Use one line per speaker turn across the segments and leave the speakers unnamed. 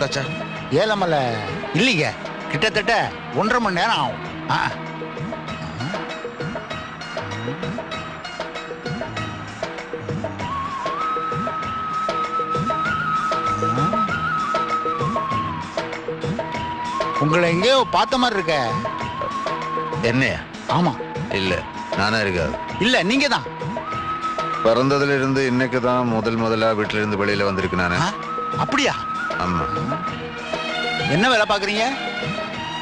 வந்தாச்சா?
ஏலமல இல்லைங்க கிட்டத்தட்ட ஒன்றரை மணி நேரம் ஆகும். உங்களை எங்கேயோ பார்த்த மாதிரி இருக்க.
என்னையா?
ஆமா.
இல்ல நானே இருக்கா?
இல்ல நீங்க தான்.
பிறந்ததுல இருந்து இன்னைக்கு தான் முதல் முதலா வீட்டுல இருந்து வெளியில வந்திருக்கு நானே.
அப்படியா? என்ன வேலை பாக்குறீங்க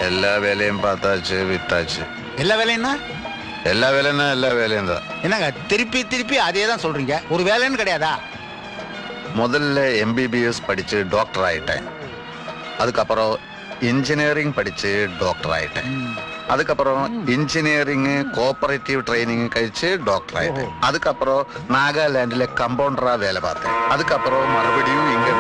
எல்லா வேலையும் பார்த்தாச்சு வித்தாச்சு.
எல்லா வேலைன்னா
எல்லா வேலைன்னா எல்லா வேலையும் தான்.
என்னங்க திருப்பி திருப்பி அதே தான் சொல்றீங்க? ஒரு வேலைன்னு கிடையாதா?
முதல்ல எம்பிபிஎஸ் படிச்சு டாக்டர் ஆயிட்டேன். அதுக்கப்புறம் இன்ஜினியரிங் படிச்சு டாக்டர் ஆயிட்டேன். அதுக்கப்புறம் இன்ஜினியரிங் கோஆபரேட்டிவ் ட்ரைனிங் கழிச்சு டாக்டர் ஆயிட்டேன். அதுக்கப்புறம் நாகாலாண்டில் கம்பவுண்டரா வேலை பார்த்தேன். அதுக்கப்புறம் மறுபடியும் இங்க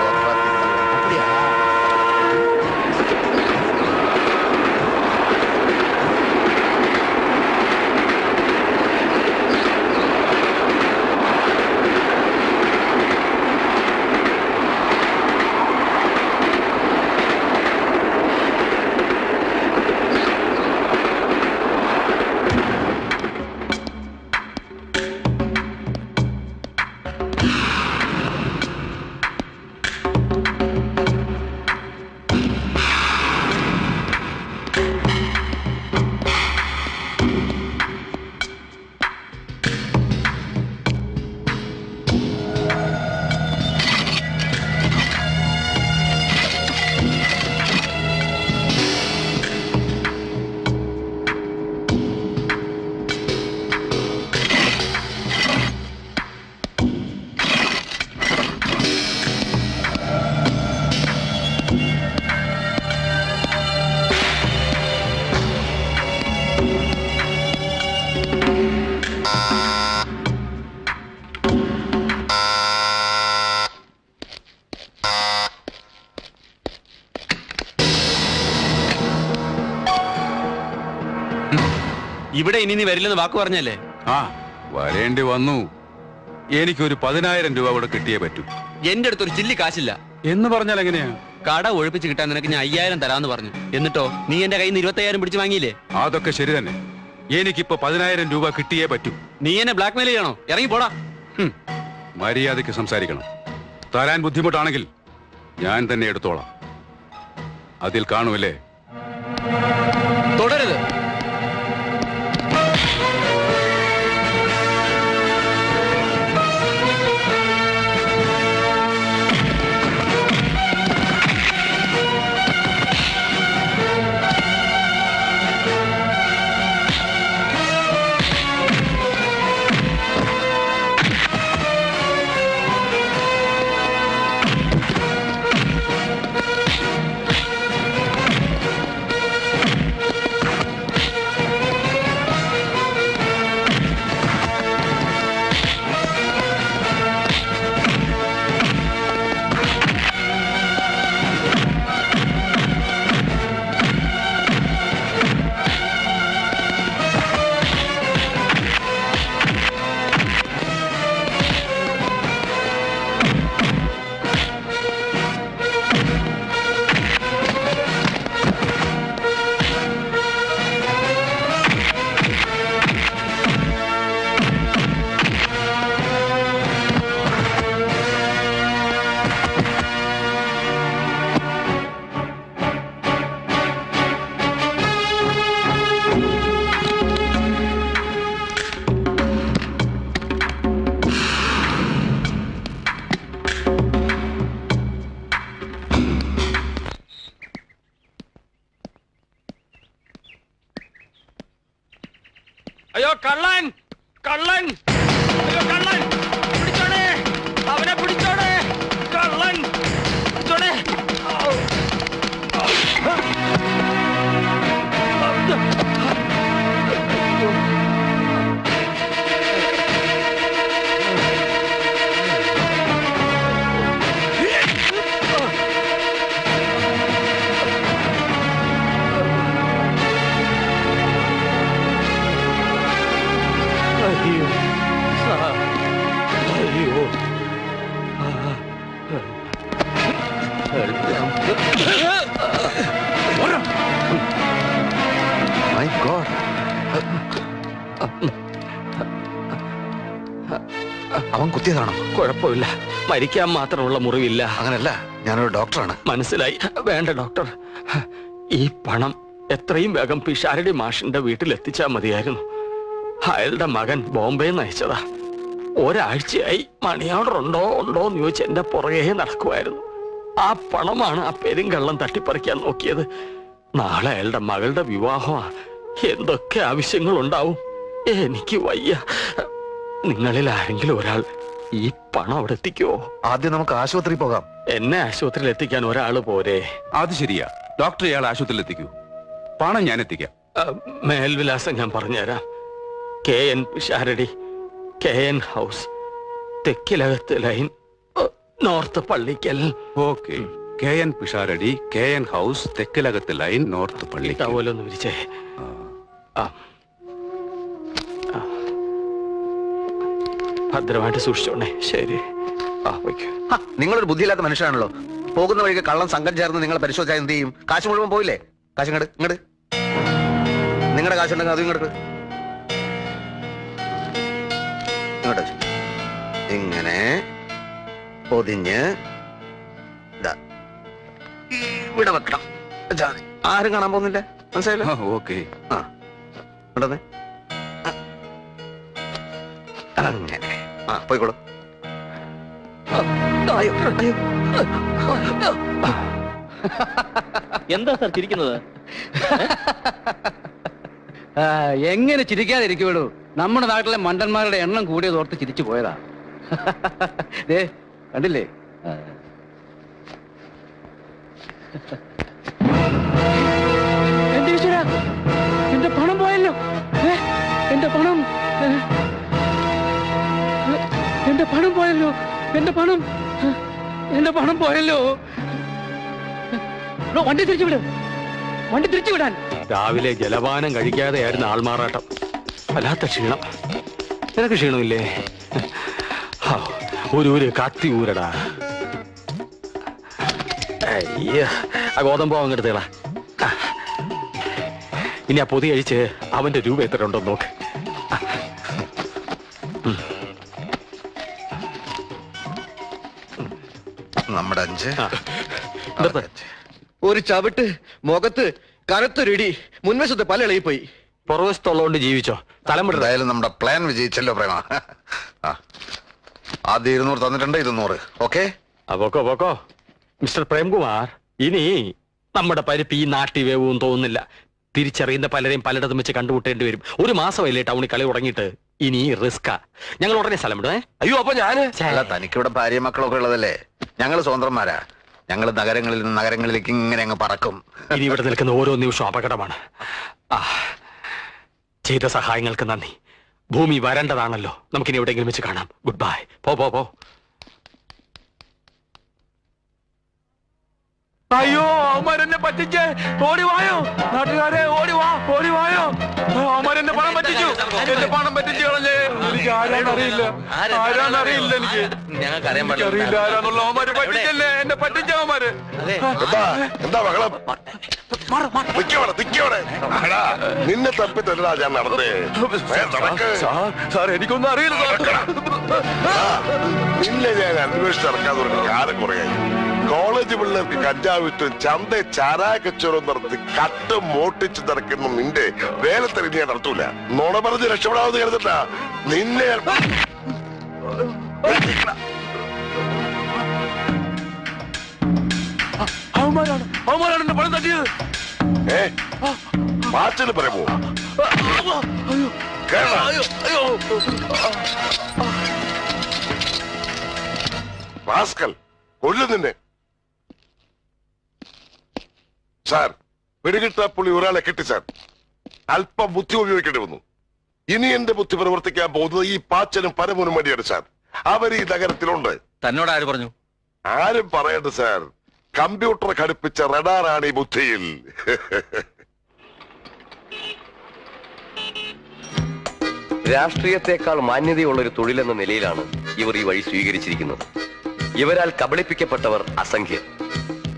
ഇവിടെ ഇനി നീ വരില്ലെന്ന് വാക്ക് പറഞ്ഞല്ലേ?
ആ വരേണ്ടി വന്നു. എനിക്കൊരു പതിനായിരം രൂപ കൂടെ കിട്ടിയേ പറ്റൂ.
എന്റെ അടുത്ത് ഒരു ചില്ലി കാശില്ല.
എന്ന് പറഞ്ഞാൽ എങ്ങനെയാ?
കട ഒഴിപ്പിച്ച് കിട്ടാൻ നിനക്ക് ഞാൻ അയ്യായിരം തരാന്ന് പറഞ്ഞു. എന്നിട്ടോ നീ എന്റെ കയ്യിൽ നിന്ന് ഇരുപത്തയ്യായിരം പിടിച്ചു വാങ്ങിയില്ലേ?
അതൊക്കെ ശരി തന്നെ. എനിക്കിപ്പോ പതിനായിരം രൂപ കിട്ടിയേ പറ്റൂ.
നീ എന്നെ ബ്ലാക്ക് മെയിൽ ചെയ്യണോ? ഇറങ്ങി പോടാ.
മര്യാദയ്ക്ക് മര്യാദയ്ക്ക് സംസാരിക്കണം. തരാൻ ബുദ്ധിമുട്ടാണെങ്കിൽ ഞാൻ തന്നെ എടുത്തോളാം. അതിൽ കാണുമല്ലേ?
തുടരുത്. Trần Linh!
cần Linh! അവൻ കുത്തിയതാണോ
കുഴപ്പമില്ല. മരിക്കാൻ മാത്രമുള്ള മുറിവില്ല.
അങ്ങനല്ല ഞാനൊരു ഡോക്ടറാണ്.
മനസ്സിലായി. വേണ്ട ഡോക്ടർ. ഈ പണം എത്രയും വേഗം പിഷാരടി മാഷിന്റെ വീട്ടിൽ എത്തിച്ചാൽ മതിയായിരുന്നു. അയാളുടെ മകൻ ബോംബെ നയിച്ചതാ ഒരാഴ്ചയായി മണി ഓർഡർ ഉണ്ടോ ഉണ്ടോ എന്ന് ചോദിച്ച് എന്റെ പുറകെ നടക്കുമായിരുന്നു ആ പണമാണ് ആ പെരുങ്കള്ളം തട്ടിപ്പറിക്കാൻ നോക്കിയത്. നാളെ അയാളുടെ മകളുടെ വിവാഹമാ. എന്തൊക്കെ ആവശ്യങ്ങൾ ഉണ്ടാവും എനിക്ക് വയ്യ. നിങ്ങളിൽ ആരെങ്കിലും ഒരാൾ ഈ പണം അവിടെ എത്തിക്കോ
ആദ്യം നമുക്ക് ആശുപത്രി പോകാം.
എന്നെ ആശുപത്രിയിൽ എത്തിക്കാൻ ഒരാൾ പോരെ.
അത് ശരിയാ. ഡോക്ടർ ഇയാൾ ആശുപത്രിയിൽ എത്തിക്കൂ. പണം ഞാൻ എത്തിക്കാം.
മേൽവിലാസം ഞാൻ പറഞ്ഞുതരാം. K N Pisharody K N house തെക്കിലകത്ത് lane north Pallikkal.
Okay. K N Pisharody K N house തെക്കിലകത്ത് line north പള്ളി
ടവലൊന്ന് വിരിച്ചേ ആ. ഭദ്രമായിട്ട് സൂക്ഷിച്ചോണേ. ശരി. ആ വയ്ക്കൂ.
ഹ, നിങ്ങളൊരു ബുദ്ധിയില്ലാത്ത മനുഷ്യനാണല്ലോ. പോകുന്ന വഴിക്ക് കള്ളം സംഘം ചേർന്ന് നിങ്ങളെ പരിശോധിച്ചാൽ എന്ത് ചെയ്യും? കാശ് മുഴുവൻ പോയില്ലേ? കാശ് ഇങ്ങട് ഇങ്ങട്. നിങ്ങളുടെ കാശുണ്ടെങ്കിൽ അതും ഇങ്ങോട്ട് ഇങ്ങോട്ട്. ഇങ്ങനെ പൊതിഞ്ഞ് ദാ, ഇവിടെ വെക്കണം. ആരും കാണാൻ പോകുന്നില്ല? മനസ്സിലായില്ലോ?
ഓക്കെ.
ആ. ഉണ്ടെന്നേ അങ്ങനെ. ആ പോയിക്കോളൂ.
എന്താ സാർ ചിരിക്കുന്നത്?
ആ, എങ്ങനെ ചിരിക്കാതിരിക്കുള്ളൂ നമ്മുടെ നാട്ടിലെ മണ്ടന്മാരുടെ എണ്ണം കൂടിയത് ഓർത്ത് ചിരിച്ചു പോയതാ. ദേ കണ്ടില്ലേ. എന്റെ പണം പോയല്ലോ. എന്റെ പണം. എന്റെ പണം പോയല്ലോ എന്റെ പണം. എന്റെ പണം പോയല്ലോ. വണ്ടി തിരിച്ചു വിട്. വണ്ടി തിരിച്ചു വിടാൻ.
രാവിലെ ജലപാനം കഴിക്കാതെയായിരുന്നു ആൾമാറാട്ടം. അല്ലാത്ത ക്ഷീണം. നിനക്ക് ക്ഷീണമില്ലേ? ഒരു ഒരു കത്തി ഊരടാ. അയ്യ ആ ഗോതമ്പ് അങ്ങെടുത്തേള ഇനി ആ പൊതി അഴിച്ച് അവന്റെ രൂപ എത്ര ഉണ്ടോ നോക്ക്
നമ്മുടെ അഞ്ച്.
ഒരു ചവിട്ട് മുഖത്ത് കനത്തൊരിടി മുൻവശത്ത് പല ഇളകിപ്പോയി
പുറവശത്തുള്ളതുകൊണ്ട് ജീവിച്ചോ? തലമുറ
നമ്മുടെ പ്ലാൻ വിജയിച്ചല്ലോ പ്രേമ. ആ. ആദ്യം ഇരുന്നൂറ് തന്നിട്ടുണ്ട് ഇരുന്നൂറ്. ഓക്കെ
പോക്കോ പോക്കോ. മിസ്റ്റർ പ്രേംകുമാർ ഇനി നമ്മുടെ പരിപ്പ് ഈ നാട്ടി വേവും തോന്നുന്നില്ല. തിരിച്ചറിയുന്ന പലരെയും പലയിടത്തും വെച്ച് കണ്ടുമുട്ടേണ്ടി വരും. ഒരു മാസമല്ലേ ടൗണിൽ കളി തുടങ്ങിയിട്ട്? ഇനി റിസ്കാ ഞങ്ങൾ ഉടനെ സ്ഥലം വിടുവേ
അയ്യോ അപ്പൊ
ഞാൻ? തനിക്കിവിടെ ഭാര്യ മക്കളൊക്കെ ഉള്ളതല്ലേ? ഞങ്ങൾ സ്വതന്ത്രന്മാരാ. ഞങ്ങൾ നഗരങ്ങളിൽ നിന്ന് നഗരങ്ങളിലേക്ക് ഇങ്ങനെ അങ്ങ് പറക്കും.
ഇനി ഇവിടെ നിൽക്കുന്ന ഓരോ നിമിഷവും അപകടമാണ്. ആ ചെയ്ത സഹായങ്ങൾക്ക് നന്ദി. ഭൂമി വരേണ്ടതാണല്ലോ. നമുക്കിനി എവിടെയെങ്കിലും വെച്ച് കാണാം. ഗുഡ് ബൈ പോ പോ പോ.
അയ്യോ അവന്മാരെന്നെ പറ്റിച്ചേ ഓടി വായോ? നാട്ടുകാരെ ഓടി വാ ഓടി വായോ? അവന്മാരെന്നെ പണം പറ്റിച്ചു. എന്റെ പണം പറ്റിച്ചു കളഞ്ഞേ. എനിക്ക് ആരാന്നറിയില്ല ആരാന്നറിയില്ല എനിക്ക്.
ഞങ്ങൾക്ക്
അറിയില്ല ആരാന്നുള്ള അവന്മാര് പറ്റിച്ചല്ലേ? എന്നെ പറ്റിച്ച അവന്മാര്.
എന്താ അടാ, നിന്നെ തപ്പി തരടാ ഞാൻ നടന്നേ.
സാർ എനിക്കൊന്നും അറിയില്ല
നിന്നെ ഞാൻ അന്വേഷിച്ച് നടക്കാതെ ഒരു കാലം കുറയായി കോളേജ് പിള്ളേർക്ക് കഞ്ചാവിറ്റും ചന്ത ചാരായ കച്ചവടം നടത്തി കട്ട് മോട്ടിച്ച് നടക്കുന്ന നിന്റെ വേല ഞാൻ നടത്തൂല. നുണ പറഞ്ഞ് രക്ഷപ്പെടാമെന്ന് കരുതട്ട നിന്നെ
അവന്മാരാണ് അവന്മാരാണ് എന്റെ പണം തട്ടിയത്.
ഏ പാച്ചന് പറയുമോ? ഭാസ്കൽ റാസ്കൽ കൊല്ലും നിന്നെ സാർ പിടികിട്ട പുള്ളി ഒരാളെ കിട്ടി സാർ. അല്പം ബുദ്ധി ഉപയോഗിക്കേണ്ടി വന്നു. ഇനി എന്റെ ബുദ്ധി പ്രവർത്തിക്കാൻ പോകുന്നത് ഈ പാച്ചനും പരമൂനും വേണ്ടിയാണ് സാർ. അവർ ഈ നഗരത്തിലുണ്ട്.
തന്നോട് ആര് പറഞ്ഞു?
ആരും പറയണ്ട സാർ. കമ്പ്യൂട്ടർ ഘടിപ്പിച്ച റഡാറാണ് ഈ ബുദ്ധിയിൽ.
രാഷ്ട്രീയത്തെക്കാൾ മാന്യതയുള്ള ഒരു തൊഴിലെന്ന നിലയിലാണ് ഇവർ ഈ വഴി സ്വീകരിച്ചിരിക്കുന്നത്. ഇവരാൽ കബളിപ്പിക്കപ്പെട്ടവർ അസംഖ്യം.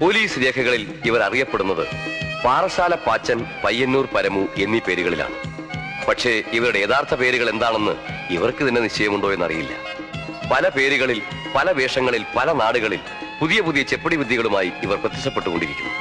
പോലീസ് രേഖകളിൽ ഇവർ അറിയപ്പെടുന്നത് പാറശാല പാച്ചൻ പയ്യന്നൂർ പരമു എന്നീ പേരുകളിലാണ്. പക്ഷേ ഇവരുടെ യഥാർത്ഥ പേരുകൾ എന്താണെന്ന് ഇവർക്ക് തന്നെ നിശ്ചയമുണ്ടോ എന്നറിയില്ല. പല പേരുകളിൽ പല വേഷങ്ങളിൽ പല നാടുകളിൽ പുതിയ പുതിയ ചെപ്പടി വിദ്യകളുമായി ഇവർ പ്രത്യക്ഷപ്പെട്ടുകൊണ്ടിരിക്കുന്നു.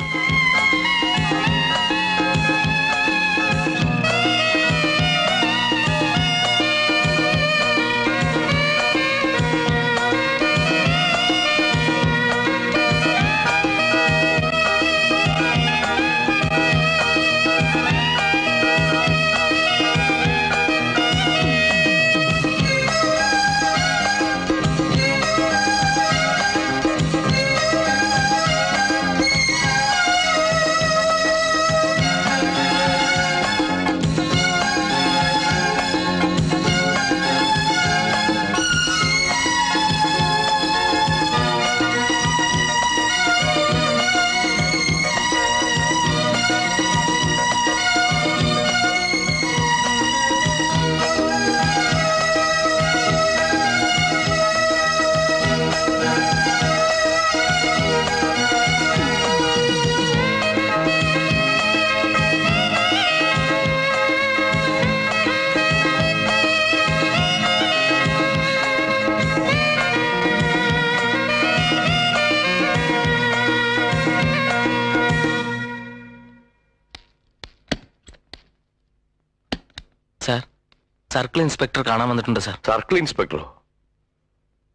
സർക്കിൾ ഇൻസ്പെക്ടർ കാണാൻ വന്നിട്ടുണ്ട് സാർ.
സർക്കിൾ ഇൻസ്പെക്ടറോ?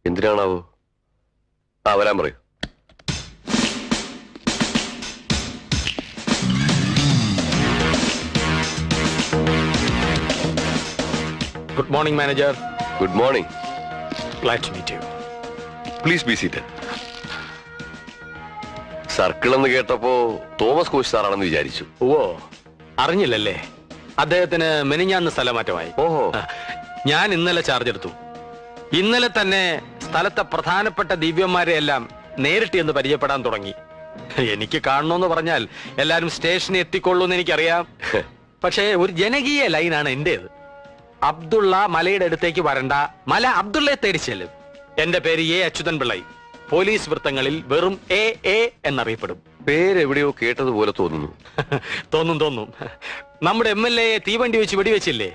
എന്തിനാണാവോ? ആ വരാൻ പറയൂ. Good
morning manager good morning
please be seat circle എന്ന് കേട്ടപ്പോ തോമസ് കോശ് സാറാണെന്ന് വിചാരിച്ചു.
ഓ അറിഞ്ഞില്ലല്ലേ? അദ്ദേഹത്തിന് മെനിഞ്ഞാന്ന് സ്ഥലമാറ്റമായി.
ഓഹോ.
ഞാൻ ഇന്നലെ ചാർജ് എടുത്തു. ഇന്നലെ തന്നെ സ്ഥലത്തെ പ്രധാനപ്പെട്ട ദിവ്യന്മാരെ എല്ലാം നേരിട്ട് എന്ന് പരിചയപ്പെടാൻ തുടങ്ങി. എനിക്ക് കാണണമെന്ന് പറഞ്ഞാൽ എല്ലാരും സ്റ്റേഷനിൽ എത്തിക്കൊള്ളൂ എന്ന് എനിക്കറിയാം പക്ഷേ ഒരു ജനകീയ ലൈനാണ് എന്റേത്. അബ്ദുള്ള മലയുടെ അടുത്തേക്ക് വരണ്ട. മല അബ്ദുള്ളയെ തേടി ചെല്ലും. എന്റെ പേര് എ അച്യുതൻ പിള്ളൈ. പോലീസ് വൃത്തങ്ങളിൽ വെറും എ എ എന്നറിയപ്പെടും.
പേരെവിടെയോ കേട്ടതുപോലെ തോന്നുന്നു.
തോന്നും തോന്നും. നമ്മുടെ എം എൽ എ തീവണ്ടി വെച്ച് വെടിവെച്ചില്ലേ?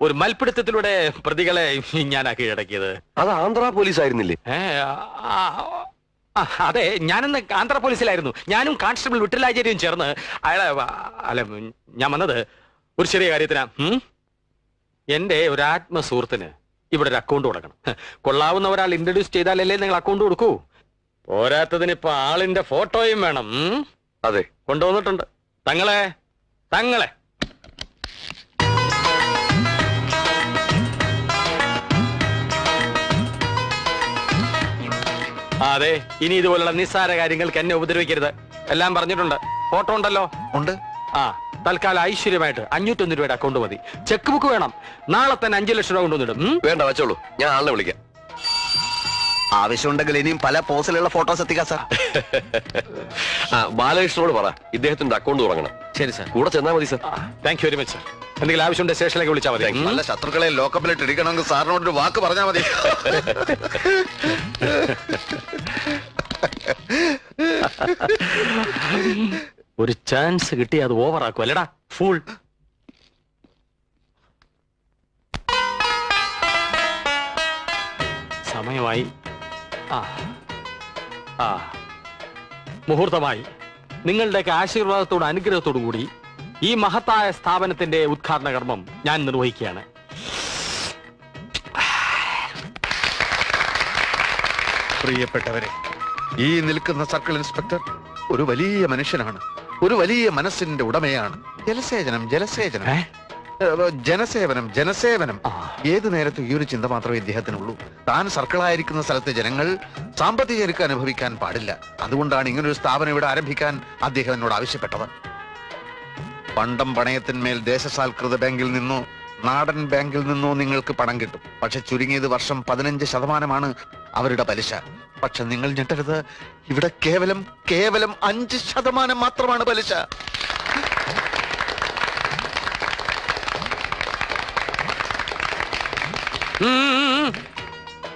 ഒരു മൽപിടുത്തത്തിലൂടെ പ്രതികളെ ഞാനാ കീഴടക്കിയത്
അത് ആന്ധ്ര പോലീസ് ആയിരുന്നില്ലേ?
അതെ ഞാനന്ന് ആന്ധ്ര പോലീസിലായിരുന്നു. ഞാനും കോൺസ്റ്റബിൾ വിട്ടലാചാര്യയും ചേർന്ന് അയാളെ അല്ല ഞാൻ വന്നത് ഒരു ചെറിയ കാര്യത്തിനാ? എന്റെ ഒരു ആത്മസുഹൃത്തിന് ഇവിടെ ഒരു അക്കൗണ്ട് കൊടുക്കണം. കൊള്ളാവുന്ന ഒരാൾ ഇൻട്രൊഡ്യൂസ് ചെയ്താലല്ലേ നിങ്ങൾ അക്കൗണ്ട് കൊടുക്കൂ. പോരാത്തതിന് ഇപ്പൊ ആളിന്റെ ഫോട്ടോയും വേണം.
അതെ.
കൊണ്ടുവന്നിട്ടുണ്ട്. തങ്ങളെ തങ്ങളെ. അതെ ഇനി ഇതുപോലുള്ള നിസ്സാര കാര്യങ്ങൾക്ക് എന്നെ ഉപദ്രവിക്കരുത്. എല്ലാം പറഞ്ഞിട്ടുണ്ട്. ഫോട്ടോ ഉണ്ടല്ലോ?
ഉണ്ട്.
ആ തൽക്കാലം ഐശ്വര്യമായിട്ട് അഞ്ഞൂറ്റൊന്ന് രൂപയുടെ അക്കൗണ്ട് മതി. ചെക്ക് ബുക്ക് വേണം. നാളെ തന്നെ അഞ്ചു ലക്ഷം രൂപ കൊണ്ടുവന്നിടും.
വേണ്ട വെച്ചോളൂ. ഞാൻ ആളിനെ വിളിക്കാം.
ആവശ്യമുണ്ടെങ്കിൽ ഇനിയും പല പോസിലുള്ള ഫോട്ടോസ് എത്തിക്കാം സാർ
ആ ബാലകൃഷ്ണനോട് പറ. ഇദ്ദേഹത്തിന്റെ അക്കൗണ്ട് തുടങ്ങണം.
ശരി സാർ
കൂടെ ചെന്നാ മതി sir
thank you very much sir എന്തെങ്കിലും ആവശ്യമുണ്ട് സ്റ്റേഷനിലേക്ക് വിളിച്ചാൽ മതി?
നല്ല ശത്രുക്കളെ ലോക്കപ്പിലിട്ട് ഇരിക്കണമെങ്കിൽ സാറിനോട് ഒരു വാക്ക് പറഞ്ഞാൽ മതി.
ഒരു ചാൻസ് കിട്ടി അത് ഓവർ ആക്കും അല്ലടാ ഫുൾ സമയമായി. ആ. ആ. മുഹൂർത്തമായി നിങ്ങളുടെയൊക്കെ ആശീർവാദത്തോടും അനുഗ്രഹത്തോടും കൂടി ഈ മഹത്തായ സ്ഥാപനത്തിന്റെ ഉദ്ഘാടന കർമ്മം ഞാൻ നിർവഹിക്കുകയാണ്.
പ്രിയപ്പെട്ടവരെ ഈ നിൽക്കുന്ന സർക്കിൾ ഇൻസ്പെക്ടർ ഒരു വലിയ മനുഷ്യനാണ്. ഒരു വലിയ മനസ്സിന്റെ ഉടമയാണ്. ജലസേചനം ജലസേചനം. ജനസേവനം ജനസേവനം. ഏത് നേരത്തും ഈ ഒരു ചിന്ത മാത്രമേ ഇദ്ദേഹത്തിനുള്ളൂ. താൻ സർക്കിളായിരിക്കുന്ന സ്ഥലത്തെ ജനങ്ങൾ സാമ്പത്തിക ഞെരുക്ക് അനുഭവിക്കാൻ പാടില്ല. അതുകൊണ്ടാണ് ഇങ്ങനൊരു സ്ഥാപനം ഇവിടെ ആരംഭിക്കാൻ അദ്ദേഹം എന്നോട് ആവശ്യപ്പെട്ടത്. പണ്ടം പണയത്തിന്മേൽ ദേശസാൽകൃത ബാങ്കിൽ നിന്നോ നാടൻ ബാങ്കിൽ നിന്നോ നിങ്ങൾക്ക് പണം കിട്ടും. പക്ഷെ ചുരുങ്ങിയത് വർഷം പതിനഞ്ച് ശതമാനമാണ് അവരുടെ പലിശ. പക്ഷെ നിങ്ങൾ ഞെട്ടരുത് ഇവിടെ കേവലം കേവലം അഞ്ച് ശതമാനം മാത്രമാണ് പലിശ.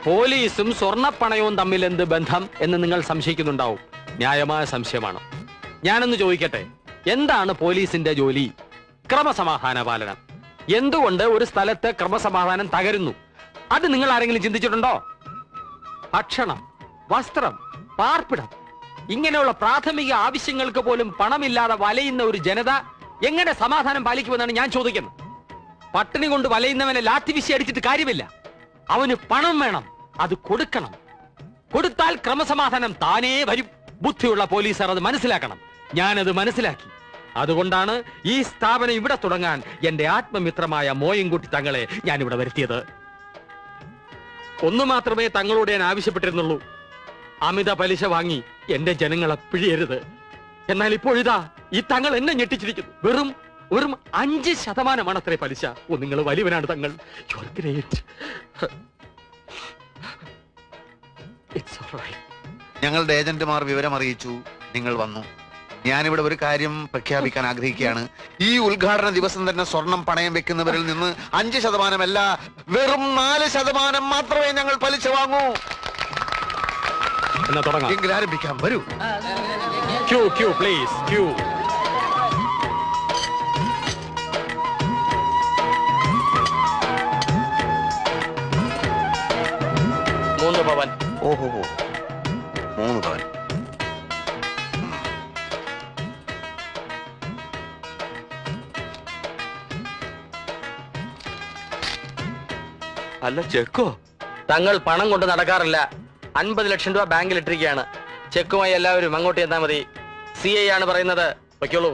പോലീസും സ്വർണപ്പണയവും തമ്മിൽ എന്ത് ബന്ധം എന്ന് നിങ്ങൾ സംശയിക്കുന്നുണ്ടാവും. ന്യായമായ സംശയമാണ്? ഞാനൊന്ന് ചോദിക്കട്ടെ എന്താണ് പോലീസിന്റെ ജോലി? ക്രമസമാധാന പാലനം. എന്തുകൊണ്ട് ഒരു സ്ഥലത്ത് ക്രമസമാധാനം തകരുന്നു? അത് നിങ്ങൾ ആരെങ്കിലും ചിന്തിച്ചിട്ടുണ്ടോ? ഭക്ഷണം വസ്ത്രം പാർപ്പിടം ഇങ്ങനെയുള്ള പ്രാഥമിക ആവശ്യങ്ങൾക്ക് പോലും പണമില്ലാതെ വലയുന്ന ഒരു ജനത എങ്ങനെ സമാധാനം പാലിക്കുമെന്നാണ് ഞാൻ ചോദിക്കുന്നത്? പട്ടിണി കൊണ്ട് വലയുന്നവനെ ലാത്തി വിശി അടിച്ചിട്ട് കാര്യമില്ല. അവന് പണം വേണം അത് കൊടുക്കണം. കൊടുത്താൽ ക്രമസമാധാനം താനേ വരും. ബുദ്ധിയുള്ള പോലീസാർ അത് മനസ്സിലാക്കണം. ഞാനത് മനസ്സിലാക്കി. അതുകൊണ്ടാണ് ഈ സ്ഥാപനം ഇവിടെ തുടങ്ങാൻ എന്റെ ആത്മമിത്രമായ മോയൻകുട്ടി തങ്ങളെ ഞാൻ ഇവിടെ വരുത്തിയത്. ഒന്നു മാത്രമേ തങ്ങളോട് ഞാൻ ആവശ്യപ്പെട്ടിരുന്നുള്ളൂ. അമിത പലിശ വാങ്ങി എന്റെ ജനങ്ങളെ പിഴിയരുത്. എന്നാൽ ഇപ്പോഴിതാ ഈ തങ്ങൾ എന്നെ ഞെട്ടിച്ചിരിക്കുന്നു. വെറും വെറും അഞ്ച് ശതമാനമാണ് അത്രേ പലിശ. ഓ നിങ്ങൾ വലിയവനാണ് തങ്ങൾ.
ഞങ്ങളുടെ ഏജന്റുമാർ വിവരം അറിയിച്ചു. നിങ്ങൾ വന്നു. ഞാനിവിടെ ഒരു കാര്യം പ്രഖ്യാപിക്കാൻ ആഗ്രഹിക്കുകയാണ്. ഈ ഉദ്ഘാടന ദിവസം തന്നെ സ്വർണം പണയം വെക്കുന്നവരിൽ നിന്ന് അഞ്ച് ശതമാനമല്ല വെറും നാല് ശതമാനം മാത്രമേ ഞങ്ങൾ പലിശ വാങ്ങൂ.
എന്നാ തുടങ്ങാം.
എങ്കിൽ ആരംഭിക്കാം. വരൂ.
ക്യൂ ക്യൂ പ്ലീസ് ക്യൂ
ഓഹോ മൂന്ന് പവൻ
അല്ല ചെക്കോ?
തങ്ങൾ പണം കൊണ്ട് നടക്കാറില്ല. അൻപത് ലക്ഷം രൂപ ബാങ്കിൽ ഇട്ടിരിക്കുകയാണ്. ചെക്കുമായി എല്ലാവരും അങ്ങോട്ട് ചെന്നാൽ മതി. സി ഐ ആണ് പറയുന്നത്. വയ്ക്കോളൂ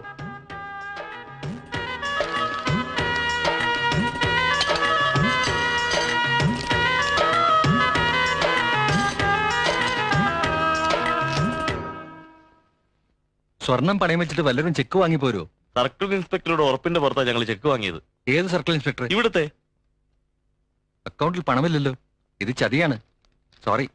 സ്വർണം പണയം വെച്ചിട്ട് വല്ലവരും ചെക്ക് വാങ്ങി പോരോ?
സർക്കിൾ ഇൻസ്പെക്ടറുടെ ഉറപ്പിന്റെ പുറത്താണ് ഞങ്ങൾ ചെക്ക് വാങ്ങിയത്.
ഏത് സർക്കിൾ ഇൻസ്പെക്ടർ
ഇവിടുത്തെ.
അക്കൗണ്ടിൽ പണമില്ലല്ലോ. ഇത് ചതിയാണ്. സോറി.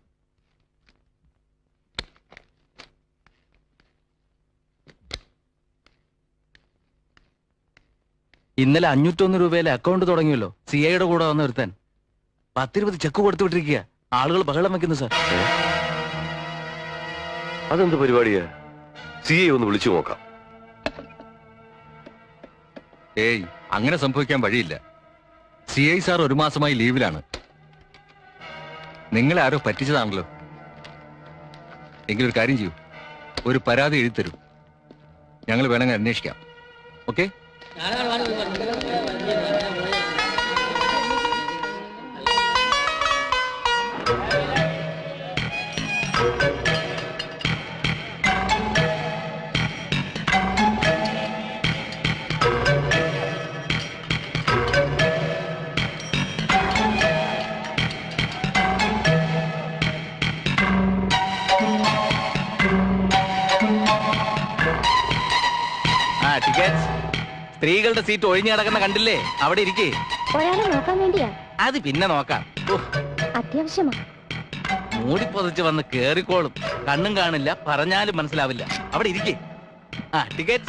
ഇന്നലെ അഞ്ഞൂറ്റൊന്ന് രൂപയിലെ അക്കൗണ്ട് തുടങ്ങിയല്ലോ. സി ഐയുടെ കൂടെ വന്ന ഒരുത്തൻ. പത്തിരുപത് ചെക്ക് കൊടുത്തു വിട്ടിരിക്കുക ആളുകൾ ബഹളം വെക്കുന്നു സാർ.
അതെന്ത് പരിപാടിയാ? സി ഐ ഒന്ന് വിളിച്ചു നോക്കാം.
ഏയ് അങ്ങനെ സംഭവിക്കാൻ വഴിയില്ല. സി ഐ സാർ ഒരു മാസമായി ലീവിലാണ്. നിങ്ങളെ ആരോ പറ്റിച്ചതാണല്ലോ. എങ്കിലൊരു കാര്യം ചെയ്യൂ. ഒരു പരാതി എഴുതി തരൂ. ഞങ്ങൾ വേണമെങ്കിൽ അന്വേഷിക്കാം. ഓക്കെ?
സ്ത്രീകളുടെ സീറ്റ് ഒഴിഞ്ഞു കിടക്കുന്ന കണ്ടില്ലേ? അവിടെ ഇരിക്കേ.
ഒരാളെ നോക്കാൻ വേണ്ടിയാ?
അത് പിന്നെ നോക്കാം.
അത്യാവശ്യമാ.
മൂടി പൊതിച്ച് വന്ന് കേറിക്കോളും. കണ്ണും കാണില്ല പറഞ്ഞാലും മനസ്സിലാവില്ല. അവിടെ ഇരിക്കേ. ആ ടിക്കറ്റ്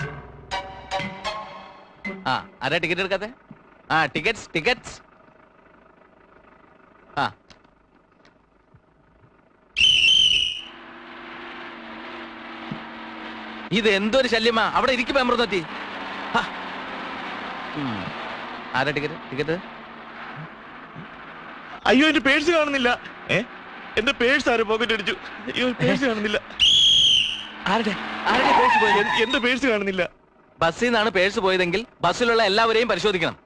ആ ആരാ ടിക്കറ്റ് എടുക്കാതെ ആ ടിക്കറ്റ്സ് ടിക്കറ്റ്സ്. ആ. ഇത് എന്തൊരു ശല്യമാ? അവിടെ ഇരിക്കും അമൃതത്തി ആരാ ടിക്കറ്റ് ടിക്കറ്റ്
അയ്യോ എന്റെ പേഴ്സ് കാണുന്നില്ല. എന്റെ പേഴ്സ് ആരും പോക്കറ്റ് അടിച്ചു. അയ്യോ പേഴ്സ് കാണുന്നില്ല.
ആരുടെ? ആരുടെ പേഴ്സ് പോയത്?
എന്റെ പേഴ്സ് കാണുന്നില്ല.
ബസ്സിൽ നിന്നാണ് പേഴ്സ് പോയതെങ്കിൽ ബസ്സിലുള്ള എല്ലാവരെയും പരിശോധിക്കണം.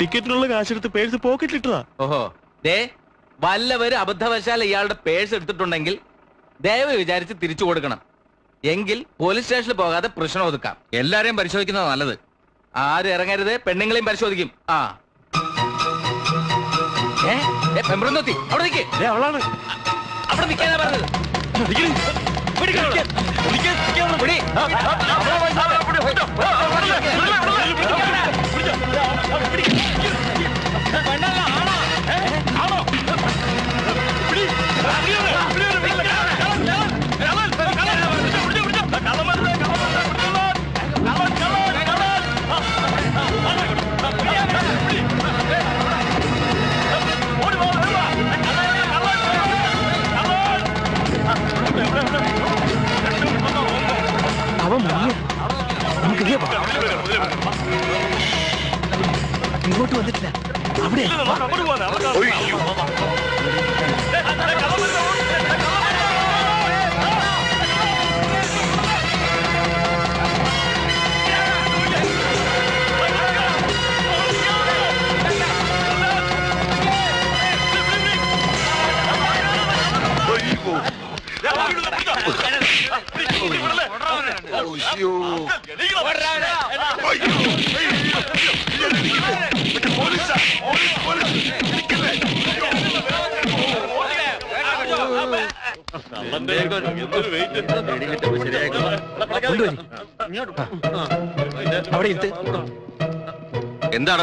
ടിക്കറ്റിനുള്ള കാശെടുത്ത് പേഴ്സ് പോക്കറ്റിൽ ഇട്ടതാ.
ഓഹോ. ദേ വല്ലവര് അബദ്ധവശാൽ ഇയാളുടെ പേഴ്സ് എടുത്തിട്ടുണ്ടെങ്കിൽ ദയവ് വിചാരിച്ച് തിരിച്ചു കൊടുക്കണം. എങ്കിൽ പോലീസ് സ്റ്റേഷനിൽ പോകാതെ പ്രശ്നം ഒതുക്കാം.
എല്ലാരെയും പരിശോധിക്കുന്നത് നല്ലത്.
ആരും ഇറങ്ങരുത് പെണ്ണുങ്ങളെയും പരിശോധിക്കും ആ? ഏ, അവിടെ നിൽക്കേ
അവളാണ്
അവിടെ നിൽക്കാനാ പറഞ്ഞത് പിടിക്കണം. പിടി. അവിടെ പോയി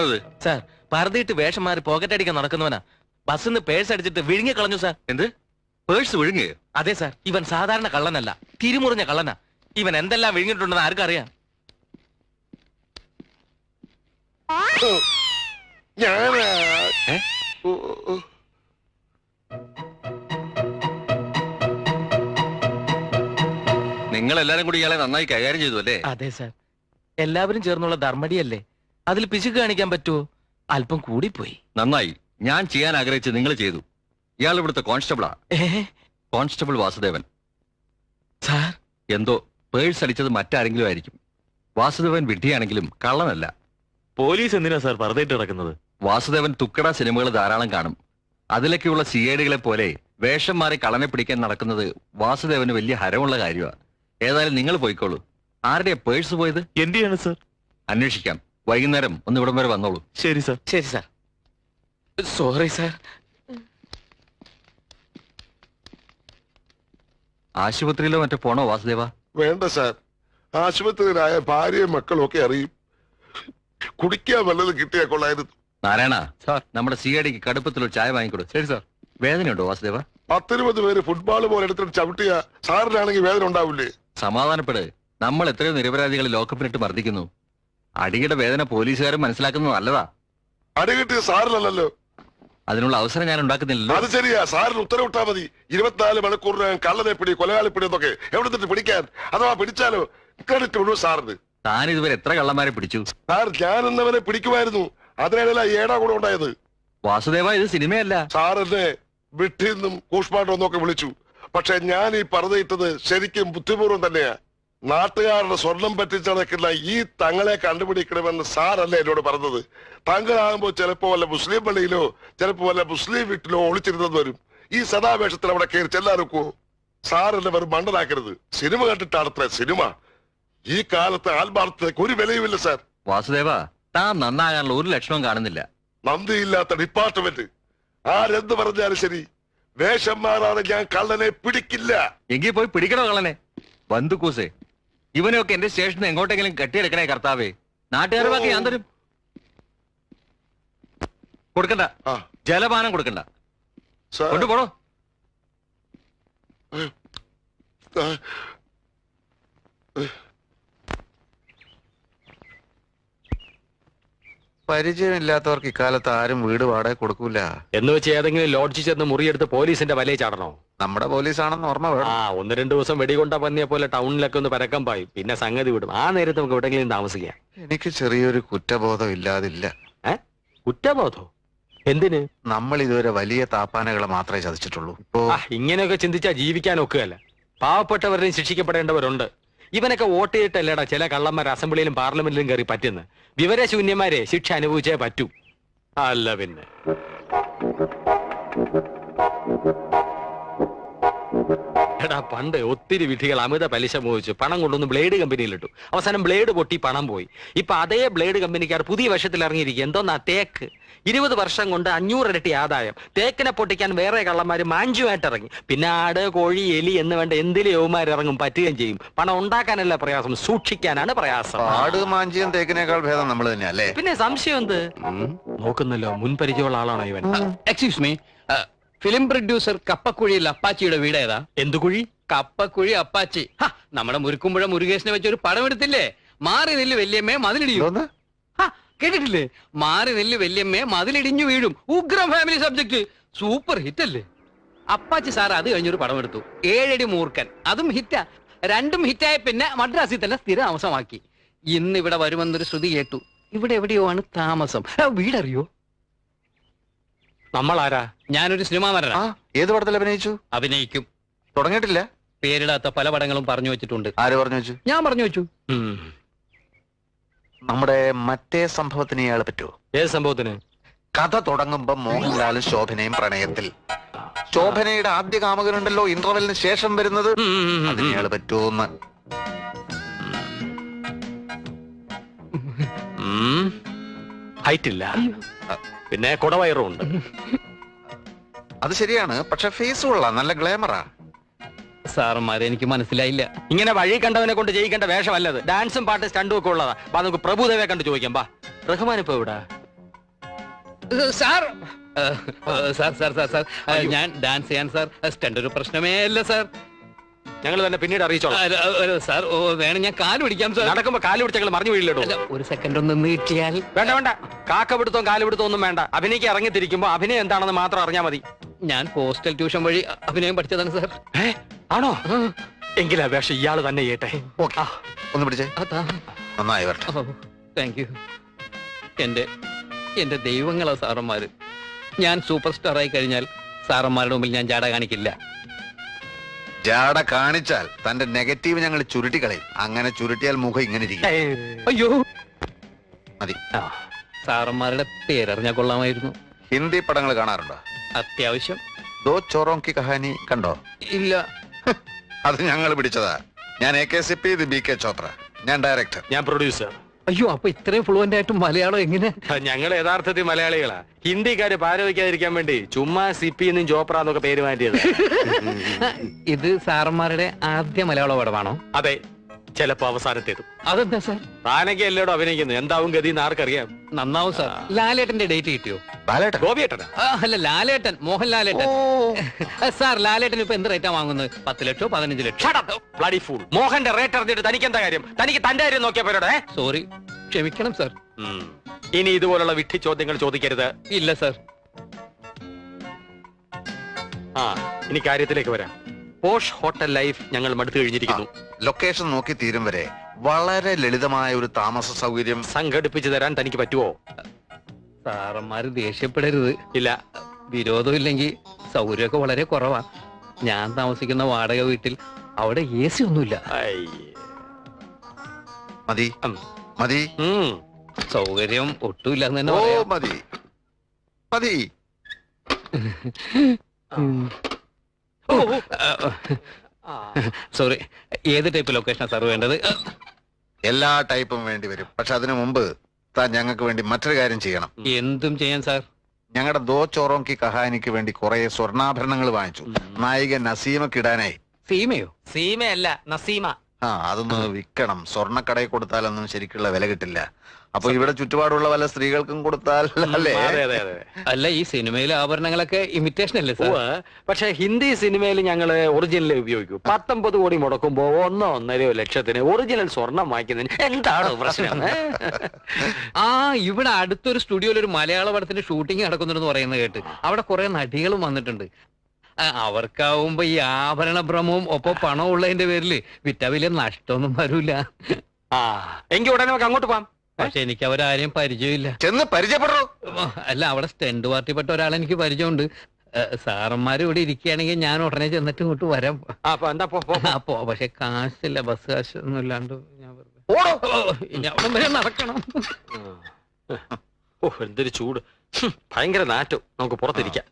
എന്താണത്
സാർ പറഞ്ഞിട്ട് വേഷം മാറി പോക്കറ്റ് അടിക്കാൻ നടക്കുന്നവനാ. ബസ്സിൽ നിന്ന് പേഴ്സ് അടിച്ചിട്ട് വിഴുങ്ങി കളഞ്ഞു സാർ.
എന്ത്? പേഴ്സ് വിഴുങ്ങി
അതെ സാർ. ഇവൻ സാധാരണ കള്ളനല്ല. തിരിമുറിഞ്ഞ കള്ളനാ. ഇവൻ എന്തെല്ലാം വിഴുങ്ങിയിട്ടുണ്ടെന്ന് ആർക്കറിയാം?
ഞാനാ?
ഏ?
ഓ, ഓ.
നിങ്ങൾ എല്ലാരും കൂടി ഇയാളെ നന്നായി കൈകാര്യം ചെയ്തു അല്ലേ?
അതെ സാർ. എല്ലാവരും ചേർന്നുള്ള ധർമ്മടിയല്ലേ? അതിൽ പിശുക്ക് കാണിക്കാൻ പറ്റുമോ അല്പം കൂടിപ്പോയി.
നന്നായി. ഞാൻ ചെയ്യാൻ ആഗ്രഹിച്ച് നിങ്ങൾ ചെയ്തു. ഇയാൾ ഇവിടുത്തെ കോൺസ്റ്റബിളാ. കോൺസ്റ്റബിൾ വാസുദേവൻ.
സാർ?
എന്തോ പേഴ്സ് അടിച്ചത് മറ്റാരെങ്കിലും ആയിരിക്കും. വാസുദേവൻ വിഡ്ഢിയാണെങ്കിലും കള്ളനല്ല.
പോലീസ് എന്തിനാ സാർ പറഞ്ഞിട്ട് കിടക്കുന്നത്
വാസുദേവൻ തുക്കട സിനിമകൾ ധാരാളം കാണും. അതിലൊക്കെയുള്ള സി ഐ പോലെ വേഷം മാറി കള്ളനെ പിടിക്കാൻ നടക്കുന്നത് വാസുദേവന് വലിയ ഹരമുള്ള കാര്യമാണ് ഏതായാലും നിങ്ങൾ പോയിക്കോളൂ. ആരുടെയാ പേഴ്സ് പോയത്?
എന്റെയാണ് സാർ.
അന്വേഷിക്കാം. വൈകുന്നേരം ഒന്ന് ഇവിടം വരെ വന്നോളൂ.
ശരി സാർ.
ശരി സാർ. Sorry sir.
ആശുപത്രിയിലോ മറ്റോ പോണോ വാസുദേവ?
വേണ്ട സാർ. ആശുപത്രിയിലായ ഭാര്യയും മക്കളും ഒക്കെ അറിയും. കുടിക്കാൻ വല്ലതും കിട്ടിയാ കൊള്ളായിരുന്നു.
നാരായണ സാർ. നമ്മുടെ സി ഐ ഡിക്ക് കടുപ്പത്തിൽ ഒരു ചായ വാങ്ങിക്കൊടു. ശരി സാർ. വേദനയുണ്ടോ വാസുദേവ?
പത്തിരുപത് പേര് ഫുട്ബോൾ പോലെ എടുത്തിട്ട് ചവിട്ടിയ സാറിനാണെങ്കിൽ വേദന ഉണ്ടാവില്ലേ?
സമാധാനപ്പെട്. നമ്മൾ എത്രയോ നിരപരാധികളെ ലോക്കപ്പിനിട്ട് മർദ്ദിക്കുന്നു. അടിയുടെ വേദന പോലീസുകാരും മനസ്സിലാക്കുന്നത് നല്ലതാ.
അടി കിട്ടിയ സാറിനല്ലല്ലോ
അതിനുള്ള അവസരം ഞാൻ ഉണ്ടാക്കുന്നില്ലല്ലോ.
അത് ശരിയാ. സാറിന് ഉത്തരവിട്ടാ മതി. ഇരുപത്തിനാല് മണിക്കൂറിനകം കള്ളനെ പിടി കൊലയാളി പിടി എന്നൊക്കെ എവിടെ നിന്ന് പിടിക്കാൻ? അഥവാ പിടിച്ചാലോ? ക്രെഡിറ്റ് മുഴുവൻ സാറിന്.
താൻ ഇതുവരെ എത്ര കള്ളന്മാരെ പിടിച്ചു?
സാർ ഞാൻ എന്നവനെ പിടിക്കുമായിരുന്നു. അതിനിടയിലാ ഏടാ കൂടെ ഉണ്ടായത്.
വാസുദേവ ഇത് സിനിമയല്ല.
സാർ എന്നെ വിട്ടിന്നും കൂഷ്മാണ്ടോ എന്നൊക്കെ വിളിച്ചു. പക്ഷെ ഞാൻ ഈ പറഞ്ഞിട്ടത് ശരിക്കും ബുദ്ധിപൂർവം തന്നെയാ. നാട്ടുകാരുടെ സ്വർണം പറ്റിച്ചടക്കുന്ന ഈ തങ്ങളെ കണ്ടുപിടിക്കണമെന്ന് സാറല്ല എന്നോട് പറഞ്ഞത്. താങ്കളാകുമ്പോൾ ചിലപ്പോ വല്ല മുസ്ലിം പള്ളിയിലോ ചിലപ്പോ വല്ല മുസ്ലിം വീട്ടിലോ ഒളിച്ചിരുന്നത് വരും. ഈ സദാവേഷത്തിൽ അവിടെ കയറി ചെല്ലാനൊക്കോ എന്നെ വെറും മണ്ടനാക്കരുത്. Cinema കണ്ടിട്ടാണത്ര cinema. ഈ കാലത്ത് ആത്മാർത്ഥതയ്ക്ക് ഒരു വിലയുമില്ല സാർ.
വാസുദേവ താൻ നന്നാകാനുള്ള ഒരു ലക്ഷണവും കാണുന്നില്ല.
നന്ദിയില്ലാത്ത ഡിപ്പാർട്ട്മെന്റ്. ആരെന്ത് പറഞ്ഞാലും ശരി. വേഷം മാറാതെ ഞാൻ കള്ളനെ പിടിക്കില്ല.
എങ്കിൽ പോയി പിടിക്കണോ കള്ളനെ? ബന്ധുക്കൂസേ ഇവനെയൊക്കെ എന്റെ സ്റ്റേഷനിൽ എങ്ങോട്ടെങ്കിലും കെട്ടിയെടുക്കണേ കർത്താവേ. നാട്ടുകാരെ ബാക്കി ഞാൻ തരും കൊടുക്കണ്ട ജലപാനം കൊടുക്കണ്ട. കൊണ്ടുപോടോ.
പരിചയമില്ലാത്തവർക്ക് ഇക്കാലത്ത് ആരും വീട് വാടക കൊടുക്കൂല.
എന്ന് വെച്ച് ഏതെങ്കിലും ലോഡ്ജിൽ ചെന്ന് മുറിയെടുത്ത് പോലീസിന്റെ വലയിൽ ചാടണോ?
നമ്മുടെ പോലീസാണെന്ന് ഓർമ്മ വേണം.
ആ ഒന്ന് രണ്ടു ദിവസം വെടികൊണ്ട പന്നിയെ പോലെ ടൗണിലൊക്കെ ഒന്ന് പരക്കം പായും. പിന്നെ സംഗതി വിടും. ആ നേരത്ത് നമുക്ക് എവിടെയെങ്കിലും താമസിക്കാം.
എനിക്ക് ചെറിയൊരു കുറ്റബോധം ഇല്ലാതില്ല.
കുറ്റബോധോ? എന്തിന്?
നമ്മൾ ഇതുവരെ വലിയ താപ്പാനകളെ മാത്രമേ ചതിച്ചിട്ടുള്ളൂ. ഇപ്പോ
ആ ഇങ്ങനെയൊക്കെ ചിന്തിച്ചാ ജീവിക്കാൻ ഒക്കുകയല്ല. പാവപ്പെട്ടവരെയും ശിക്ഷിക്കപ്പെടേണ്ടവരുണ്ട്. ഇവനൊക്കെ വോട്ട് ചെയ്തിട്ടല്ലേടാ ചില കള്ളന്മാർ അസംബ്ലിയിലും പാർലമെന്റിലും കയറി പറ്റുന്നത് വിവരശൂന്യന്മാരെ ശിക്ഷ അനുഭവിച്ചേ പറ്റൂ. അല്ല പിന്നെ. എടാ പണ്ട് ഒത്തിരി വിധികൾ അമിത പലിശ മോഹിച്ചു. പണം കൊണ്ടൊന്ന് ബ്ലേഡ് കമ്പനിയിലിട്ടു അവസാനം ബ്ലേഡ് പൊട്ടി പണം പോയി. ഇപ്പൊ അതേ ബ്ലേഡ് കമ്പനിക്കാർ പുതിയ വശത്തിൽ ഇറങ്ങിയിരിക്കുക എന്തോന്നാ തേക്ക്? ഇരുപത് വർഷം കൊണ്ട് അഞ്ഞൂറ് ഇരട്ടി ആദായം. തേക്കിനെ പൊട്ടിക്കാൻ വേറെ കള്ളന്മാർ മാഞ്ചുമായിട്ട് ഇറങ്ങി. പിന്നെ ആട് കോഴി എലി എന്ന് വേണ്ട എന്തിലും യോമാർ ഇറങ്ങും പറ്റുകയും ചെയ്യും. പണം ഉണ്ടാക്കാനല്ല പ്രയാസം സൂക്ഷിക്കാനാണ് പ്രയാസം.
ആട് മാഞ്ചിയും തേക്കിനേക്കാൾ ഭേദം നമ്മൾ തന്നെ അല്ലേ?
പിന്നെ സംശയം എന്ത്? നോക്കുന്നല്ലോ മുൻപരിചയമുള്ള ആളാണോ ഇവൻ?
എക്സ്ക്യൂസ് മീ ഫിലിം പ്രൊഡ്യൂസർ കപ്പക്കുഴിയിൽ അപ്പാച്ചിയുടെ വീട് ഏതാ?
എന്തു കുഴി
കപ്പക്കുഴി അപ്പാച്ചി. നമ്മുടെ മുരുക്കുമ്പുഴ മുരുകേശനെ വെച്ച് ഒരു പടം എടുത്തില്ലേ? മാറി നെല്ല് വല്യമ്മേ മതിലിടിയോ. കേട്ടിട്ടില്ലേ? മാറി നെല്ല് വല്യമ്മേ മതിലിടിഞ്ഞു വീഴും. ഉഗ്രം ഫാമിലി സബ്ജക്ട് സൂപ്പർ ഹിറ്റ് അല്ലേ? അപ്പാച്ചി സാർ അത് കഴിഞ്ഞൊരു പടം എടുത്തു. ഏഴടി മൂർക്കൻ അതും ഹിറ്റാ രണ്ടും ഹിറ്റായ പിന്നെ മദ്രാസിൽ തന്നെ സ്ഥിര താമസമാക്കി ഇന്ന് ഇവിടെ വരുമെന്നൊരു ശ്രുതി കേട്ടു. ഇവിടെ എവിടെയോ ആണ് താമസം. ആ, വീടറിയോ
നമ്മളാരാ?
ഞാനൊരു സിനിമാ നടനാ.
ഏത് പടത്തിൽ അഭിനയിച്ചു?
അഭിനയിക്കും.
തുടങ്ങിയിട്ടില്ല.
പേരിടാത്ത പല പടങ്ങളും പറഞ്ഞു വെച്ചിട്ടുണ്ട്.
ആര് പറഞ്ഞു വെച്ചു?
ഞാൻ പറഞ്ഞു വെച്ചു.
നമ്മുടെ മറ്റേ സംഭവത്തിന് ഇയാളെ പറ്റുമോ
ഏത് സംഭവത്തിന്?
കഥ തുടങ്ങുമ്പോ മോഹൻലാലും ശോഭനയും പ്രണയത്തിൽ. ശോഭനയുടെ ആദ്യ കാമകനുണ്ടല്ലോ ഇന്റർവെലിന് ശേഷം വരുന്നത്. അതിന് പറ്റുമോന്ന്
ഹൈറ്റ് ഇല്ല പിന്നെ കുടവയറും ഉണ്ട്
അത് ശരിയാണ് പക്ഷെ ഫേസ് കൊള്ളാം നല്ല ഗ്ലാമറാ.
സാറന്മാരെ എനിക്ക് മനസ്സിലായില്ല.
ഇങ്ങനെ വഴി കണ്ടവനെ കൊണ്ട് ജയിക്കേണ്ട വേഷമല്ലത്. ഡാൻസും പാട്ട് സ്റ്റണ്ടും ഒക്കെ ഉള്ളതാ. ബാ നമുക്ക് പ്രഭുദേവയെ കണ്ട് ചോദിക്കാം. ബാ റഹ്മാൻ ഇപ്പൊ ഇവിടെ
സാർ. ഏഹ്, ഏഹ്, സാർ സാർ സാർ സാർ. ഞാൻ ഡാൻസ് ചെയ്യാൻ സാർ. സ്റ്റണ്ട് ഒരു പ്രശ്നമേ അല്ല സാർ.
ഞങ്ങൾ തന്നെ പിന്നീട് അറിയിച്ചോളാം.
സാർ വേണം. ഞാൻ കാൽ പിടിക്കാം സാർ.
നടക്കുമ്പോ കാൽ പിടിച്ച ഞങ്ങൾ മറിഞ്ഞു വീഴിലിടൂ
അല്ല, ഒരു സെക്കൻഡ് ഒന്ന് നീട്ടിയാൽ
വേണ്ട വേണ്ട. കാക്ക കാലുപിടുത്തവും കാൽ പിടുത്തവും ഒന്നും വേണ്ട. അഭിനയ്ക്ക് ഇറങ്ങിത്തിരിക്കുമ്പോ അഭിനയം എന്താണെന്ന് മാത്രം അറിഞ്ഞാൽ മതി.
ഞാൻ പോസ്റ്റൽ ട്യൂഷൻ വഴി അഭിനയം പഠിച്ചതാണ് സാർ.
ആണോ? എങ്കിലാ വേഷം ഇയാൾ തന്നെ ചെയ്യട്ടെ.
ഒന്ന് പിടിച്ചേ.
അതാ
നന്നായി വരട്ടെ.
താങ്ക് യു എന്റെ എന്റെ ദൈവങ്ങളാ സാറന്മാര്. ഞാൻ സൂപ്പർ സ്റ്റാർ ആയി കഴിഞ്ഞാൽ സാറന്മാരുടെ മുമ്പിൽ ഞാൻ ജാട കാണിക്കില്ല.
ജാട കാണിച്ചാൽ തന്റെ നെഗറ്റീവ് ഞങ്ങൾ ചുരുട്ടിക്കളയും. അങ്ങനെ ചുരുട്ടിയാൽ മുഖം ഇങ്ങനെ ഇരിക്കും.
അയ്യോ.
മതി.
സാറന്മാരുടെ പേരറിഞ്ഞാൽ കൊള്ളാമായിരുന്നു.
ഹിന്ദി പടങ്ങൾ കാണാറുണ്ടോ?
അത്യാവശ്യം.
ദോ ചോറോങ്കി കി കഹാനി കണ്ടോ?
ഇല്ല.
അത് ഞങ്ങൾ പിടിച്ചതാ. ഞാൻ എ കെ സി പി ഇത് ബി കെ ചോപ്ര ഞാൻ ഡയറക്ടർ.
ഞാൻ പ്രൊഡ്യൂസർ.
അയ്യോ അപ്പൊ ഇത്രയും ഫ്ലുവന്റ് ആയിട്ട് മലയാളം എങ്ങനെ?
ഞങ്ങൾ യഥാർത്ഥത്തിൽ മലയാളികളാ. ഹിന്ദിക്കാര് പാരവയ്ക്കാതിരിക്കാൻ വേണ്ടി ചുമ്മാ സിപ്പി എന്നും ചോപ്ര എന്നൊക്കെ പേര് മാറ്റിയത്.
ഇത് സാറന്മാരുടെ ആദ്യ മലയാള പടമാണോ
അതെ. ചിലപ്പോ അവസാനത്തേതും.
അതെന്താ സാർ?
താനൊക്കെ എല്ലായിടും അഭിനയിക്കുന്നു എന്താവും ഗതി എന്ന് ആർക്കറിയാം?
നന്നാവും സാർ. ലാലേട്ടന്റെ ഡേറ്റ് കിട്ടിയോ?
ഗോപിയേട്ടനാ?
ആ, അല്ല ലാലേട്ടൻ മോഹൻ ലാലേട്ടൻ. സാർ ലാലേട്ടൻ ഇപ്പൊ എന്ത് റേറ്റാ വാങ്ങുന്നത്? പത്ത് ലക്ഷോ പതിനഞ്ച് ലക്ഷം?
ബ്ലഡി ഫൂൾ മോഹന്റെ റേറ്റ് അറിഞ്ഞിട്ട് തനിക്ക് എന്താ കാര്യം? തനിക്ക് തന്റെ കാര്യം നോക്കിയാ പോരടെ
സോറി ക്ഷമിക്കണം സാർ.
ഇനി ഇതുപോലുള്ള വിട്ടി ചോദ്യങ്ങൾ ചോദിക്കരുത്.
ഇല്ല സാർ.
ആ ഇനി കാര്യത്തിലേക്ക് വരാം. പോഷ് ഹോട്ടൽ ലൈഫ് ഞങ്ങൾ മടുത്തു കഴിഞ്ഞിരിക്കുന്നു.
ലൊക്കേഷൻ നോക്കി തീരും വരെ വളരെ ലളിതമായ ഒരു താമസ സൗകര്യം
സംഘടിപ്പിച്ചു തരാൻ തനിക്ക് പറ്റുമോ
സാറന്മാര് ദേഷ്യപ്പെടരുത്.
ഇല്ല.
വിരോധമില്ലെങ്കിൽ സൗകര്യമൊക്കെ വളരെ കുറവാ. ഞാൻ താമസിക്കുന്ന വാടക വീട്ടിൽ അവിടെ എ സി ഒന്നുമില്ല.
മതി. മതി.
സൗകര്യം ഒട്ടുമില്ല തന്നെ
ഓ മതി. മതി.
സോറി ഏത് ടൈപ്പ് ലൊക്കേഷനാ സാർ വേണ്ടത്?
എല്ലാ ടൈപ്പും വേണ്ടി വരും. പക്ഷെ അതിനു മുമ്പ് താൻ ഞങ്ങൾക്ക് വേണ്ടി മറ്റൊരു കാര്യം ചെയ്യണം.
എന്തും ചെയ്യാൻ സാർ
ഞങ്ങളുടെ ദോ ചോറോങ്കി കഹാനിക്ക് വേണ്ടി കുറെ സ്വർണാഭരണങ്ങൾ വാങ്ങിച്ചു. നായിക നസീമക്ക് ഇടാനായി.
സീമയോ?
സീമയല്ല നസീമ.
ആ അതൊന്ന് വിൽക്കണം. സ്വർണക്കടയിൽ കൊടുത്താലൊന്നും ശരിക്കുള്ള വില കിട്ടില്ല. അപ്പൊ ഇവിടെ ചുറ്റുപാടുള്ള പല സ്ത്രീകൾക്കും കൊടുത്താൽ അല്ലേ?
അല്ല ഈ സിനിമയിലെ ആഭരണങ്ങളൊക്കെ ഇമിറ്റേഷൻ അല്ലേ.
പക്ഷെ ഹിന്ദി സിനിമയിൽ ഞങ്ങൾ ഒറിജിനൽ ഉപയോഗിക്കും. പത്തൊമ്പത് കോടി മുടക്കുമ്പോ ഒന്നോ ഒന്നരയോ ലക്ഷത്തിന് ഒറിജിനൽ സ്വർണം വാങ്ങിക്കുന്നതിന് എന്താണ് പ്രശ്നം?
ആ ഇവിടെ അടുത്തൊരു സ്റ്റുഡിയോയിൽ ഒരു മലയാള പടത്തിന്റെ ഷൂട്ടിംഗ് നടക്കുന്നുണ്ടെന്ന് പറയുന്നത് കേട്ട്. അവിടെ കുറെ നടികളും വന്നിട്ടുണ്ട്. അവർക്കാവുമ്പോ ഈ ആഭരണ ഭ്രമവും ഒപ്പം പണവും ഉള്ളതിന്റെ പേരിൽ വിറ്റ വലിയ നഷ്ടമൊന്നും വരൂല.
ആ എങ്കിൽ ഉടനെ നമുക്ക് അങ്ങോട്ട് പോവാം.
പക്ഷെ എനിക്ക് അവരാരെയും പരിചയമില്ല.
ചെന്ന് പരിചയപ്പെടുന്നു
അല്ല അവിടെ സ്റ്റെൻഡ് പാർട്ടിപ്പെട്ട ഒരാളെ എനിക്ക് പരിചയമുണ്ട്. സാറന്മാര് ഇവിടെ ഇരിക്കുകയാണെങ്കിൽ ഞാൻ ഉടനെ ചെന്നിട്ട് ഇങ്ങോട്ട് വരാം.
അപ്പോ
പക്ഷെ കാശില്ല ബസ് കാശ് ഒന്നും ഇല്ലാണ്ട് ഞാൻ നടക്കണം.
ഓ എന്തൊരു ചൂട്. ഭയങ്കര നാറ്റം. നമുക്ക് പുറത്തിരിക്കാം.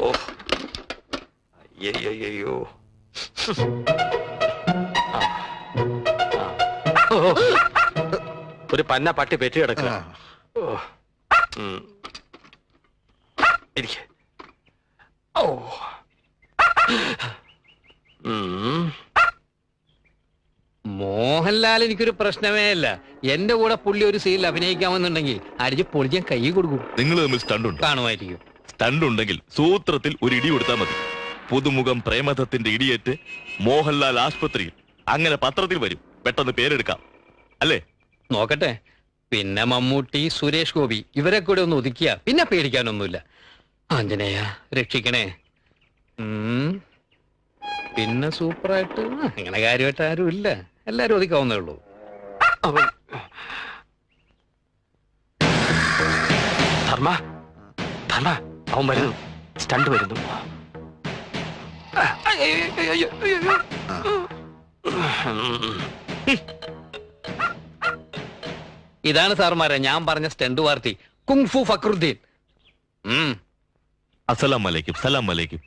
ഓ. അയ്യോ ഒരു പന്ന പട്ടി പെറ്റി കിടക്കുക ഓ.
മോഹൻലാൽ എനിക്കൊരു പ്രശ്നമേ അല്ല. എന്റെ കൂടെ പുള്ളി ഒരു സീനിൽ അഭിനയിക്കാമെന്നുണ്ടെങ്കിൽ അരിച്ച് പൊളിക്കാൻ കൈ കൊടുക്കും.
നിങ്ങൾ തമ്മിൽ സ്റ്റണ്ട് ഉണ്ട്
കാണുമായിരിക്കും.
സ്റ്റണ്ട് ഉണ്ടെങ്കിൽ സൂത്രത്തിൽ ഒരു ഇടി കൊടുത്താൽ മതി. പുതുമുഖം പ്രേമദത്തിന്റെ ഇടിയേറ്റ് മോഹൻലാൽ ആശുപത്രിയിൽ. അങ്ങനെ പത്രത്തിൽ വരും. പെട്ടെന്ന് പേരെടുക്കാം. അല്ലേ?
നോക്കട്ടെ. പിന്നെ മമ്മൂട്ടി സുരേഷ് ഗോപി ഇവരെ കൂടെ ഒന്ന് ഒതുക്കിയ പിന്നെ പേടിക്കാനൊന്നുമില്ല. ആഞ്ജനേയ രക്ഷിക്കണേ. പിന്നെ സൂപ്പറായിട്ട് അങ്ങനെ കാര്യമായിട്ട് ആരും ഇല്ല. എല്ലാരും ഒതുക്കാവുന്നേ ഉള്ളൂ.
ധർമ്മ. ധർമ്മ അവൻ വരുന്നു. സ്റ്റണ്ട് വരുന്നു.
ഇതാണ് സാർമാരെ ഞാൻ പറഞ്ഞ സ്റ്റെൻഡ് പാർട്ടി കുങ്ഫു ഫക്രുദ്ദീൻ.
അസലാം വലൈക്കും സലാം വലൈക്കും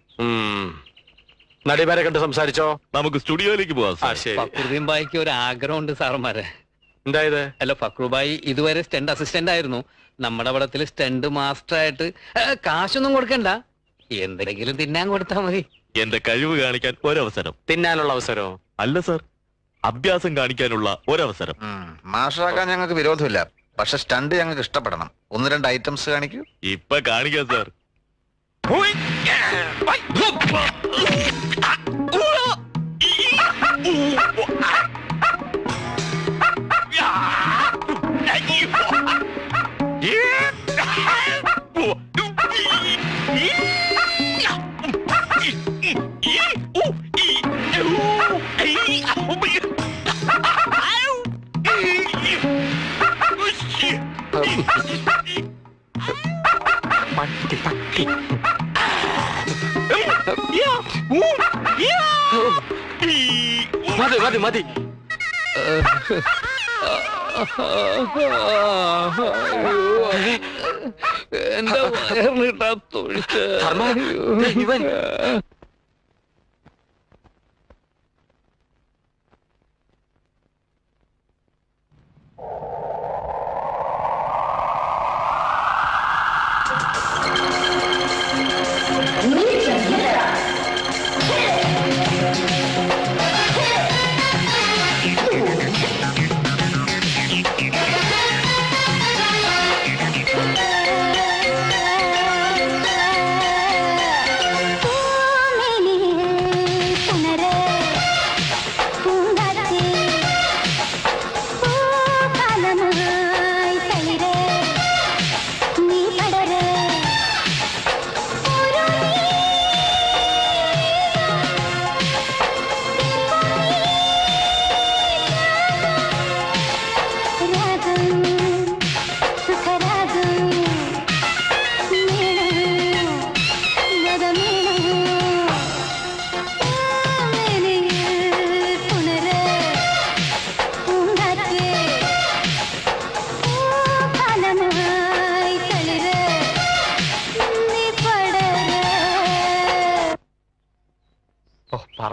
നടിമാരെ കണ്ട് സംസാരിച്ചോ?
നമുക്ക് സ്റ്റുഡിയോയിലേക്ക് പോവാം
ബായിക്ക് ഒരു ആഗ്രഹമുണ്ട് സാർമാരെ
എന്തായത്
അല്ല ഫക്രുബായി ഇതുവരെ സ്റ്റെൻഡ് അസിസ്റ്റന്റ് ആയിരുന്നു. നമ്മുടെ പടത്തിൽ സ്റ്റെൻഡ് മാസ്റ്റർ ആയിട്ട് കാശൊന്നും കൊടുക്കണ്ട. എന്തെങ്കിലും തിന്നാൻ കൊടുത്താ മതി.
എന്റെ കഴിവ് കാണിക്കാൻ ഒരവസരം.
തിന്നാനുള്ള അവസരമോ?
അല്ല സർ. അഭ്യാസം കാണിക്കാനുള്ള ഒരവസരം.
മാഷാക്കാൻ ഞങ്ങൾക്ക് വിരോധമില്ല. പക്ഷെ സ്റ്റണ്ട് ഞങ്ങൾക്ക് ഇഷ്ടപ്പെടണം. ഒന്ന് രണ്ട് ഐറ്റംസ് കാണിക്കൂ.
ഇപ്പൊ കാണിക്കാം സാർ.
പട്ടി പട്ടി മതി മതി മതി
എന്റെ വയറിനിട്ടാ തൊഴിച്ച്
ധർമ്മ, ദേ ഇവൻ.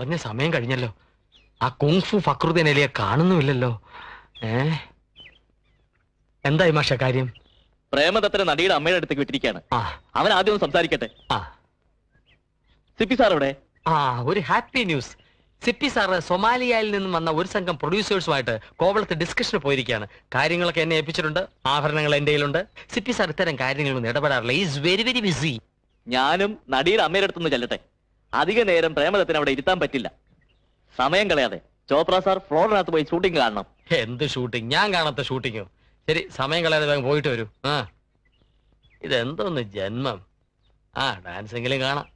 പറഞ്ഞ സമയം കഴിഞ്ഞല്ലോ. ആ കുങ്ഫു ഫക്രുദ്ദീനലിയെ കാണുന്നുമില്ലല്ലോ. ഏ? എന്തായി മാഷ കാര്യം?
പ്രേമദത്തനെ നടിയുടെ അമ്മയുടെ അടുത്ത് വിട്ടിരിക്കുകയാണ്. അവൻ ആദ്യം ഒന്ന് സംസാരിക്കട്ടെ. സിപ്പി സാർ അവിടെ
ആ ഒരു ഹാപ്പി ന്യൂസ്. സിപ്പി സാറ് സൊമാലിയയിൽ നിന്നും വന്ന ഒരു സംഘം പ്രൊഡ്യൂസേഴ്സുമായിട്ട് കോവളത്ത് ഡിസ്കഷന് പോയിരിക്കുകയാണ്. കാര്യങ്ങളൊക്കെ എന്നെ ഏൽപ്പിച്ചിട്ടുണ്ട്. ആഭരണങ്ങൾ എന്റെ കയ്യിലുണ്ട്. സിപ്പി സാർ ഇത്തരം കാര്യങ്ങളൊന്നും ഇടപെടാറില്ല. ഈസ് വെരി വെരി ബിസി
ഞാനും നടിയുടെ അമ്മയുടെ അടുത്തൊന്ന് ചെല്ലട്ടെ. അധിക നേരം പ്രേമദത്തിന് അവിടെ ഇരുത്താൻ പറ്റില്ല. സമയം കളയാതെ. ചോപ്ര സാർ ഫ്ലോറിനകത്ത് പോയി ഷൂട്ടിംഗ് കാണണം.
എന്ത് ഷൂട്ടിംഗ് ഞാൻ കാണാത്ത ഷൂട്ടിംഗ് ശരി സമയം കളയാതെ പോയിട്ട് വരൂ. ആ. ഇതെന്തോന്ന് ജന്മം? ആ ഡാൻസ് എങ്കിലും കാണാം.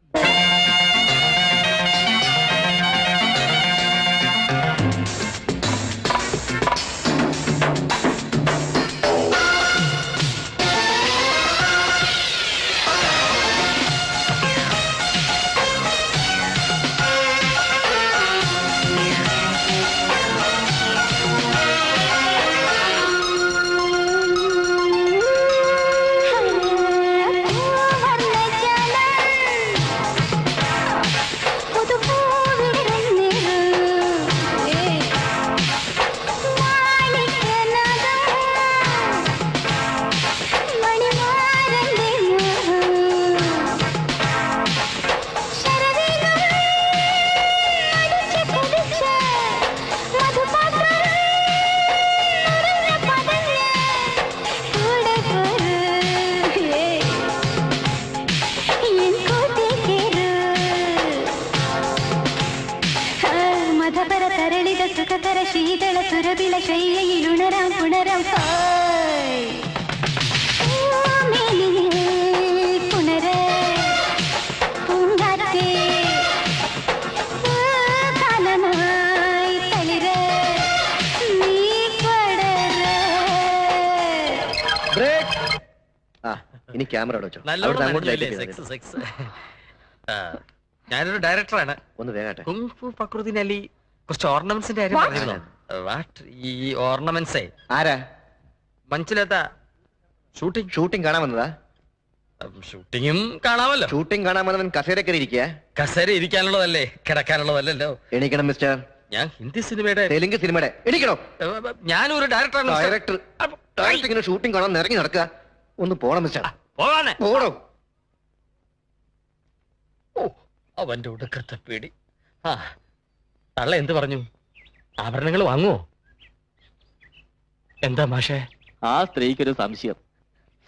ഇനി ക്യാമറ വെച്ചോ.
നല്ലോണം
അങ്ങോട്ട്
നനഞ്ഞില്ലേ?
light
സെക്സ്,
ചെയ്തോ.
സെക്സ്. ഞാനൊരു ഡയറക്ടറാണ്
ഒന്ന് വേഗട്ടെ
കുംഫു ഫക്രുദ്ദീൻ അലി. കുറച്ച് ഓർണമെന്റ്സിന്റെ കാര്യം
What?
പറഞ്ഞിരുന്നു വാട്ട് ഈ ഓർണമെന്റ്സേ?
ആരാ?
മനസ്സിലെത്താ ഷൂട്ടിംഗ്.
ഷൂട്ടിംഗ് കാണാൻ വന്നതാ?
ഷൂട്ടിംഗും കാണാമല്ലോ.
ഷൂട്ടിംഗ് കാണാൻ വന്നവൻ കസേര കയറി ഇരിക്കുക
കസേര ഇരിക്കാനുള്ളതല്ലേ? കിടക്കാനുള്ളതല്ലല്ലോ.
എണീക്കണം മിസ്റ്റർ
ഞാൻ ഹിന്ദി സിനിമയുടെ
തെലുങ്ക് സിനിമയുടെ. എണീക്കണോ?
ഞാനൊരു ഡയറക്ടറാണ്
ഡയറക്ടർ ഡയറക്ടർ ഇങ്ങനെ ഷൂട്ടിംഗ് കാണാൻ ഇറങ്ങി നടക്കുക. ഒന്ന് പോണം മിസ്റ്റർ പോടോ
അവന്റെ ഒടുക്കത്തെ പേടി. ആ തള്ള എന്ത് പറഞ്ഞു? ആഭരണങ്ങൾ വാങ്ങുവോ? എന്താ മാഷേ?
ആ സ്ത്രീക്കൊരു സംശയം.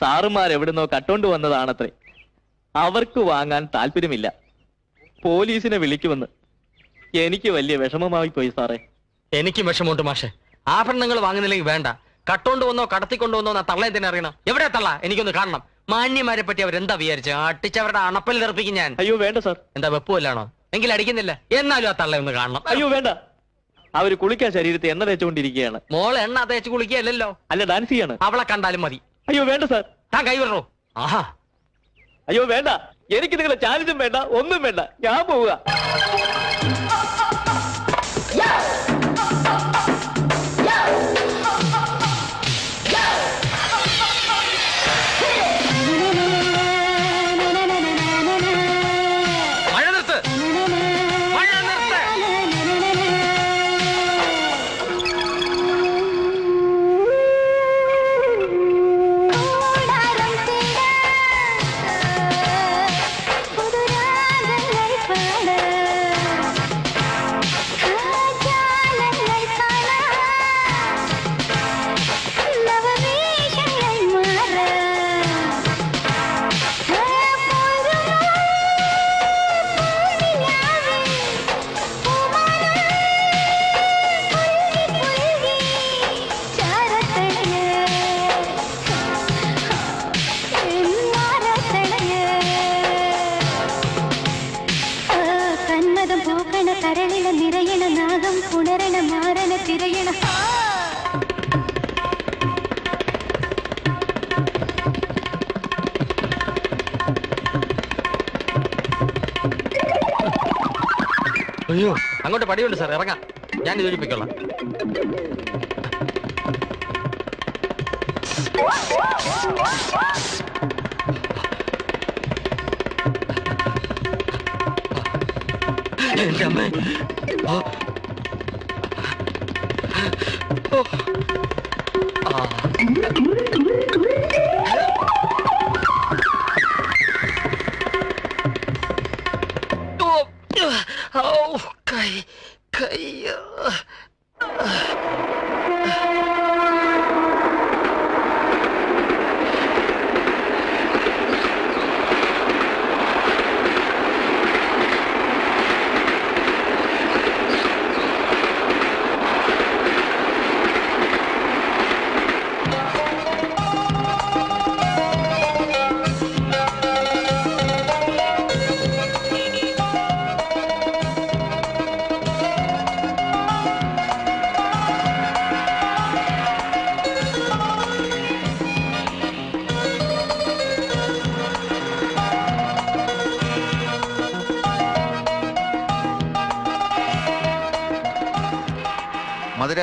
സാറുമാർ എവിടുന്നോ കട്ടോണ്ട് വന്നതാണത്രേ. അവർക്ക് വാങ്ങാൻ താല്പര്യമില്ല. പോലീസിനെ വിളിക്കുമെന്ന്. എനിക്ക് വലിയ വിഷമമായി പോയി സാറേ.
എനിക്കും വിഷമമുണ്ട് മാഷെ. ആഭരണങ്ങൾ വാങ്ങുന്നില്ലെങ്കിൽ വേണ്ട. കട്ടോണ്ട് വന്നോ കടത്തിക്കൊണ്ടു വന്നോ എന്നാ തള്ള എന്തിനാ അറിയണം. എവിടെയാ തള്ള? എനിക്കൊന്ന് കാണണം. മാന്യമാരെ പറ്റി അവരെന്താ വിചാരിച്ച? അട്ടിച്ചവരുടെ അണപ്പൽ തെറപ്പിക്കും ഞാൻ.
അയ്യോ വേണ്ട സാർ.
എന്താ വെപ്പുമല്ലാണോ എങ്കിൽ അടിക്കുന്നില്ല. എന്നാലും ആ തള്ള ഒന്ന് കാണണം.
അയ്യോ വേണ്ട. അവർ കുളിക്കാൻ ശരീരത്തെ എണ്ണ തേച്ചുകൊണ്ടിരിക്കുകയാണ്.
മോൾ എണ്ണ തേച്ച് കുളിക്കുകയല്ലോ
അല്ല ഡാൻസ് ചെയ്യാണ്.
അവളെ കണ്ടാലും മതി.
അയ്യോ വേണ്ട സാർ.
താൻ കൈവിടറോ ആഹാ.
അയ്യോ വേണ്ട. എനിക്ക് നിങ്ങളെ ചാലഞ്ചും വേണ്ട ഒന്നും വേണ്ട. ഞാൻ പോവുക.
അങ്ങോട്ട് പടിയുണ്ട് സാർ ഇറങ്ങാം ഞാൻ ഇത് ഒഴിപ്പിക്കൊള്ളാം എന്റെ അമ്മ. ആ.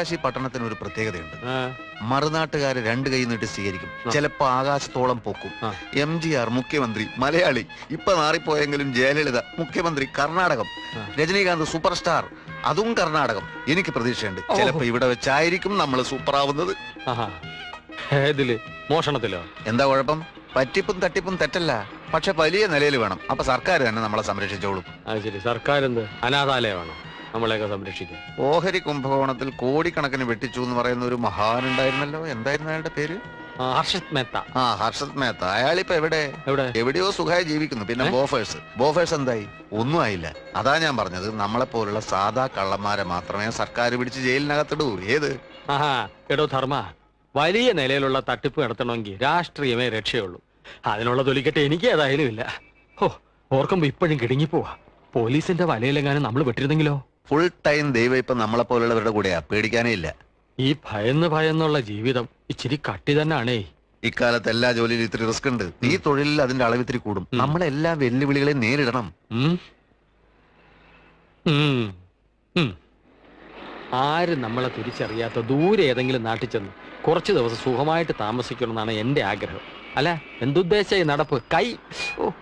മദുരാശി പട്ടണത്തിന് ഒരു പ്രത്യേകതയുണ്ട്. മറുനാട്ടുകാര് രണ്ട് കൈ നീട്ടി സ്വീകരിക്കും. ചിലപ്പോ ആകാശത്തോളം പൊക്കും. എം ജി ആർ മുഖ്യമന്ത്രി മലയാളി ഇപ്പൊ മാറിപ്പോയെങ്കിലും ജയലളിത മുഖ്യമന്ത്രി കർണാടകം. രജനീകാന്ത് സൂപ്പർ സ്റ്റാർ അതും കർണാടകം. എനിക്ക് പ്രതീക്ഷയുണ്ട്. ചിലപ്പോ ഇവിടെ വെച്ചായിരിക്കും നമ്മൾ സൂപ്പർ ആവുന്നത്
ഇതിൽ മോഷണത്തിലോ?
എന്താ കുഴപ്പം? പറ്റിപ്പും തട്ടിപ്പും തെറ്റല്ല. പക്ഷെ വലിയ നിലയിൽ വേണം. അപ്പൊ സർക്കാർ തന്നെ നമ്മളെ സംരക്ഷിച്ചോളും.
ശരി. സർക്കാർ എന്ത് അനാഥാലയമാണോ? നമ്മളെയൊക്കെ സംരക്ഷിക്കും.
ഓഹരി കുംഭകോണത്തിൽ കോടിക്കണക്കിന് വെട്ടിച്ചു എന്ന് പറയുന്ന ഒരു മഹാൻ ഉണ്ടായിരുന്നല്ലോ. എന്തായിരുന്നു അയാളുടെ പേര്?
ഹർഷത് മേത്ത.
ആ ഹർഷത് മേത്ത. അയാളിപ്പോ എവിടെ?
എവിടെ?
എവിടെയോ സുഖമായി ജീവിക്കുന്നു. പിന്നെ ബോഫേഴ്സ്. ബോഫേഴ്സ് എന്തായി? ഒന്നും ആയില്ല. അതാ ഞാൻ പറഞ്ഞത്. നമ്മളെ പോലുള്ള സാധാ കള്ളന്മാരെ മാത്രമേ സർക്കാർ പിടിച്ച് ജയിലിനകത്തിടൂ. ഏത്?
ആഹാ എടോ ധർമ്മ. വലിയ നിലയിലുള്ള തട്ടിപ്പ് നടത്തണമെങ്കിൽ രാഷ്ട്രീയമേ രക്ഷയുള്ളൂ. അതിനുള്ള തൊലിക്കട്ടെ എനിക്ക് ഏതായാലും ഇല്ല. ഓ ഓർക്കുമ്പോ ഇപ്പോഴും കിടുങ്ങിപ്പോവാ. പോലീസിന്റെ വലയിലെങ്ങാനും നമ്മൾ വിട്ടിരുന്നെങ്കിലോ
ഫുൾ ടൈം ദൈവം ഇപ്പൊ നമ്മളെ പോലുള്ളവരുടെ കൂടെയാ. പേടിക്കാനേ ഇല്ല.
ഈ ഭയന്ന് ഭയന്നുള്ള ജീവിതം ഇച്ചിരി കട്ടി തന്നെയാണേ
ഇക്കാലത്ത് എല്ലാ ജോലിയിലും ഇത്തിരി റിസ്ക് ഉണ്ട്. ഈ തൊഴിലിൽ അതിന്റെ അളവ് ഇത്തിരി കൂടും. നമ്മളെല്ലാ വെല്ലുവിളികളെയും നേരിടണം.
ആരും നമ്മളെ തിരിച്ചറിയാത്ത ദൂരെ ഏതെങ്കിലും നാട്ടിൽ ചെന്ന് കുറച്ച് ദിവസം സുഖമായിട്ട് താമസിക്കണമെന്നാണ് എന്റെ ആഗ്രഹം. അല്ല എന്തുദ്ദേശ നടപ്പ്? കൈ.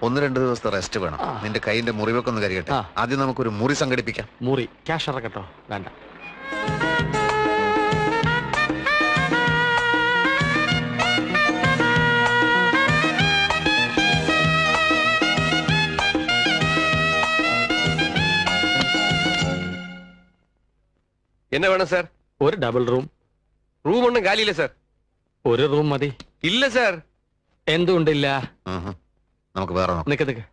ഒന്ന് രണ്ട് ദിവസത്തെ റെസ്റ്റ് വേണം. നിന്റെ കൈന്റെ മുറിവൊക്കെ ഒന്ന് കരുകട്ടെ ആദ്യം നമുക്കൊരു മുറി സംഘടിപ്പിക്കാം.
മുറി. ക്യാഷ് ഇറക്കട്ടോ വേണ്ട.
എന്നെ വേണം സാർ
ഒരു ഡബിൾ റൂം
റൂം ഒന്നും കാലിയില്ല സാർ
ഒരു റൂം മതി.
ഇല്ല സാർ
എന്തുകൊണ്ടില്ല?
നമുക്ക് വേറെ
നിക്ക. നിക്ക്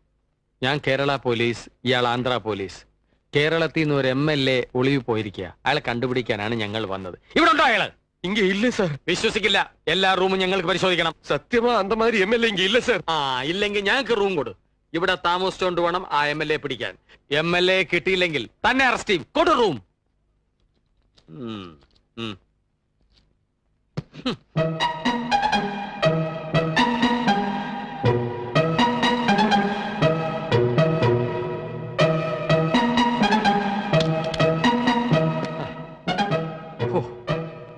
ഞാൻ കേരള പോലീസ് ഇയാൾ ആന്ധ്ര പോലീസ്. കേരളത്തിൽ നിന്ന് ഒരു എം എൽ എ ഒളിവ് പോയിരിക്കുക. അയാളെ കണ്ടുപിടിക്കാനാണ് ഞങ്ങൾ വന്നത്. ഇവിടെ ഉണ്ടോ അയാൾ?
ഇങ്ങ ഇല്ല സർ.
വിശ്വസിക്കില്ല. എല്ലാ റൂമും ഞങ്ങൾക്ക് പരിശോധിക്കണം.
സത്യമാ അന്തമാതിരി എം എൽ എ ഇല്ല സർ.
ആ ഇല്ലെങ്കിൽ ഞങ്ങൾക്ക് റൂം കൊടു. ഇവിടെ താമസിച്ചുകൊണ്ട് വേണം ആ എം എൽ എ പിടിക്കാൻ. എം എൽ എ കിട്ടിയില്ലെങ്കിൽ തന്നെ അറസ്റ്റ് ചെയ്യും. കൊടു റൂം. ഉം, ഉം.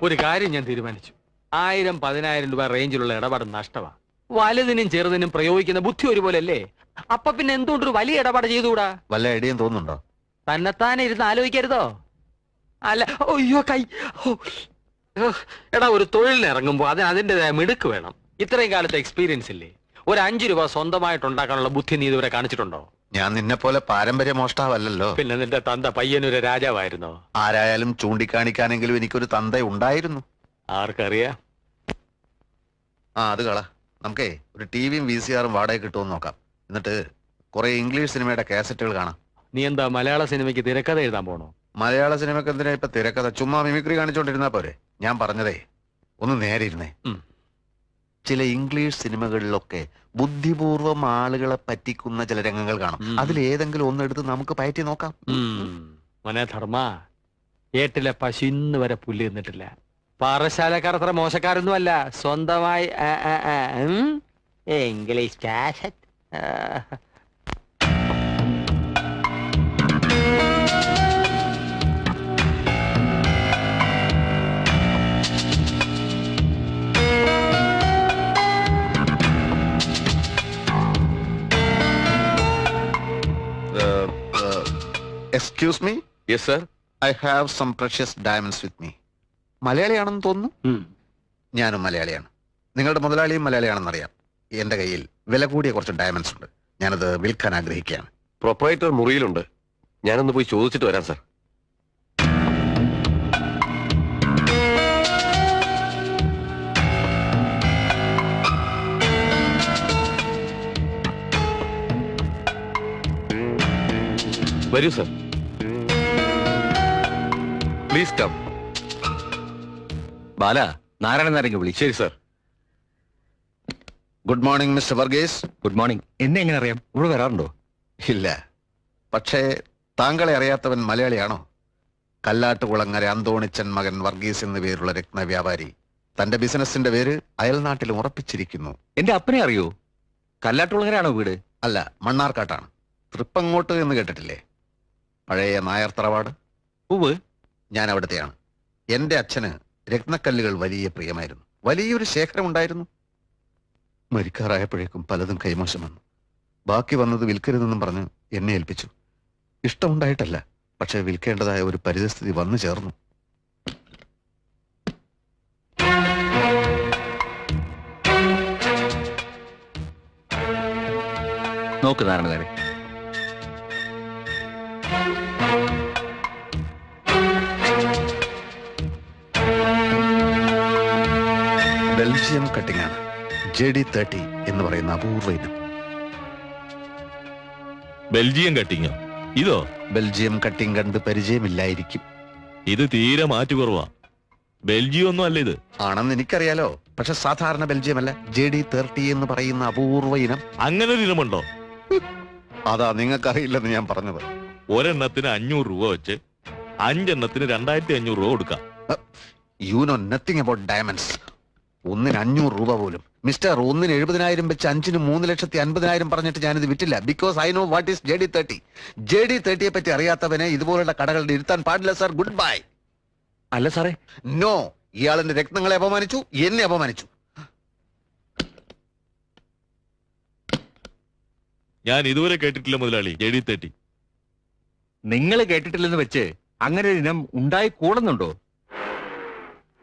ഒരു കാര്യം ഞാൻ തീരുമാനിച്ചു. ആയിരം പതിനായിരം രൂപ റേഞ്ചിലുള്ള ഇടപാട് നഷ്ടമാ. വലുതിനും ചെറുതിനും പ്രയോഗിക്കുന്ന ബുദ്ധി ഒരുപോലല്ലേ അപ്പൊ പിന്നെ എന്തുകൊണ്ടൊരു വലിയ ഇടപാട് ചെയ്തുകൂടാ?
വല്ല ഐഡിയ തോന്നുന്നുണ്ടോ?
തന്നെത്താനെ ഇരുന്ന് ആലോചിക്കരുതോ? അല്ല അയ്യോ കൈ എടാ ഒരു തൊഴിലിന് ഇറങ്ങുമ്പോ അതിന് അതിന്റെതായ മിടുക്ക് വേണം. ഇത്രയും കാലത്തെ എക്സ്പീരിയൻസ് ഇല്ലേ? ഒരു അഞ്ചു രൂപ സ്വന്തമായിട്ട് ഉണ്ടാക്കാനുള്ള ബുദ്ധി നീ ഇതുവരെ കാണിച്ചിട്ടുണ്ടോ?
ഞാൻ നിന്നെ പോലെ പാരമ്പര്യ മോഷ്ടാവല്ലോ
പിന്നെ നിന്റെ തന്ത പയ്യനൊരു രാജാവായിരുന്നോ?
ആരായാലും ചൂണ്ടിക്കാണിക്കാനെങ്കിലും എനിക്കൊരു തന്ത ഉണ്ടായിരുന്നു.
ആർക്കറിയാ?
ആ അത് കള. നമുക്കേ ഒരു ടി വിയും വി സി ആറും വാടക കിട്ടുമെന്ന് നോക്കാം. എന്നിട്ട് കുറെ ഇംഗ്ലീഷ് സിനിമയുടെ കാസറ്റുകൾ കാണാം.
നീ എന്താ മലയാള സിനിമയ്ക്ക് തിരക്കഥ എഴുതാൻ പോണോ?
മലയാള സിനിമക്ക് എന്തിനാ ഇപ്പൊ തിരക്കഥ? ചുമ്മാ മിമിക്രി കാണിച്ചോണ്ടിരുന്നാ പോരെ. ഞാൻ പറഞ്ഞതേ ഒന്ന് നേരെ ഇരുന്നേ. ചില ഇംഗ്ലീഷ് സിനിമകളിലൊക്കെ ബുദ്ധിപൂർവം ആളുകളെ പറ്റിക്കുന്ന ചില രംഗങ്ങൾ കാണും. അതിൽ ഏതെങ്കിലും ഒന്നെടുത്ത് നമുക്ക് പയറ്റി നോക്കാം.
മനോധർമ്മ ധർമ്മ ഏട്ടിലെ പശു ഇന്ന് വരെ പുല്ല് തിന്നിട്ടില്ല. പാറശാലക്കാർ അത്ര മോശക്കാരൊന്നും അല്ല സ്വന്തമായി English
excuse me
yes sir
I have some precious diamonds with me മലയാളിയാണെന്ന് തോന്നുന്നു? ഞാനും മലയാളിയാണ്. നിങ്ങളുടെ മുതലാളിയും മലയാളിയാണെന്ന് അറിയാം. എന്റെ കയ്യിൽ വില കൂടിയ കുറച്ച് ഡയമണ്ട്സ് ഉണ്ട്. ഞാനത് വിൽക്കാൻ ആഗ്രഹിക്കുകയാണ്.
പ്രൊപ്പറേറ്റർ മുറിയിലുണ്ട്. ഞാനൊന്ന് പോയി ചോദിച്ചിട്ട് വരാം സർ വരൂ sir please come
Bala Narayanan നാരങ്ങ വിളി.
ശരി sir
good morning mister Varghese
good morning എന്നെ എങ്ങനെ അറിയാം? ഇവിടെ വരാറുണ്ടോ?
ഇല്ല. പക്ഷേ താങ്കളെ അറിയാത്തവൻ മലയാളിയാണോ? കല്ലാട്ടുകുളങ്ങര അന്തോണിച്ചൻ മകൻ വർഗീസ് എന്ന പേരുള്ള രത്ന വ്യാപാരി തന്റെ ബിസിനസിന്റെ പേര് അയൽനാട്ടിൽ ഉറപ്പിച്ചിരിക്കുന്നു.
എന്റെ അപ്പനെ അറിയോ? കല്ലാട്ടുളങ്ങരാണോ വീട്?
അല്ല മണ്ണാർക്കാട്ടാണ്. തൃപ്പങ്ങോട്ട് എന്ന് കേട്ടിട്ടില്ലേ? പഴയ നായർ തറവാട്.
ഉവ്
ഞാൻ അവിടുത്തെയാണ് എന്റെ അച്ഛന് രത്നക്കല്ലുകൾ വലിയ പ്രിയമായിരുന്നു. വലിയൊരു ശേഖരം ഉണ്ടായിരുന്നു മരിക്കാറായപ്പോഴേക്കും പലതും കൈമോശം വന്നു. ബാക്കി വന്നത് വിൽക്കരുതെന്നും പറഞ്ഞ് എന്നെ ഏൽപ്പിച്ചു. ഇഷ്ടമുണ്ടായിട്ടല്ല പക്ഷെ വിൽക്കേണ്ടതായ ഒരു പരിതസ്ഥിതി വന്നു ചേർന്നു.
നോക്ക് നാരായണ നാരെ
ബെൽജിയം കട്ടിംഗ് ആണ്. ജെ ഡി തേർട്ടി എന്ന് പറയുന്ന അപൂർവ ഇനം
ബെൽജിയം കട്ടിങ്ങോ ഇതോ?
ബെൽജിയം കട്ടിംഗ് കണ്ട് പരിചയമില്ലായിരിക്കും.
ഇത് തീരെ മാറ്റി കുറവാ. ബെൽജിയം ഒന്നും അല്ല ഇത്.
ആണെന്ന് എനിക്കറിയാലോ. പക്ഷെ സാധാരണ ബെൽജിയം അല്ല. ജെ ഡി തേർട്ടി എന്ന് പറയുന്ന അപൂർവ ഇനം.
അങ്ങനെ ഒരു ഇനമുണ്ടോ?
അതാ നിങ്ങൾക്കറിയില്ലെന്ന് ഞാൻ പറഞ്ഞത്.
ഒരെണ്ണത്തിന് അഞ്ഞൂറ് രൂപ വെച്ച് അഞ്ചെണ്ണത്തിന് രണ്ടായിരത്തി അഞ്ഞൂറ് രൂപ കൊടുക്കാം.
You know nothing about diamonds ഒന്നിന് അഞ്ഞൂറ് രൂപ പോലും. മിസ്റ്റർ ഒന്നിന് എഴുപതിനായിരം വെച്ച് അഞ്ചിന് മൂന്ന് ലക്ഷത്തി അൻപതിനായിരം പറഞ്ഞിട്ട് ഞാനിത് വിറ്റില്ല. Because I know what is J D thirty J D തേർട്ടിയെ പറ്റി അറിയാത്തവനെ ഇതുപോലുള്ള കടകളിൽ ഇരുത്താൻ പാടില്ല സാർ ഗുഡ് ബൈ
അല്ല സാറേ.
നോ ഇയാളെന്റെ രക്തങ്ങളെ അപമാനിച്ചു എന്നെ അപമാനിച്ചു.
ഞാൻ ഇതുവരെ കേട്ടിട്ടില്ല മുതലാളി ജെ ഡി തേർട്ടി
നിങ്ങൾ കേട്ടിട്ടില്ലെന്ന് വെച്ച് അങ്ങനെ ഒരു ഇനം ഉണ്ടായി കൂടുന്നുണ്ടോ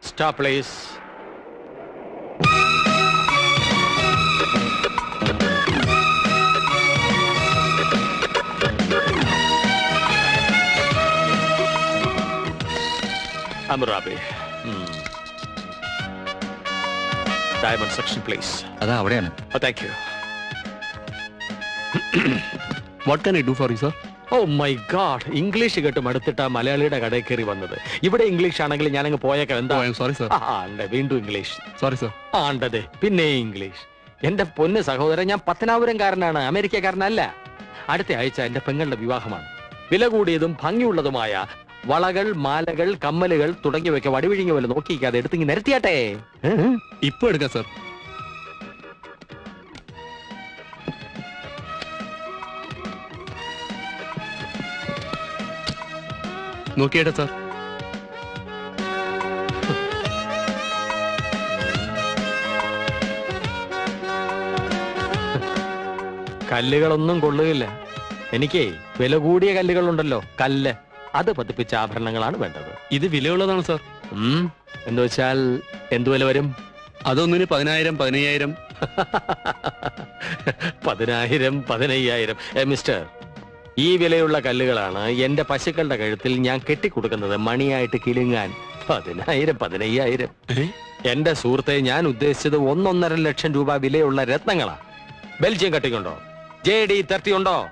സ്റ്റോപ്പ് പ്ലേസ് അമുറാബി ഡയമണ്ട് സെക്ഷൻ പ്ലേസ്
അതാ അവിടെയാണ്.
Thank you
what can I do for you sir
oh my god English കേട്ട് മടുത്തിട്ടാ മലയാളിയുടെ കടയിൽ കയറി വന്നത്. ഇവിടെ ഇംഗ്ലീഷ് ആണെങ്കിൽ ഞാനങ്ങ് പോയേക്കാം. എന്താ?
സോറി സർ
ആ, ഉണ്ട് വീണ്ടും ഇംഗ്ലീഷ്
സോറി സർ
ആണ്ടതെ പിന്നെ ഇംഗ്ലീഷ് എന്റെ പൊന്ന് സഹോദരൻ ഞാൻ പത്തനാപുരംകാരനാണ് അമേരിക്കക്കാരനല്ല. അടുത്ത ആഴ്ച എന്റെ പെങ്ങളുടെ വിവാഹമാണ്. വില കൂടിയതും ഭംഗിയുള്ളതുമായ വളകൾ മാലകൾ കമ്മലുകൾ തുടങ്ങിയവയ്ക്ക് വടിവിഴിഞ്ഞ പോലെ നോക്കിക്കാതെ എടുത്തിങ്ങി നിരത്തിയാട്ടെ.
ഇപ്പൊ എടുക്കാം സർ. നോക്കിയേട്ടെ സാർ.
കല്ലുകളൊന്നും കൊള്ളുകയില്ല. എനിക്കേ വില കൂടിയ കല്ലുകളുണ്ടല്ലോ കല്ല്. അത് പതിപ്പിച്ച ആഭരണങ്ങളാണ് വേണ്ടത്.
ഇത് വിലയുള്ളതാണ് സാർ.
എന്ന് വെച്ചാൽ എന്തു വില വരും?
അതൊന്നിന് പതിനായിരം പതിനയ്യായിരം.
പതിനായിരം പതിനയ്യായിരം. മിസ്റ്റർ ഈ വിലയുള്ള കല്ലുകളാണ് എന്റെ പശുക്കളുടെ കഴുത്തിൽ ഞാൻ കെട്ടിക്കൊടുക്കുന്നത് മണിയായിട്ട് കിലുങ്ങാൻ പതിനായിരം പതിനയ്യായിരം. എന്റെ സുഹൃത്തെ ഞാൻ ഉദ്ദേശിച്ചത് ഒന്നൊന്നര ലക്ഷം രൂപ വിലയുള്ള രത്നങ്ങളാ. ബെൽജിയം കട്ടിങ്ങുണ്ടോ? ജെ ഡി തർട്ടി ഉണ്ടോ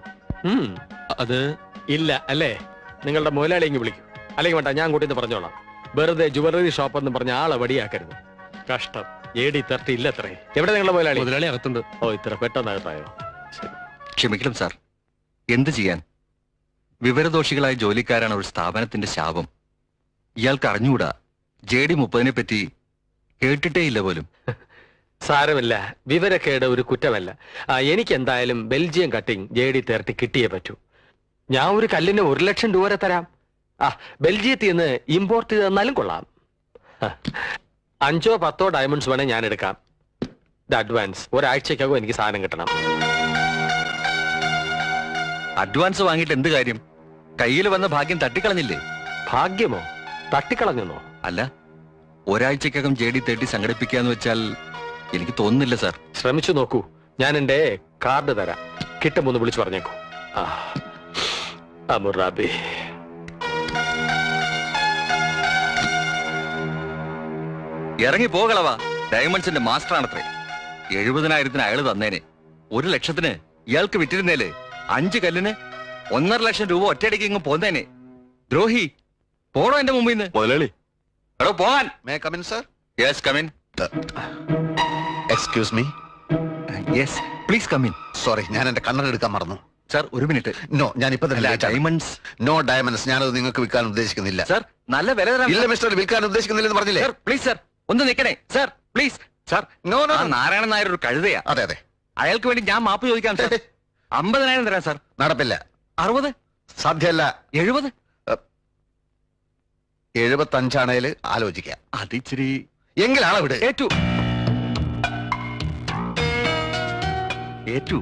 അത്
ഇല്ല അല്ലേ? നിങ്ങളുടെ മുതലാളി ഇങ്ങ് വിളിക്കും. അല്ലെങ്കിൽ വേണ്ട ഞാൻ കൂട്ടി പറഞ്ഞോളാം. വെറുതെ ജുവലറി ഷോപ്പ് എന്ന് പറഞ്ഞ ആളെ വടിയാക്കരുത്. കഷ്ടം. എ ഡി തർട്ടി ഇല്ല അത്രേ. എവിടെ നിങ്ങളുടെ മുതലാളി?
മുതലാളി അകത്തുണ്ട്.
ഓ ഇത്ര പെട്ടെന്ന് അകത്തായോ
ക്ഷമിക്കണം സാർ. എന്ത് ചെയ്യാൻ? വിവരദോഷികളായ ജോലിക്കാരാണ് ഒരു സ്ഥാപനത്തിന്റെ ശാപം. ഇയാൾക്ക് അറിഞ്ഞുകൂടാ. ജെ ഡി മുപ്പതിനെ പറ്റി കേട്ടിട്ടേ ഇല്ല പോലും.
സാരമില്ല. വിവരക്കേട് ഒരു കുറ്റമല്ല. ആ, എനിക്ക് എന്തായാലും Belgium cutting J D thirty കിട്ടിയേ പറ്റൂ. ഞാൻ ഒരു കല്ലിന് ഒരു ലക്ഷം രൂപ വരെ തരാം. ആ ബെൽജിയത്തിൽ നിന്ന് ഇമ്പോർട്ട് ചെയ്ത് തന്നാലും കൊള്ളാം. അഞ്ചോ പത്തോ ഡയമണ്ട്സ് വേണേ ഞാൻ എടുക്കാം. ഇത് അഡ്വാൻസ് ഒരാഴ്ചക്കകം എനിക്ക് സാധനം കിട്ടണം.
അഡ്വാൻസ് വാങ്ങിയിട്ട് എന്ത് കാര്യം? കയ്യിൽ വന്ന ഭാഗ്യം തട്ടിക്കളഞ്ഞില്ലേ?
ഭാഗ്യമോ? തട്ടിക്കളഞ്ഞെന്നോ?
അല്ല ഒരാഴ്ചക്കകം ജെ ഡി തേട്ടി സംഘടിപ്പിക്കാന്ന് വെച്ചാൽ എനിക്ക് തോന്നുന്നില്ല സാർ.
ശ്രമിച്ചു നോക്കൂ. ഞാൻ എന്റെ കാർഡ് തരാം. കിട്ടുമ്പോന്ന് വിളിച്ചു പറഞ്ഞേക്കൂ. ആ അമുറാബി
ഇറങ്ങി പോകളവാ ഡയമണ്ട്സിന്റെ മാസ്റ്റർ ആണത്രേ. എഴുപതിനായിരത്തിന് അയാൾ തന്നേനെ. ഒരു ലക്ഷത്തിന് ഇയാൾക്ക് വിറ്റിരുന്നേൽ അഞ്ച് കല്ലിന് ഒന്നര ലക്ഷം രൂപ ഒറ്റയടിക്ക് ഇങ്ങ് പോന്നേനെ. ദ്രോഹി പോണോ എന്റെ മുമ്പിൽ നിന്ന്?
മുതലാളി.
എടോ പോവാൻ
may come in
sir yes
come in
excuse me yes
please come in sorry ഞാൻ എന്റെ കണ്ണൻ എടുക്കാൻ മറന്നു.
സാർ ഒരു മിനിറ്റ്
നോ ഞാൻ ഇപ്പൊ തന്നെ
ഡയമണ്ട്സ്
നോ ഡയമണ്ട്സ് ഞാനത് നിങ്ങൾക്ക് വിൽക്കാൻ ഉദ്ദേശിക്കുന്നില്ല.
സാർ നല്ല വില
ഇല്ല മിസ്റ്റർ വിൽക്കാൻ ഉദ്ദേശിക്കുന്നില്ല എന്ന് പറഞ്ഞില്ലേ?
സാർ പ്ലീസ് സാർ ഒന്ന് നിൽക്കണേ sir please
sir no
no Narayanan Nair ഒരു കഴുതയാ.
അതെ അതെ.
അയാൾക്ക് വേണ്ടി ഞാൻ മാപ്പ് ചോദിക്കാം സാർ അമ്പതിനായിരം തരാം സാർ
നടപ്പില്ല.
അറുപത്?
സാധ്യല്ല.
എഴുപത്?
എഴുപത്തി അഞ്ചാണേൽ ആലോചിക്കാം.
അതിച്ചിരി
എങ്കിലാണ് അവിടെ
ഏറ്റു. ഏറ്റു?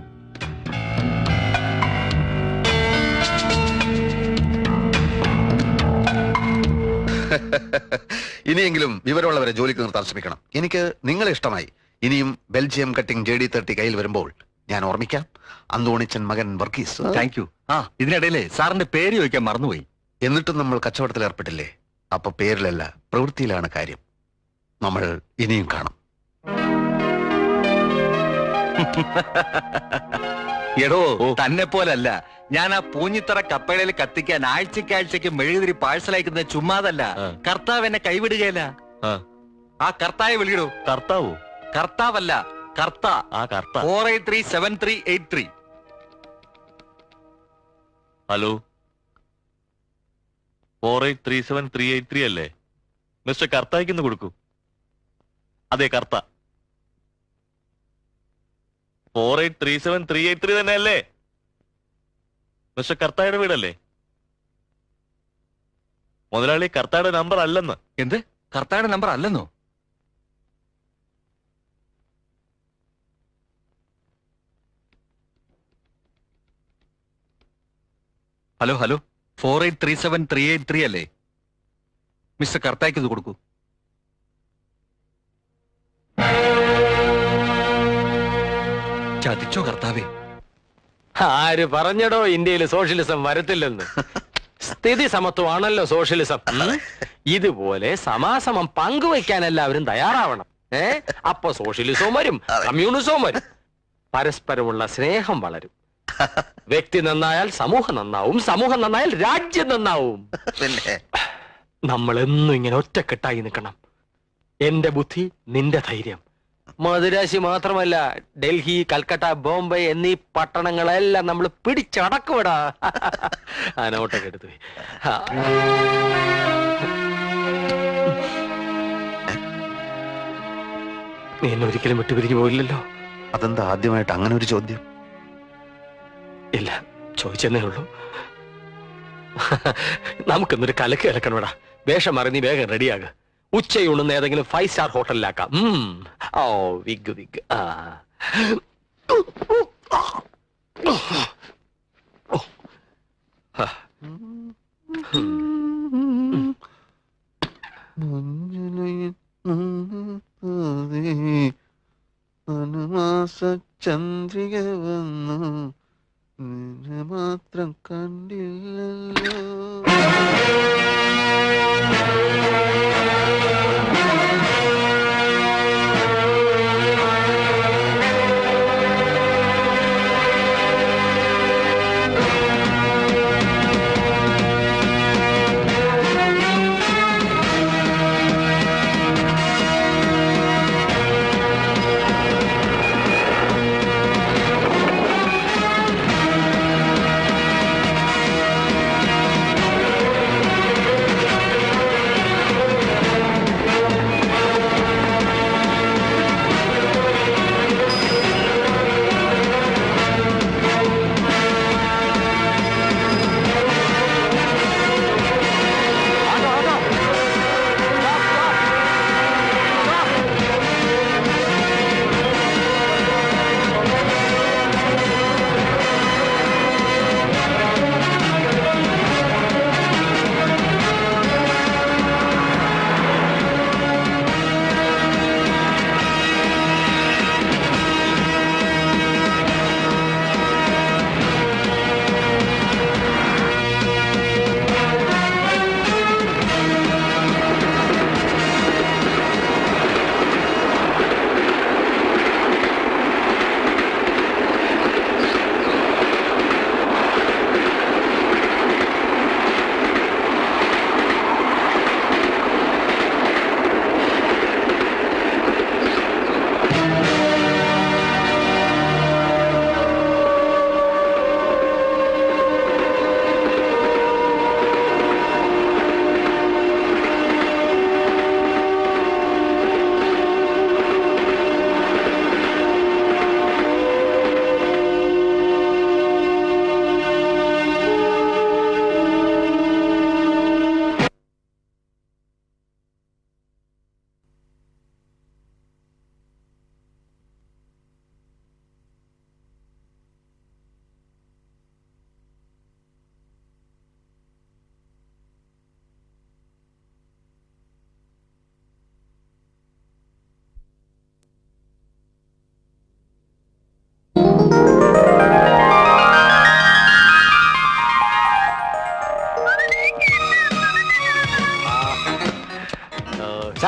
ഇനിയെങ്കിലും വിവരമുള്ളവരെ ജോലിക്ക് നിർത്താൻ ശ്രമിക്കണം. എനിക്ക് നിങ്ങളെ ഇഷ്ടമായി. ഇനിയും Belgium cutting J D thirty കയ്യിൽ വരുമ്പോൾ ഞാൻ ഓർമ്മിക്കാം. അന്തോണിച്ചൻ മകൻ വർഗീസ്.
താങ്ക് യു ആ ഇതിനിടയിലെ സാറിന്റെ പേര് ചോദിക്കാൻ മറന്നുപോയി.
എന്നിട്ടും നമ്മൾ കച്ചവടത്തിൽ ഏർപ്പെട്ടില്ലേ? അപ്പൊ പേരിലല്ല പ്രവൃത്തിയിലാണ് കാര്യം. നമ്മൾ ഇനിയും കാണും.
എടോ തന്നെ പോലല്ല ഞാൻ ആ പൂഞ്ഞിത്തറ കപ്പടയിൽ കത്തിക്കാൻ ആഴ്ചക്കാഴ്ചക്ക് മെഴുകുതിരി പാഴ്സൽ അയക്കുന്നത് ചുമ്മാതല്ല. കർത്താവ് എന്നെ കൈവിടുകയല്ല. ആ. കർത്താവെ വിളിയിടൂ.
കർത്താവോ?
കർത്താവല്ല കർത്ത.
ആ Kartha.
Four eight three seven three eight three.
Hello? Four eight three seven three eight three അല്ലേ? മിസ്റ്റർ കർത്തായിക്കുന്നു കൊടുക്കൂ. അതെ Kartha. Four eight three seven three eight three തന്നെ അല്ലേ മിസ്റ്റർ കർത്തായുടെ വീടല്ലേ? മുതലാളി കർത്തായുടെ നമ്പർ അല്ലെന്ന്.
എന്ത്? കർത്തായുടെ number അല്ലെന്നോ? Hello hello. Four eight three seven three eight three അല്ലേ? മിസ്റ്റർ കർത്തായ്ക്ക് ഇത് കൊടുക്കൂ. ചതിച്ചോ കർത്താവേ?
ആര് പറഞ്ഞടോ ഇന്ത്യയിൽ സോഷ്യലിസം വരത്തില്ലെന്ന്. സ്ഥിതി സമത്വമാണല്ലോ സോഷ്യലിസം. ഇതുപോലെ സമാസമം പങ്കുവയ്ക്കാൻ എല്ലാവരും തയ്യാറാവണം. ഏ? അപ്പൊ സോഷ്യലിസവും വരും കമ്മ്യൂണിസവും വരും. പരസ്പരമുള്ള സ്നേഹം വളരും. വ്യക്തി നന്നായാൽ സമൂഹം നന്നാവും സമൂഹം നന്നായാൽ രാജ്യം നന്നാവും. എന്നും ഇങ്ങനെ ഒറ്റക്കെട്ടായി നിൽക്കണം. എന്റെ ബുദ്ധി നിന്റെ ധൈര്യം. മധുരാശി മാത്രമല്ല ഡൽഹി കൽക്കട്ട ബോംബെ എന്നീ പട്ടണങ്ങളെല്ലാം നമ്മൾ പിടിച്ചടക്കുവിടാ. ആ നോട്ടൊക്കെ എടുത്തു. നീ എന്നെ ഒരിക്കലും വിട്ടുപിരിഞ്ഞു പോയില്ലല്ലോ
അതെന്താ ആദ്യമായിട്ട് അങ്ങനെ ഒരു ചോദ്യം?
ഇല്ല ചോദിച്ചെന്നേ ഉള്ളൂ. നമുക്കൊന്നൊരു കലക്ക് കലക്കണോടാ വേഷം മാറി നീ വേഗം റെഡിയാക ഉച്ചയൂണെന്ന് ഏതെങ്കിലും ഫൈവ് സ്റ്റാർ ഹോട്ടലിലാക്കാം. ഓ വിഗ് വിഗ്.
ചന്ദ്രിക വന്നു നിന്നെ മാത്രം കണ്ടില്ലല്ലോ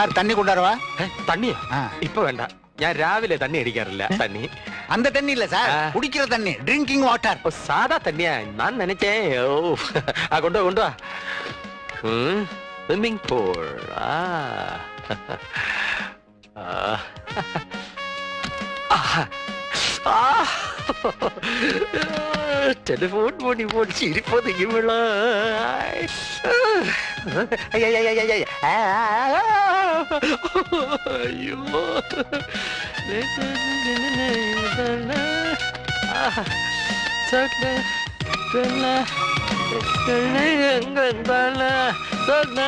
சார் தண்ணி கொண்டாடுவா
തണ്ണിയോ ഇപ്പൊ വേണ്ട ഞാൻ രാവിലെ തണ്ണി അടിക്കാറില്ല തണ്ണി
அந்த தண்ணி இல்ல சார் குடிக்கிற தண்ணி ட்ரிங்கிங் வாட்டர்
ഓ, സാദാ തന്നെയാ ഞാൻ നനച്ചേ ഓ ആ കൊണ്ടുവാ കൊണ്ടുവാ സ്വിമ്മിംഗ് പൂൾ டெலிஃபோன் பண்ணி போட்டு சிரிப்பது இவ்வளோ ஐயோ எங்க இருந்தால சொன்ன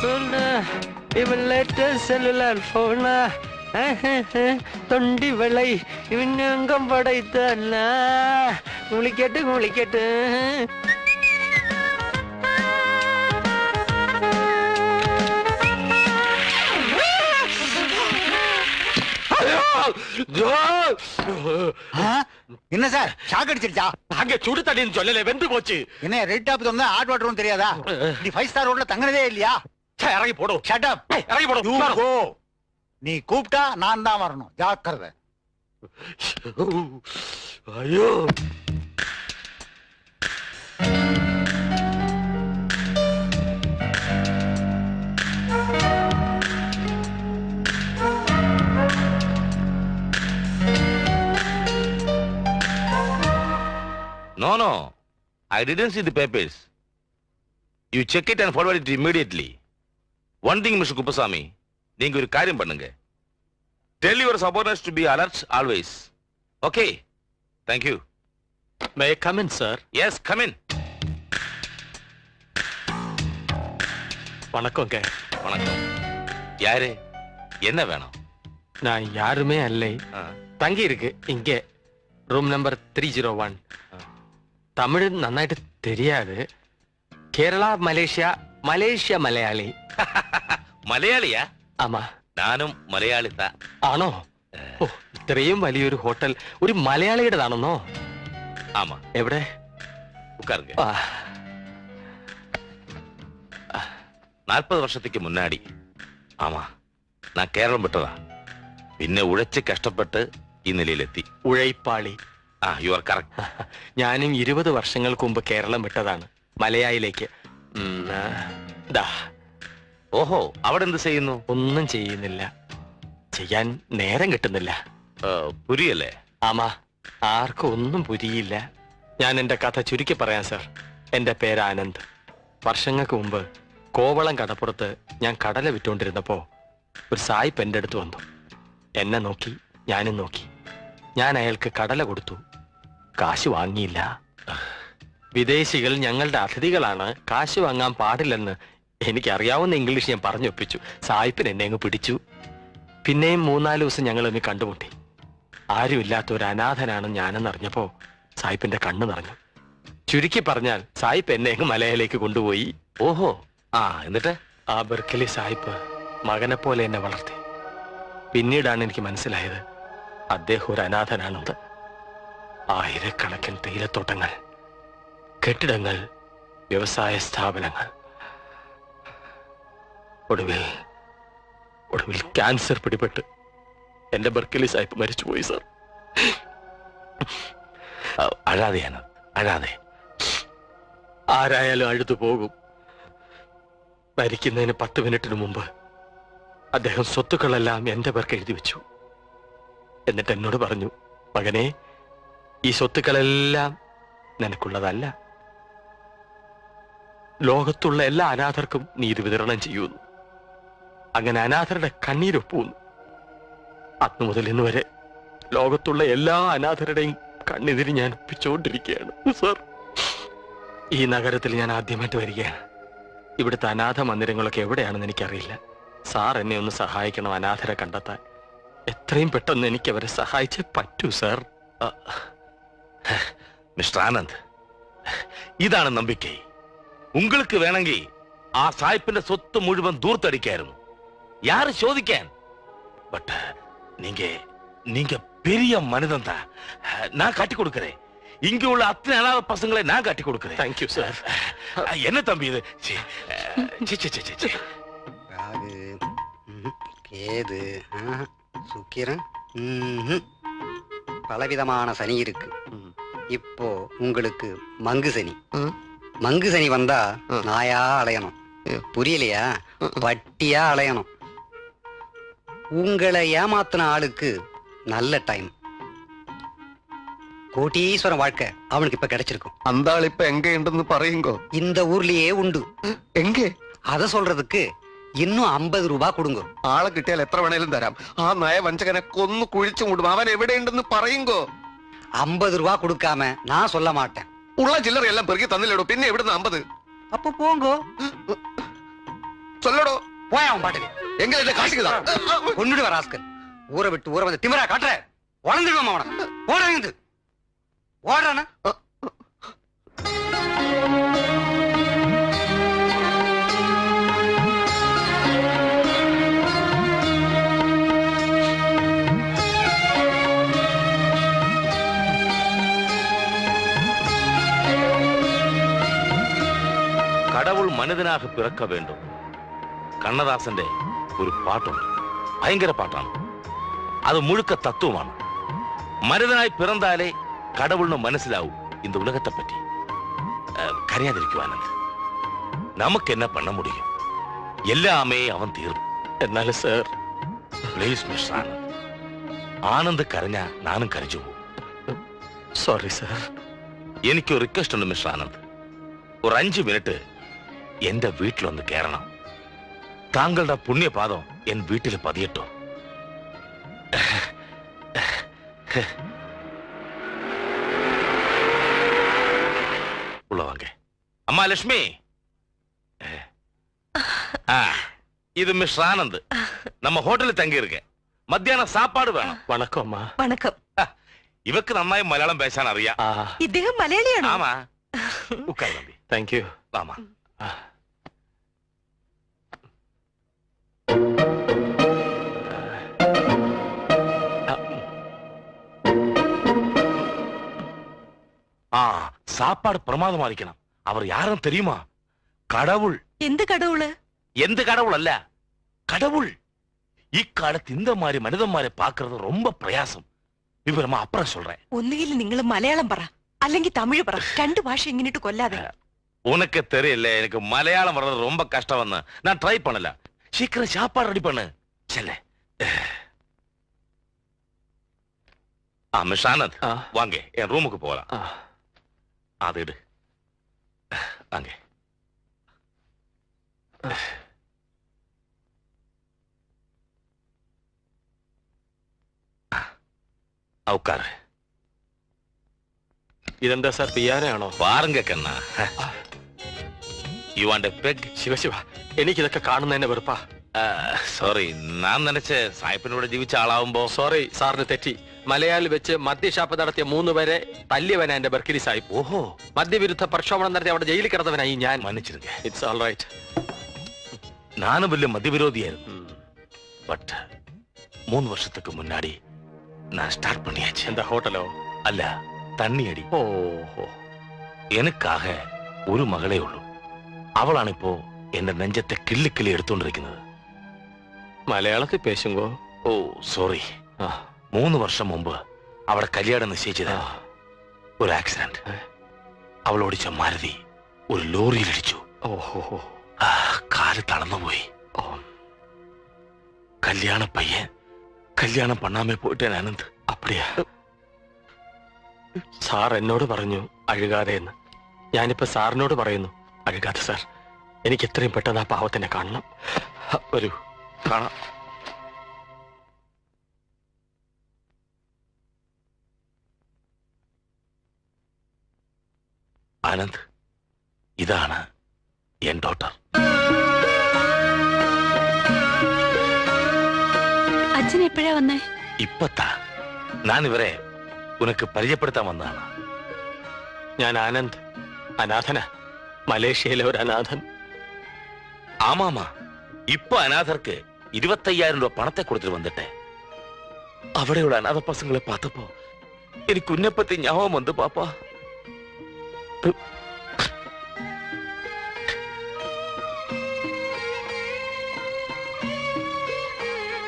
சொன்ன இவன் லேட்டஸ்ட் செல்லுலார் போனா தொண்டி விளை இவன் அங்கம் படைத்தல்ல. குளிக்கட்டு குளிக்கட்டு.
என்ன சார்? ஷாக் அடிச்சிருச்சா?
அங்க சுடு தண்ணின்னு சொல்லல வெந்து போச்சு.
என்ன ரெட் டாப் திறந்தா ஹாட் வாட்டரும் தெரியாதா? நீ ஃபைவ் ஸ்டார் ரோட்ல தங்கினதே இல்லையா?
இறங்கி போடும்
ஷட் அப்
இறங்கி போடும்.
நீ கூப்பிட்டா நான் தான் வரணும் ஜாக்கிரதை
ஐயோ
No, no. I didn't see the papers. You check it and forward it immediately. One thing, Mr. Kupasamy, நீங்க ஒரு காரியம் பண்ணுங்க. Tell your supporters to be alert always okay thank you
may come in sir
yes come in
வணக்கங்க.
வணக்கம். யாரு? என்ன வேணும்?
நான் யாருமே அல்லை. தங்கி இருக்கு. இங்கே. Room number three zero one Tamil நன்னாயிட்டு தெரியாது. Kerala Malaysia Malaysia
Malayali.
மலையாளியா?
ഞാനും മലയാളി
ആണോ? ഇത്രയും വലിയൊരു ഹോട്ടൽ. ഒരു മലയാളിയുടെതാണെന്നോ
ആമാ.
എവിടെ?
നാൽപ്പത് വർഷത്തേക്ക് മുന്നാടി. ആമാ ഞാൻ കേരളം വിട്ടതാ. പിന്നെ ഉഴച്ച് കഷ്ടപ്പെട്ട് ഈ നിലയിലെത്തി.
ഉഴൈപ്പാളി.
ആ യു ആർ കറക്റ്റ്
ഞാനും ഇരുപത് വർഷങ്ങൾക്ക് മുമ്പ് കേരളം വിട്ടതാണ്. മലയാളിയിലേക്ക്. ദാ.
ഓഹോ അവിടെ എന്ത് ചെയ്യുന്നു?
ഒന്നും ചെയ്യുന്നില്ല. ചെയ്യാൻ നേരം കിട്ടുന്നില്ല.
പുരിയല്ലേ?
ആമാ ആർക്കും ഒന്നും പുരിയില്ല. ഞാൻ എന്റെ കഥ ചുരുക്കി പറയാം സർ. എന്റെ പേര് ആനന്ദ്. വർഷങ്ങൾക്ക് മുമ്പ് കോവളം കടപ്പുറത്ത് ഞാൻ കടല വിറ്റുകൊണ്ടിരുന്നപ്പോ ഒരു സായിപ്പ് എന്റെ അടുത്ത് വന്നു. എന്നെ നോക്കി ഞാനും നോക്കി. ഞാൻ അയാൾക്ക് കടല കൊടുത്തു. കാശ് വാങ്ങിയില്ല. വിദേശികൾ ഞങ്ങളുടെ അതിഥികളാണ്. കാശ് വാങ്ങാൻ പാടില്ലെന്ന് എനിക്കറിയാവുന്ന ഇംഗ്ലീഷ് ഞാൻ പറഞ്ഞൊപ്പിച്ചു. സായിപ്പിന് എന്നെ അങ്ങ് പിടിച്ചു. പിന്നെയും മൂന്നാൽ ദിവസം ഞങ്ങൾ ഒന്ന് കണ്ടുമുട്ടി. ആരുമില്ലാത്ത ഒരു അനാഥനാണ് ഞാനെന്നറിഞ്ഞപ്പോ സായിപ്പിന്റെ കണ്ണ് നിറഞ്ഞു. ചുരുക്കി പറഞ്ഞാൽ സായിപ്പ് എന്നെ അങ്ങ് മലയാളിലേക്ക് കൊണ്ടുപോയി.
ഓഹോ. ആ എന്നിട്ട്?
ആ ബെർക്കലി സായിപ്പ് മകനെ പോലെ എന്നെ വളർത്തി. പിന്നീടാണ് എനിക്ക് മനസ്സിലായത് അദ്ദേഹം ഒരു അനാഥനാണെന്ന്. ആയിരക്കണക്കിന് തേയിലത്തോട്ടങ്ങൾ കെട്ടിടങ്ങൾ വ്യവസായ സ്ഥാപനങ്ങൾ. ഒടുവിൽ ഒടുവിൽ ക്യാൻസർ പിടിപെട്ട് എന്റെ ബർക്കലി സാഹിബ് മരിച്ചുപോയി സർ
അഴാതെയാണ് അഴാതെ
ആരായാലും അഴുതു പോകും. മരിക്കുന്നതിന് പത്ത് മിനിറ്റിന് മുമ്പ് അദ്ദേഹം സ്വത്തുക്കളെല്ലാം എന്റെ പേർക്ക് എഴുതി വെച്ചു. എന്നിട്ട് എന്നോട് പറഞ്ഞു മകനെ ഈ സ്വത്തുക്കളെല്ലാം നിനക്കുള്ളതല്ല. ലോകത്തുള്ള എല്ലാ അനാഥർക്കും നീ വിതരണം ചെയ്യുന്നു. അങ്ങനെ അനാഥരുടെ കണ്ണീരൊപ്പുന്നു അന്നു മുതൽ ഇന്ന് വരെ ലോകത്തുള്ള എല്ലാ അനാഥരുടെയും കണ്ണെതിരി ഞാൻ ഒപ്പിച്ചുകൊണ്ടിരിക്കുകയാണ് സർ. ഈ നഗരത്തിൽ ഞാൻ ആദ്യമായിട്ട് വരികയാണ്. ഇവിടുത്തെ അനാഥ മന്ദിരങ്ങളൊക്കെ എവിടെയാണെന്ന് എനിക്കറിയില്ല. സാർ എന്നെ ഒന്ന് സഹായിക്കണം അനാഥരെ കണ്ടെത്താൻ. എത്രയും പെട്ടെന്ന് എനിക്ക് അവരെ സഹായിച്ചേ പറ്റൂ സാർ.
മിസ്റ്റർ ആനന്ദ് ഇതാണ് നമ്പിക്കൈ. ഉങ്ങൾക്ക് വേണമെങ്കിൽ ആ സായിപ്പിന്റെ സ്വത്ത് മുഴുവൻ ദൂർത്തടിക്കായിരുന്നു. யாரு சோதிக்கேன்? பட் நீங்க நீங்க பெரிய மனிதன் தான் நான் கட்டி கொடுக்கிறேன். இங்க உள்ள அத்தனை அனாத பசங்களை நான் கட்டி கொடுக்கிறேன்.
தேங்க்யூ சார்
என்ன தம்பி இது?
ராகு. கேது. சுக்கிரன். பலவிதமான சனி இருக்கு. இப்போ உங்களுக்கு மங்கு சனி. மங்கு சனி வந்தா நாயா அலையணும். புரியலையா? பட்டியா அலையணும். உங்களை ஏமாத்தின ஆளுக்கு நல்ல டைம் கோட்டீஸ்வரன் வாழ்க்கை அவனுக்கு இப்ப கிடைச்சிருக்கும்.
அந்த ஆள் இப்ப எங்க உண்டுன்னு പറയുங்கோ
இந்த ஊர்லயே உண்டு.
എങ്കെ
அத சொல்றதுக்கு இன்னுം ஐம்பது ரூபாய் கொடுங்க.
ആളെ കിട്ടിയാൽ வேணாலும் വേണേലും ஆ நய வஞ்சகனை കൊന്നു குழிச்சு മൂടും அவன் എവിടെയുണ്ടെന്ന് പറയുങ്കോ
ஐம்பது ரூபாய் கொடுக்காம நான் சொல்ல மாட்டேன்.
ഉള്ള ചില്ലറയെല്ലാം പെറുക്കി തന്നില്ലടോ പിന്നെ എവിടുന്ന് അമ്പത്
அப்ப போங்கோ.
சொல்லடோ.
போய் அவன் பாட்டுக்கு.
எங்க வீட்டுல காட்டுக்குதான்
ஒன்னுடு வர ஆஸ்கர் ஊரை விட்டு ஊரை வந்து திமிரா காட்டுற. உடந்துடுவான் அவனை. ஓடுறது ஓடுறானா?
கடவுள் மனிதனாக பிறக்க வேண்டும். കണ്ണദാസന്റെ ഒരു പാട്ടുണ്ട് ഭയങ്കര പാട്ടാണ് അത് മുഴുക്ക തത്വമാണ് മനിതനായി പിറന്നാലേ കടവുളിന് മനസ്സിലാവൂ இந்த உலகத்தை பற்றி அஹ், கரையாதிருக்குவானது நமக்கு என்ன பண்ண முடியும் எல்லாமே அவன் தீர்ப்பு
എന്നാലും sir
please mister Anand Anand കരഞ്ഞ നാനും കരഞ്ഞു
സോറി സാർ
എനിക്കൊരു റിക്വസ്റ്റ് ഉണ്ട് മിസ്റ്റർ ആനന്ദ് ഒരു അഞ്ച് മിനിറ്റ് എന്റെ വീട്ടിലൊന്ന് കയറണം താങ്കളുടെ പുണ്യപാദം എൻ വീട്ടിൽ പതിയട്ടോ உள்ளவாங்க அம்மா லட்சுமி ஆ, இது மிஸ்டர் ஆனந்த் நம்ம ஹோட்டலில் தங்கி இருக்கேன் மத்தியானம் சாப்பாடு வேணும்
വണക്കം അമ്മ
വണക്കം
ഇവക്ക് നന്നായി മലയാളം പേശാൻ അറിയാം
ഇദ്ദേഹം മലയാളിയാണോ
ആമാ ഉക്കാർ തമ്പി
താങ്ക് യു
ആമാ சாப்பாடு பிரமாதமா இருக்கணும் அவர் யாரும் தெரியுமா? கடவுள்.
எந்த கடவுள்?
எந்த கடவுள் அல்ல? கடவுள். இக்காலத்து இந்த மாதிரி மனிதന്മാരെ பார்க்கிறது ரொம்ப பிரயாசம். വിവരമാ അപ്പുറം സൊല്ലേ
ഒന്നുകിൽ നിങ്ങൾ മലയാളം പറ അല്ലെങ്കിൽ തമിഴ് പറ രണ്ട് ഭാഷ ഇങ്ങനെട്ട് കൊല്ലാതെ
உனக்கு தெரியல எனக்கு மலையாளம் வர்றது ரொம்ப கஷ்டம் வந்து நான் ட்ரை பண்ணல. சீக்கிரம் சாப்பாடு ரெடி பண்ணு. செல்ல. மிஸ் ஆனந்த் வாங்க என் ரூமுக்கு போகலாம். അതെട്. അങ്ങേ.
ഇതെന്താ സാർ പിയാനാണോ
പാറങ്കക്കെന്ന you want a peg.
Shiva Shiva എനിക്കിതൊക്കെ കാണുന്നതന്നെ വെറുപ്പാ.
സോറി. നാം നനച്ച് സായിപ്പിനോട് ജീവിച്ച ആളാവുമ്പോ
സോറി സാറിന് തെറ്റി. മലയാളിൽ വെച്ച് മദ്യഷാപ്പ് നടത്തിയ മൂന്ന് പേരെ തല്ലിയവന എന്റെ ബർക്കിരി സാഹിബ്.
ഓഹോ.
മദ്യവിരുദ്ധ പ്രക്ഷോഭണം നടത്തി അവിടെ ജയിലിൽ കിടന്നവനായി ഞാൻ.
മന്നിച്ചിരുന്നു.
ഇറ്റ്സ്
നാനും വലിയ മദ്യവിരോധിയായിരുന്നു. ബട്ട് മൂന്ന് വർഷത്തേക്ക് മുന്നാടി ഞാൻ സ്റ്റാർട്ട് பண்ணியாச்சு
இந்த ഹോട്ടലോ?
അല്ല തണ്ണിയടി.
ഓഹോ.
ஓஹோ ഒരു ஒரு ഉള്ളൂ. അവളാണ് ഇപ്പോ എന്റെ നെഞ്ചത്തെ കിള്ളിക്കിളി എടുത്തോണ്ടിരിക്കുന്നത്.
മലയാളത്തിൽ പേശുമ്പോ
ഓ സോറി ആ. മൂന്ന് വർഷം മുമ്പ് അവിടെ കല്യാണം നിശ്ചയിച്ചത് ഒരു ആക്സിഡന്റ് അവൾ ഓടിച്ച മാരുതി ഒരു ലോറിയിലിടിച്ചു
ഓഹോ.
കാൽ തളർന്നുപോയി കല്യാണ പയ്യൻ കല്യാണം പണ്ണാമേ പോയിട്ടേ ആനന്ദ്
അപ്പടിയാ. സാർ എന്നോട് പറഞ്ഞു അഴുകാതെ എന്ന്. ഞാനിപ്പോ സാറിനോട് പറയുന്നു അഴുകാതെ സാർ എനിക്ക് എത്രയും പെട്ടെന്ന് ആ പാവത്തിനെ കാണണം. ഒരു വരൂ കാണാം.
ആനന്ദ് ഇതാണ് എൻ ഡോട്ടർ.
അച്ഛൻ എപ്പോഴാ വന്നേ?
ഇപ്പത്താ. ഞാൻ ഇവരെ ഉനക്ക് പരിചയപ്പെടുത്താൻ വന്നതാണ്.
ഞാൻ ആനന്ദ് അനാഥന. മലേഷ്യയിലെ ഒരു അനാഥൻ.
ആമാമാ ഇപ്പൊ അനാഥർക്ക് ഇരുപത്തയ്യായിരം രൂപ പണത്തെ കൊടുത്തിട്ട് വന്നിട്ടെ. അവിടെയുള്ള അനാഥ പ്രസംഗങ്ങളെ പാത്തപ്പോ എനിക്ക് ഉന്നപ്പത്തി ഞാവം വന്നു പാപ്പാ.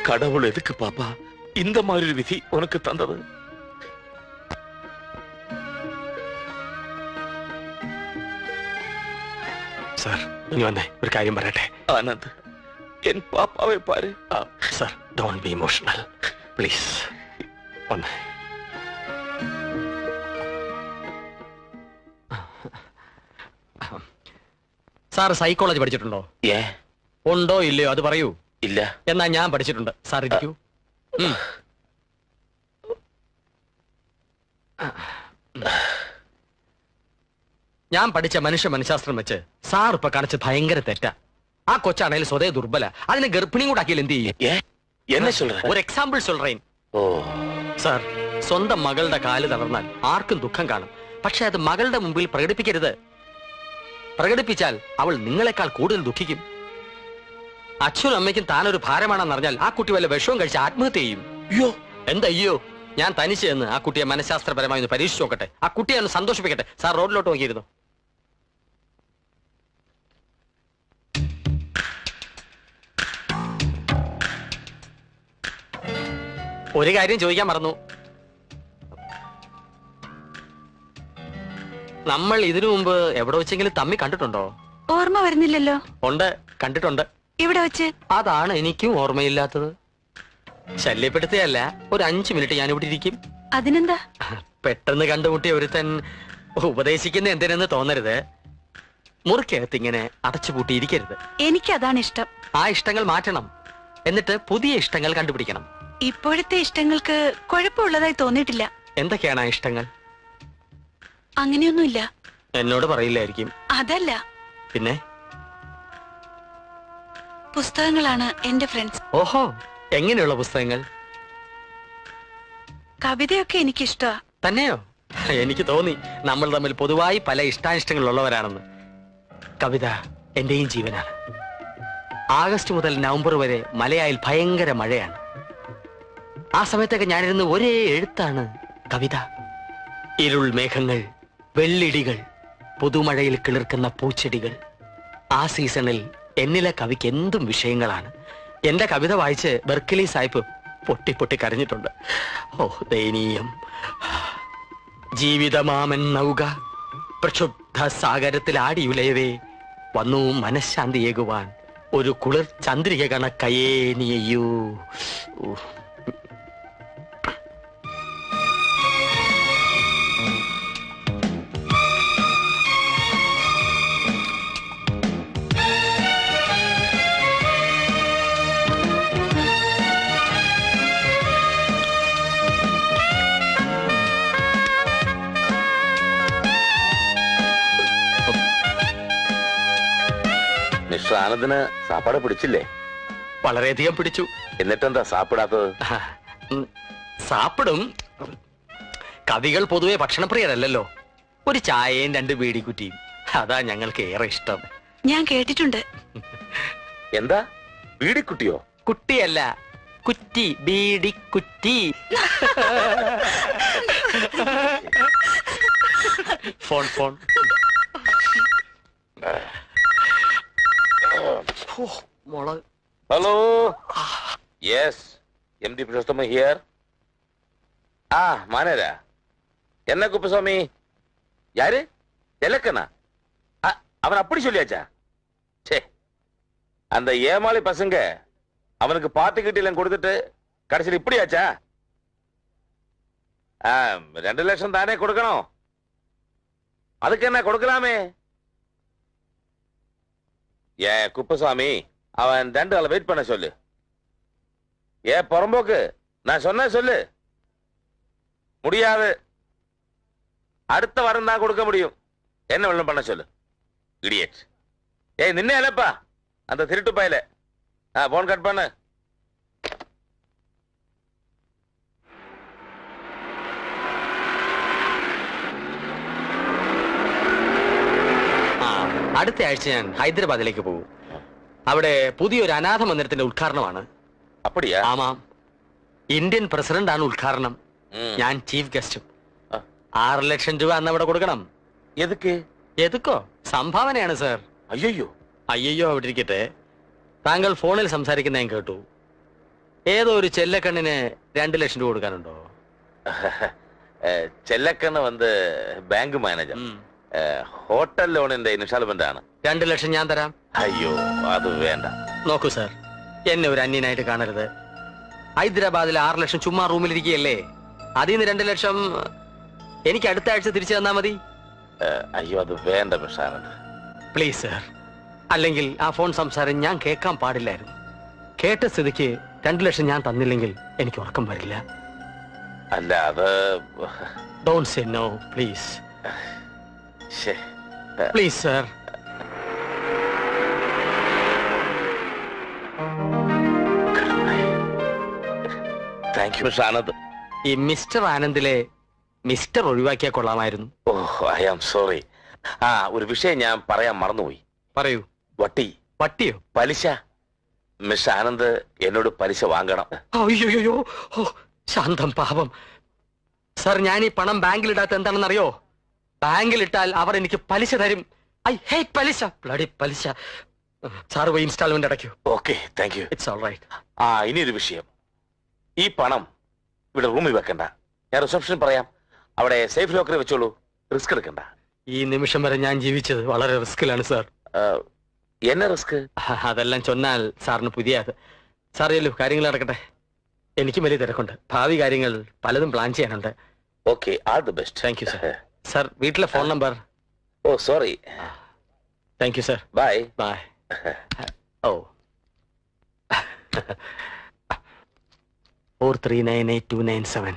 கடவுள் எதுக்கு பாப்பா? இந்த மாதிரி விதி உனக்கு தந்தது.
சார் நீங்க வந்தேன் ஒரு காரியம் பண்ணட்டே
ஆனந்த் என் பாப்பாவை பாரு.
Sir don't be emotional please வந்தேன் സാർ സൈക്കോളജി പഠിച്ചിട്ടുണ്ടോ?
ഏ?
ഉണ്ടോ ഇല്ലയോ? അത് പറയൂ.
ഇല്ല.
എന്നാ ഞാൻ പഠിച്ചിട്ടുണ്ട്. സാർ ഇരിക്കൂ. ഞാൻ പഠിച്ച മനുഷ്യ മനഃശാസ്ത്രം വെച്ച് സാർ ഇപ്പൊ കാണിച്ച് ഭയങ്കര തെറ്റാ. ആ കൊച്ചാണേൽ സ്വതേ ദുർബല. അതിനെ ഗർഭിണിയും കൂടെ ആക്കിയാൽ എന്ത് ചെയ്യും? ഒരു എക്സാമ്പിൾ സൊല്ലേൻ. സാർ സ്വന്തം മകളുടെ കാൽ തളർന്നാൽ ആർക്കും ദുഃഖം കാണും. പക്ഷെ അത് മകളുടെ മുമ്പിൽ പ്രകടിപ്പിക്കരുത്. പ്രകടിപ്പിച്ചാൽ അവൾ നിങ്ങളെക്കാൾ കൂടുതൽ ദുഃഖിക്കും. അച്ഛനും അമ്മയ്ക്കും താനൊരു ഭാരമാണെന്ന് അറിഞ്ഞാൽ ആ കുട്ടി വല്ല വിഷവും കഴിച്ച് ആത്മഹത്യ ചെയ്യും. അയ്യോ. എന്തയ്യോ? ഞാൻ തനിച്ച് എന്ന് ആ കുട്ടിയെ മനഃശാസ്ത്രപരമായി ഒന്ന് പരീക്ഷിച്ചു നോക്കട്ടെ. ആ കുട്ടിയെ ഒന്ന് സന്തോഷിപ്പിക്കട്ടെ. സാർ റോഡിലോട്ട് നോക്കിയിരുന്നു. ഒരു കാര്യം ചോദിക്കാൻ മറന്നു. നമ്മൾ ഇതിനു മുമ്പ് എവിടെ വെച്ചെങ്കിലും തമ്മി കണ്ടിട്ടുണ്ടോ?
ഓർമ്മ വരുന്നില്ലല്ലോ.
ഉണ്ട് കണ്ടിട്ടുണ്ട്.
ഇവിടെ വെച്ച്?
അതാണ് എനിക്കും ഓർമ്മയില്ലാത്തത്. ശല്യപ്പെടുത്തിയല്ല ഒരു അഞ്ചു മിനിറ്റ് ഞാൻ ഇവിടെ ഇരിക്കും.
അതിനെന്താ?
പെട്ടെന്ന് കണ്ടുമുട്ടിയ ഒരുത്തൻ ഉപദേശിക്കുന്ന എന്തിനെന്ന് തോന്നരുത്. മുറിക്കകത്ത് ഇങ്ങനെ അടച്ചുപൂട്ടി ഇരിക്കരുത്
എനിക്കതാണ് ഇഷ്ടം
ആ ഇഷ്ടങ്ങൾ മാറ്റണം. എന്നിട്ട് പുതിയ ഇഷ്ടങ്ങൾ കണ്ടുപിടിക്കണം.
ഇപ്പോഴത്തെ ഇഷ്ടങ്ങൾക്ക് കുഴപ്പമുള്ളതായി തോന്നിയിട്ടില്ല.
എന്തൊക്കെയാണ് ആ ഇഷ്ടങ്ങൾ?
അങ്ങനെയൊന്നുമില്ല.
എന്നോട് പറയില്ലായിരിക്കും.
അതല്ല.
പിന്നെ?
പുസ്തകങ്ങളാണ് എന്റെ ഫ്രണ്ട്സ്.
ഓഹോ എങ്ങനെയുള്ള പുസ്തകങ്ങൾ?
കവിതയൊക്കെ എനിക്കിഷ്ടമാ
തന്നെയോ? എനിക്ക് തോന്നി നമ്മൾ തമ്മിൽ പൊതുവായി പല ഇഷ്ടാനിഷ്ടങ്ങളുള്ളവരാണെന്ന്. കവിത എന്റെയും ജീവനാണ്. ആഗസ്റ്റ് മുതൽ നവംബർ വരെ മലയായിൽ ഭയങ്കര മഴയാണ്. ആ സമയത്തൊക്കെ ഞാനിരുന്ന് ഒരേ എഴുത്താണ് കവിത. ഇരുൾ മേഘങ്ങൾ വെള്ളിടികൾ പുതുമഴയിൽ കിളിർക്കുന്ന പൂച്ചെടികൾ. ആ സീസണിൽ എന്നിലെ കവിക്ക് എന്തും വിഷയങ്ങളാണ്. എന്റെ കവിത വായിച്ച് ബെർക്കിലി സാഹിബ് പൊട്ടി പൊട്ടി കരഞ്ഞിട്ടുണ്ട്. ഓ ദയനീയം. ജീവിതമാമൻ നൗക പ്രക്ഷുബ്ധ സാഗരത്തിൽ ആടിയുലയവേ വന്നു മനഃശാന്തിയേകുവാൻ ഒരു കുളിർ ചന്ദ്രിക കണക്കയേ നീയൂ.
മിസ്റ്റർ ആനന്ദിന് സാപ്പാട് പിടിച്ചില്ലേ?
വളരെയധികം പിടിച്ചു.
എന്നിട്ടെന്താ സാപ്പിടാത്തത്?
സാപ്പിടും. കവികൾ പൊതുവെ ഭക്ഷണപ്രിയരല്ലോ ഒരു ചായയും രണ്ട് ബീഡിക്കുറ്റിയും അതാ ഞങ്ങൾക്ക് ഏറെ ഇഷ്ടം.
ഞാൻ കേട്ടിട്ടുണ്ട്.
എന്താ? വീടിക്കുട്ടിയോ
കുട്ടിയല്ല കുറ്റി ബീഡിക്കുറ്റി ഫോൺ ഫോൺ. മുളക്
hello yes M D Purushothama here ஆ மானேரா என்ன குப்புசாமி யாரு எலக்கனா அ- அவன் அப்படி சொல்லியாச்சா சே அந்த ஏமாளி பசங்க அவனுக்கு பாட்டு கிட்டிலாம் கொடுத்துட்டு கடைசியில் இப்படி ஆச்சா ஆ, ரெண்டு லட்சம் தானே கொடுக்கணும் அதுக்கு என்ன கொடுக்கலாமே ஏ குப்பசாமி அவன் தண்டு வெயிட் பண்ண சொல்லு. ஏ புறம்போக்கு நான் சொன்ன சொல்லு. முடியாது. அடுத்த வாரம் தான் கொடுக்க முடியும். என்ன வேணும் பண்ண சொல்லு. இடியட் ஏய் நின்ன இல்லப்பா. அந்த திருட்டு பயல. ஆ போன் கட் பண்ணு.
അടുത്ത ആഴ്ച ഞാൻ ഹൈദരാബാദിലേക്ക് പോകും അവിടെ പുതിയൊരു അനാഥ മന്ദിരത്തിന്റെ ഉദ്ഘാടനമാണ്
அப்படியா
ആമാം ഇന്ത്യൻ പ്രസിഡന്റ് ആണ് ഉദ്ഘാടനം
ഉം.
ഞാൻ ചീഫ് ഗസ്റ്റും ആറ് ലക്ഷം രൂപ അന്ന് അവിടെ കൊടുക്കണം
എതുക്ക്
എതുക്കോ സംഭാവനയാണ് സർ
അയ്യോ
അയ്യോ അവിടെ ഇരിക്കട്ടെ താങ്കൾ ഫോണിൽ സംസാരിക്കുന്ന ഞാൻ കേട്ടു ഏതോ ഒരു ചെല്ലക്കണ്ണിന് രണ്ട് ലക്ഷം രൂപ കൊടുക്കാനുണ്ടോ
ചെല്ലക്കണ്ണ് വന്ന് ബാങ്ക് മാനേജർ ഹോട്ടൽ ലോണിന്റെ ഇൻസ്റ്റാൾമെന്റ് ആണ്.
രണ്ട് ലക്ഷം ഞാൻ തരാം.
അയ്യോ അത് വേണ്ട.
നോക്കൂ സാർ എന്നെ ഒരു അന്യനായിട്ട് കാണരുത്. ഹൈദരാബാദിൽ ആറ് ലക്ഷം ചുമ്മാ റൂമിലിരിക്കുകയല്ലേ? അതിൽ നിന്ന് രണ്ട് ലക്ഷം എനിക്ക് അടുത്ത ആഴ്ച തിരിച്ചു തന്നാ മതി.
അയ്യോ അത് വേണ്ട മിഷാനന്ദ്
പ്ലീസ് സാർ അല്ലെങ്കിൽ ആ ഫോൺ സംസാരം ഞാൻ കേൾക്കാൻ പാടില്ലായിരുന്നു. കേട്ട സ്ഥിതിക്ക് രണ്ടു ലക്ഷം ഞാൻ തന്നില്ലെങ്കിൽ എനിക്ക് ഉറക്കം വരില്ല.
അല്ല അത്
don't say no
please.
Please sir
thank you mister Anand
ഈ മിസ്റ്റർ ആനന്ദിലെ മിസ്റ്റർ ഒഴിവാക്കിയാൽ കൊള്ളാമായിരുന്നു.
Oh I am sorry. ആ ഒരു വിഷയം ഞാൻ പറയാൻ മറന്നുപോയി.
പറയൂ.
വട്ടി.
വട്ടിയോ?
പലിശ. മിസ് ആനന്ദ് എന്നോട് പലിശ വാങ്ങണം.
അയ്യോയ്യോ ഓ ശാന്തം പാപം. സാർ ഞാൻ ഈ പണം ബാങ്കിൽ ഇടാത്ത എന്താണെന്ന് അറിയോ ബാങ്കിൽ ഇട്ടാൽ അവർ എനിക്ക് പലിശ തരും. ഐ ഹേറ്റ് പലിശ. ബ്ലഡി പലിശ. സാർ പോയി instalment അടയ്ക്കൂ.
Okay thank you.
It's all right
ആ ഇനി ഒരു വിഷയം. ഈ പണം ഇവിടെ റൂമിൽ വെക്കണ്ട. ഞാൻ റിസപ്ഷൻ പറയാം. അവിടെ സേഫ് ലോക്കറിൽ വെച്ചോളൂ. റിസ്ക് എടുക്കണ്ട.
ഈ നിമിഷം വരെ ഞാൻ ജീവിച്ചത് വളരെ റിസ്കിലാണ് സാർ.
എന്നെ റിസ്ക്?
അതെല്ലാം ചൊന്നാൽ സാറിന് പുതിയ സാർ ചെല്ലു കാര്യങ്ങൾ നടക്കട്ടെ. എനിക്കും വലിയ തിരക്കുണ്ട്. ഭാവി കാര്യങ്ങൾ പലതും പ്ലാൻ ചെയ്യാനുണ്ട്.
Okay all the best
thank you sir sir വീട്ടിലെ
phone number oh sorry
thank you sir bye bye oh four three
nine eight
two
nine seven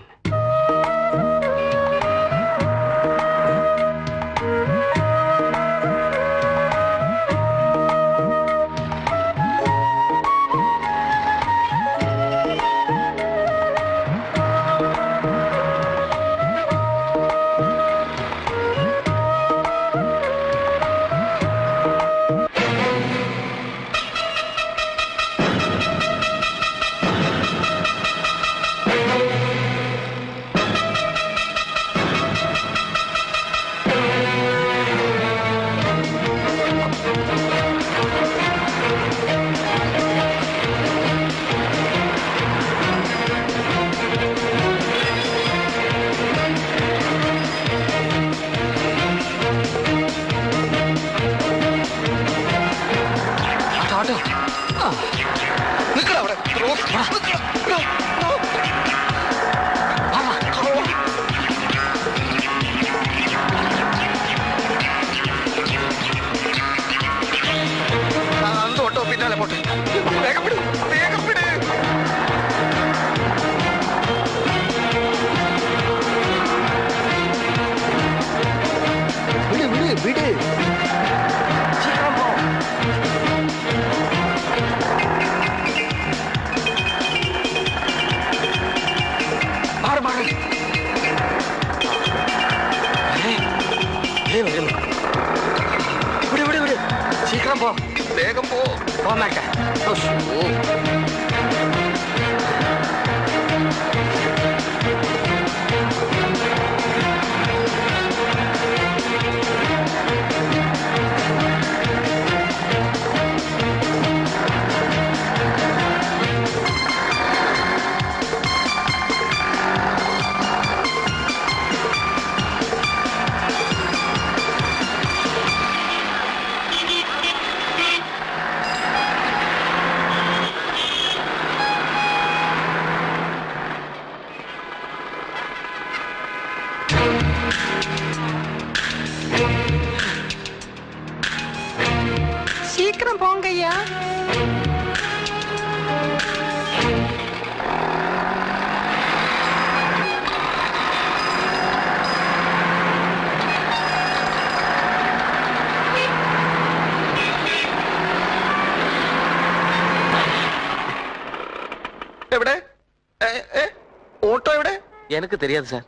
എവിടെ
എനിക്ക് தெரியாது சார்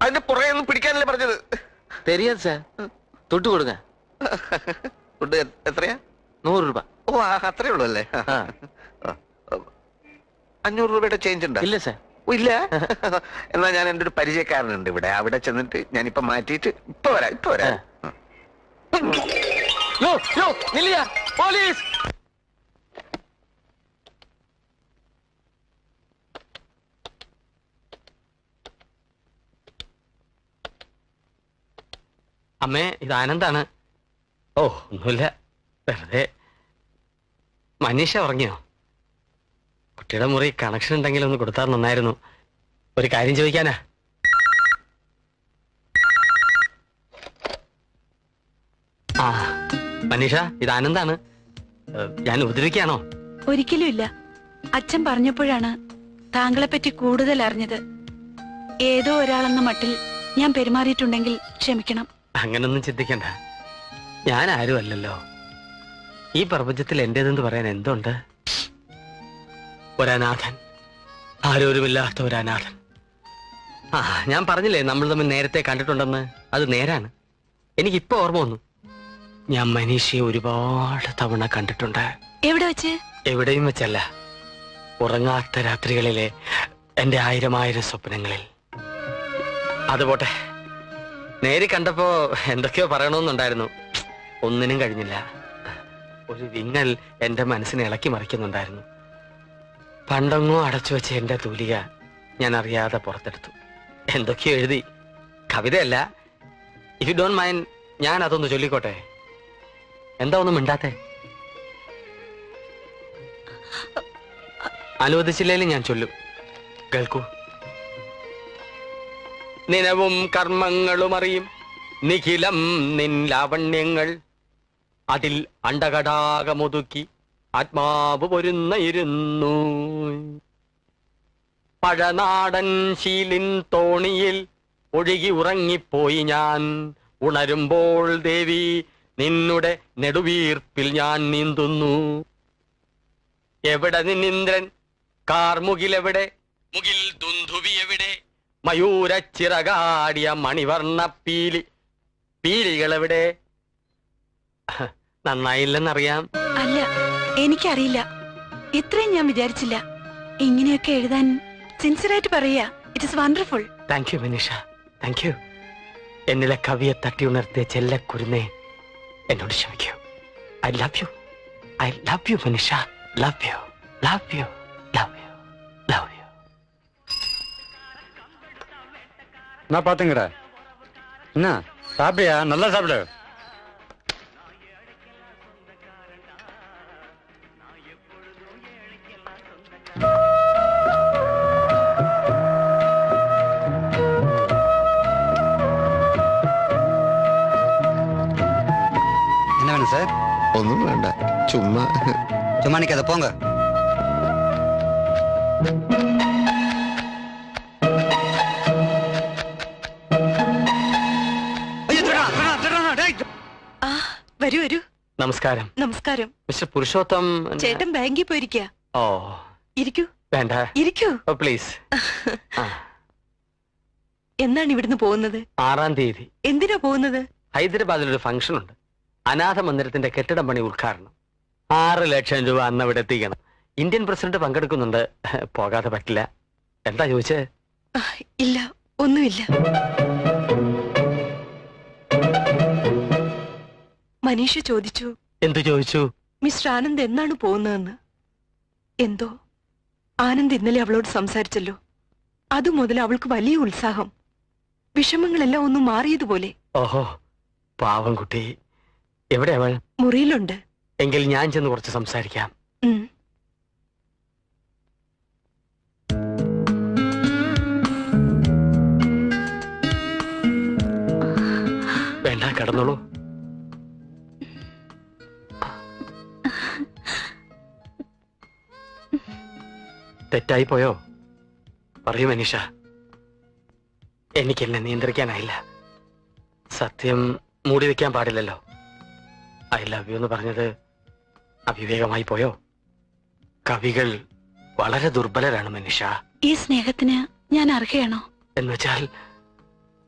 അതിന്റെ പുറകെ ഒന്നും പിടിക്കാനല്ലേ പറഞ്ഞത്
தெரியாது சார் തൊട്ട് കൊടുക്ക
ഫുഡ് എത്രയാ
നൂറ് രൂപ
ഓ ആ, അത്രേ ഉള്ളൂ അല്ലേ ആ, ആ. അഞ്ഞൂറ് രൂപയുടെ ചേഞ്ച് ഉണ്ടോ
ഇല്ല സാർ
ഓ, ഇല്ല എന്നാ ഞാൻ എൻ്റെ ഒരു പരിചയക്കാരനുണ്ട് ഇവിടെ അവിടെ ചെന്നിട്ട് ഞാനിപ്പോ മാറ്റിയിട്ട് ഇപ്പൊ വരാം ഇപ്പൊ വരാം
യോ യോ നില്ലിയ പോലീസ് അമ്മേ ഇത് ആനന്ദാണ് ഓ ഒന്നുമില്ല. വെറുതെ. മനീഷ ഉറങ്ങിയോ? കുട്ടിയുടെ മുറി കണക്ഷൻ ഉണ്ടെങ്കിൽ ഒന്ന് കൊടുത്താൽ നന്നായിരുന്നു. ഒരു കാര്യം ചോദിക്കാനാ? ആ മനീഷ ഇത് ആനന്ദാണ് ഞാൻ ഉപദ്രവിക്കാണോ
ഒരിക്കലും ഇല്ല. അച്ഛൻ പറഞ്ഞപ്പോഴാണ് താങ്കളെ പറ്റി കൂടുതൽ അറിഞ്ഞത്. ഏതോ ഒരാളെന്ന മട്ടിൽ ഞാൻ പെരുമാറിയിട്ടുണ്ടെങ്കിൽ ക്ഷമിക്കണം.
അങ്ങനൊന്നും ചിന്തിക്കണ്ട. ഞാൻ ആരും അല്ലല്ലോ. ഈ പ്രപഞ്ചത്തിൽ എന്റേതെന്ന് പറയാൻ എന്തുണ്ട്? ഒരനാഥൻ. ആരോരുമില്ലാത്ത ഒരനാഥൻ. ആ ഞാൻ പറഞ്ഞില്ലേ നമ്മൾ തമ്മിൽ നേരത്തെ കണ്ടിട്ടുണ്ടെന്ന്? അത് നേരാണ്. എനിക്കിപ്പോ ഓർമ്മ വന്നു. ഞാൻ മനീഷയെ ഒരുപാട് തവണ കണ്ടിട്ടുണ്ട്.
എവിടെ വെച്ച്?
എവിടെയും വെച്ചല്ല. ഉറങ്ങാത്ത രാത്രികളിലെ എന്റെ ആയിരം ആയിരം സ്വപ്നങ്ങളിൽ അതുപോട്ടെ നേരി കണ്ടപ്പോ എന്തൊക്കെയോ പറയണമെന്നുണ്ടായിരുന്നു. ഒന്നിനും കഴിഞ്ഞില്ല. ഒരു വിങ്ങൽ എന്റെ മനസ്സിനെ ഇളക്കി മറിക്കുന്നുണ്ടായിരുന്നു. പണ്ടങ്ങോ അടച്ചു വെച്ച എന്റെ തൂലിക ഞാൻ അറിയാതെ പുറത്തെടുത്തു. എന്തൊക്കെയോ എഴുതി. കവിതയല്ല. ഇഫ് യു ഡോണ്ട് മൈൻഡ് ഞാൻ അതൊന്ന് ചൊല്ലിക്കോട്ടെ? എന്താ ഒന്നും മിണ്ടാത്തെ? അനുവദിച്ചില്ലേലും ഞാൻ ചൊല്ലും. കേൾക്കൂ. നിലവും കർമ്മങ്ങളും അറിയും. നിഖിലം നിൻ ലാവണ്യങ്ങൾ. അതിൽ അണ്ടകടാകമൊതുക്കി ആത്മാവ് പൊരുന്നയിരുന്നു പഴനാടൻ ശീലിൻ തോണിയിൽ ഒഴുകി ഉറങ്ങിപ്പോയി ഞാൻ. ഉണരുമ്പോൾ ദേവി നിന്നുടെ നെടുവീർപ്പിൽ ഞാൻ നീന്തുന്നു. എവിടെ നിന്നിന്ദ്രൻ? കാർമുകിലെവിടെ? മുകിൽ ദുന്ധുവി എവിടെ? മയൂരച്ചിറകാടിയ മണിവർണ പീലി. പീലികൾ എവിടെ നന്നായില്ലെന്നറിയാം.
അല്ല എനിക്കറിയില്ല. ഇത്രയും ഞാൻ വിചാരിച്ചില്ല. ഇങ്ങനെയൊക്കെ എഴുതാൻ സിൻസിയറായിട്ട് പറയാ it is wonderful
thank you Minisha thank you എന്നിലെ കവിയെ തട്ടി ഉണർത്തിയ ചെല്ലക്കുരുന്നേ എന്നോട് ക്ഷമിക്കൂ. I love you I love you Minisha love you love you
நான் பார்த்துங்கடா என்ன? சாப்பிடியா நல்லா சாப்பிடு. என்ன வேணும் சார்?
சும்மா.
சும்மா நிற்காத போங்க.
വരൂ വരൂ.
നമസ്കാരം.
നമസ്കാരം.
മിസ്റ്റർ പുരുഷോത്തം
ചേട്ടൻ ബാങ്കിൽ പോയിരിക്കാ.
ഓ.
ഇരിക്കൂ.
വേണ്ട.
ഇരിക്കൂ.
Oh please.
എന്നാണ് ഇവിടുന്ന് പോകുന്നത്?
ആറാം തീയതി.
എന്തിനാ പോകുന്നത്?
ഹൈദരാബാദിൽ ഒരു ഫംഗ്ഷൻ ഉണ്ട് അനാഥ മന്ദിരത്തിന്റെ കെട്ടിടം പണി ഉദ്ഘാടനം. ആറ് ലക്ഷം രൂപ അന്ന് അവിടെ എത്തിക്കണം. ഇന്ത്യൻ പ്രസിഡന്റ് പങ്കെടുക്കുന്നുണ്ട്. പോകാതെ പറ്റില്ല. എന്താ ചോദിച്ചേ?
ഇല്ല. ഒന്നുമില്ല. മനീഷ ചോദിച്ചു
എന്ത് ചോദിച്ചു?
മിസ്റ്റർ ആനന്ദ് എന്നാണ് പോകുന്നതെന്ന്? എന്തോ? ആനന്ദ് ഇന്നലെ അവളോട് സംസാരിച്ചല്ലോ. അതുമുതൽ അവൾക്ക് വലിയ ഉത്സാഹം. വിഷമങ്ങളെല്ലാം ഒന്ന് മാറിയതുപോലെ.
ഓഹോ പാവം കുട്ടി. എവിടെ അവൾ
മുറിയിലുണ്ട്.
എങ്കിൽ ഞാൻ ചെന്ന് കുറച്ച് സംസാരിക്കാം. വേണ്ട കിടന്നോളൂ. തെറ്റായി പോയോ പറയൂ മനീഷ. എനിക്കെന്നെ നിയന്ത്രിക്കാനായില്ല. സത്യം മൂടി വെക്കാൻ പാടില്ലല്ലോ. ഐ ലവ് യു എന്ന് പറഞ്ഞത് അവിവേകമായി പോയോ? കവികൾ വളരെ ദുർബലരാണ് മനീഷ.
ഈ സ്നേഹത്തിന് ഞാൻ അർഹയാണോ?
എന്നുവെച്ചാൽ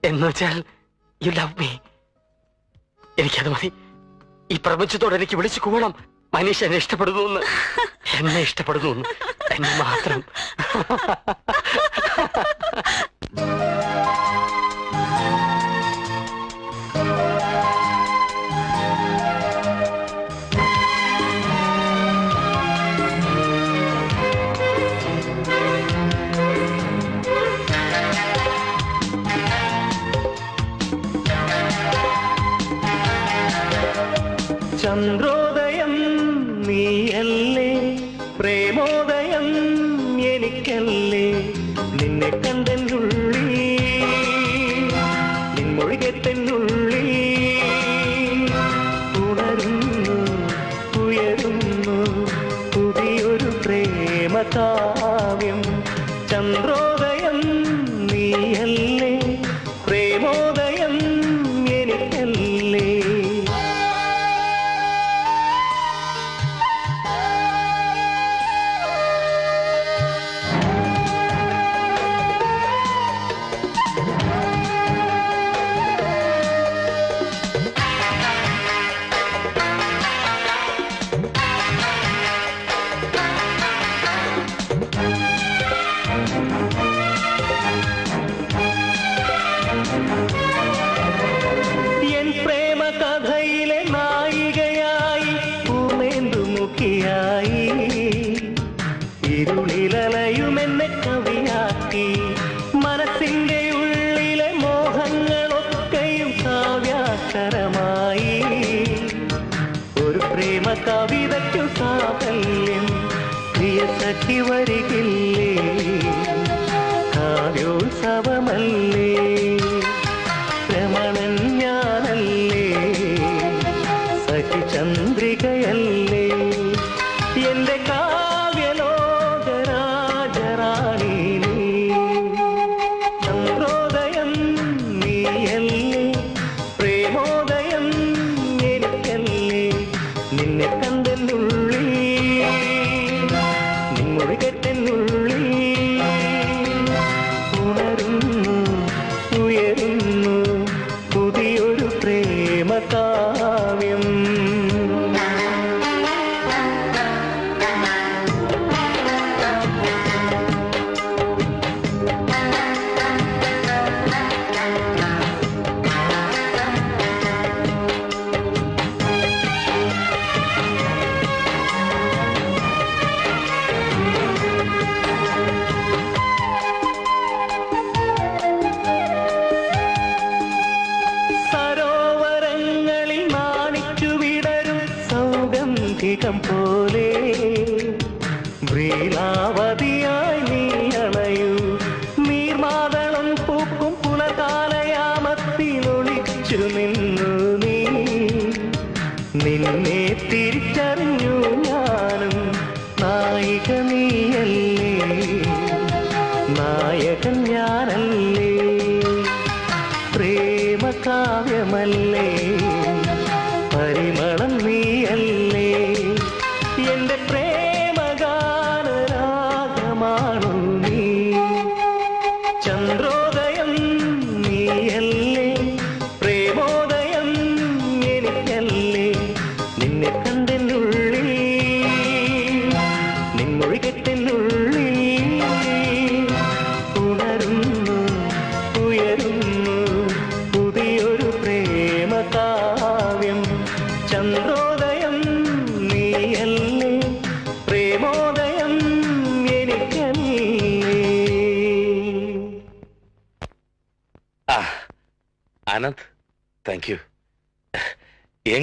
എന്നുവെച്ചാൽ യു ലവ് മീ എനിക്കത് മതി. ഈ പ്രപഞ്ചത്തോട് എനിക്ക് വിളിച്ചു കൂവണം. മനീഷ എന്നെ ഇഷ്ടപ്പെടുന്നു എന്നെ. ഇഷ്ടപ്പെടുന്നു എന്ന് എന്നെ മാത്രം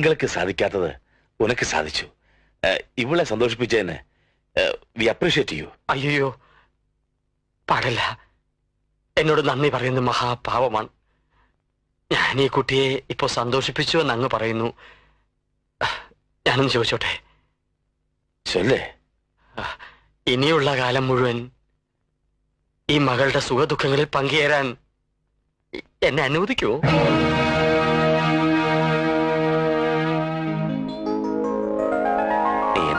എങ്ങൾക്ക് സാധിക്കാത്തത് ഉനക്ക് സാധിച്ചു. ഇവിളെ സന്തോഷിപ്പിച്ചതിന് വി അപ്രീഷിയേറ്റ് ചെയ്യൂ
അയ്യോ പാടില്ല. എന്നോട് നന്ദി പറയുന്നത് മഹാപാവമാണ്. ഞാൻ ഈ കുട്ടിയെ ഇപ്പോ സന്തോഷിപ്പിച്ചു എന്ന് അങ്ങ് പറയുന്നു. ഞാനൊന്ന് ചോദിച്ചോട്ടെ?
ചൊല്ലേ.
ഇനിയുള്ള കാലം മുഴുവൻ ഈ മകളുടെ സുഖദുഃഖങ്ങളിൽ പങ്കുചേരാൻ എന്നെ അനുവദിക്കുമോ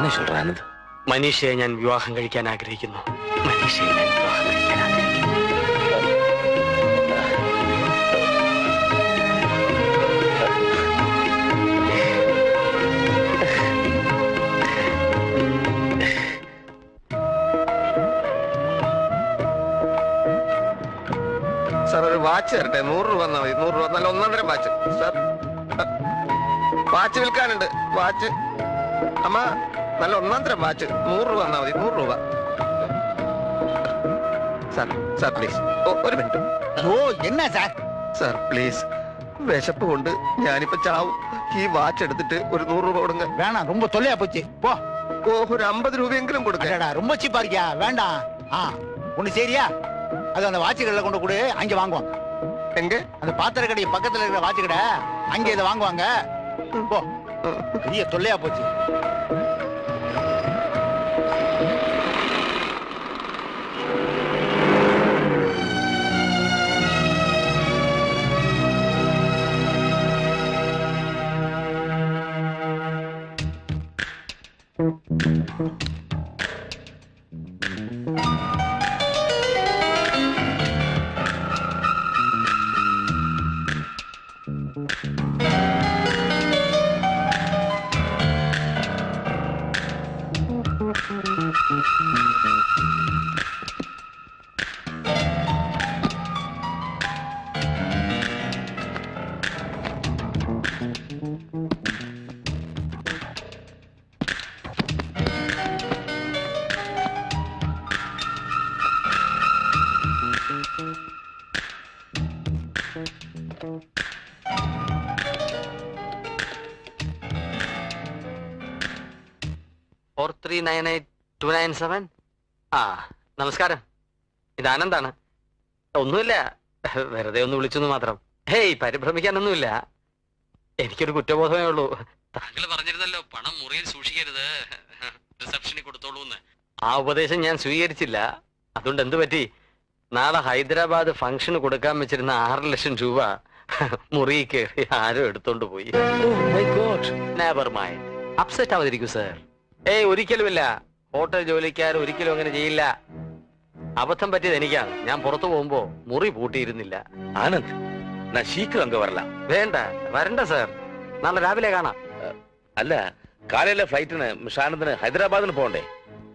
എന്നെ சொல்ற ആനന്ദ്
മനീഷയെ ഞാൻ വിവാഹം കഴിക്കാൻ ആഗ്രഹിക്കുന്നു മനീഷയെ ഞാൻ വിവാഹം കഴിക്കാൻ ആഗ്രഹിക്കുന്നു
സാർ ഒരു വാച്ച് തരട്ടെ നൂറ് രൂപ തന്നാ മതി നൂറ് രൂപ നല്ല ഒന്നൊന്നര വാച്ച് സാർ വാച്ച് വിൽക്കാനുണ്ട് വാച്ച് അമ്മ നല്ല ഒന്നാം തരം വാച്ച്. நூறு ரூபா തന്നാ മതി. നൂറ് രൂപ. Sir sir please. ഒരു മിനിറ്റ്.
ഓ എന്നാ സാർ?
Sir please. വിശപ്പ് കൊണ്ട് ഞാനിപ്പോ ചാവും. ഈ വാച്ച് എടുത്തിട്ട് ഒരു നൂറ് രൂപ കൊടുങ്ങ.
വേണം ரொம்ப தொல்லையா போச்சு போ
ஓ ஒரு ஐம்பது രൂപയെങ്കിലും കൊടുക്ക.
அடடா ரொம்ப சீப்பா இருக்கியா வேண்டாம் ஆ ஒண்ணு சரியா அது அந்த வாட்ச் கடையில கொண்டு கொடு அங்க வாங்குவோம்
எங்க
அந்த பாத்திர கடை பக்கத்துல இருக்கிற வாட்ச் கடை அங்க இதை வாங்குவாங்க போ பெரிய தொல்லையா போச்சு
Mm-hmm. Three nine eight two nine seven ആ നമസ്കാരം. ഇത് ആനന്ദാണ്. ഒന്നുമില്ല. വെറുതെ ഒന്ന് വിളിച്ചെന്ന് മാത്രം. ഹേയ് പരിഭ്രമിക്കാനൊന്നുമില്ല. എനിക്കൊരു കുറ്റബോധമേ ഉള്ളൂ. താങ്കൾ പറഞ്ഞിരുന്നല്ലോ പണം മുറിയിൽ സൂക്ഷിക്കരുത്. റിസപ്ഷനിൽ കൊടുത്തോളൂ എന്ന് ആ ഉപദേശം ഞാൻ സ്വീകരിച്ചില്ല. അതുകൊണ്ട് എന്ത് പറ്റി? നാളെ ഹൈദരാബാദ് ഫംഗ്ഷന് കൊടുക്കാൻ വെച്ചിരുന്ന ആറ് ലക്ഷം രൂപ മുറി കയറി ആരും എടുത്തോണ്ട് പോയി. നെവർ മൈൻഡ് അപ്സെറ്റ് ആവാതിരിക്കും സർ ഏയ് ഒരിക്കലുമില്ല. ഹോട്ടൽ ജോലിക്കാർ ഒരിക്കലും അങ്ങനെ ചെയ്യില്ല. അബദ്ധം പറ്റിയത് എനിക്കാണ്. ഞാൻ പുറത്തു പോകുമ്പോ മുറി പൂട്ടിയിരുന്നില്ല.
ആനന്ദ് ഞാൻ ശീഘ്രം അങ്ങ് വരലാം.
വേണ്ട വരണ്ട സർ. നാളെ രാവിലെ കാണാം.
അല്ല കാലയിലെ ഫ്ലൈറ്റിന് ഷാനന്ദിന് ഹൈദരാബാദിന് പോകണ്ടേ?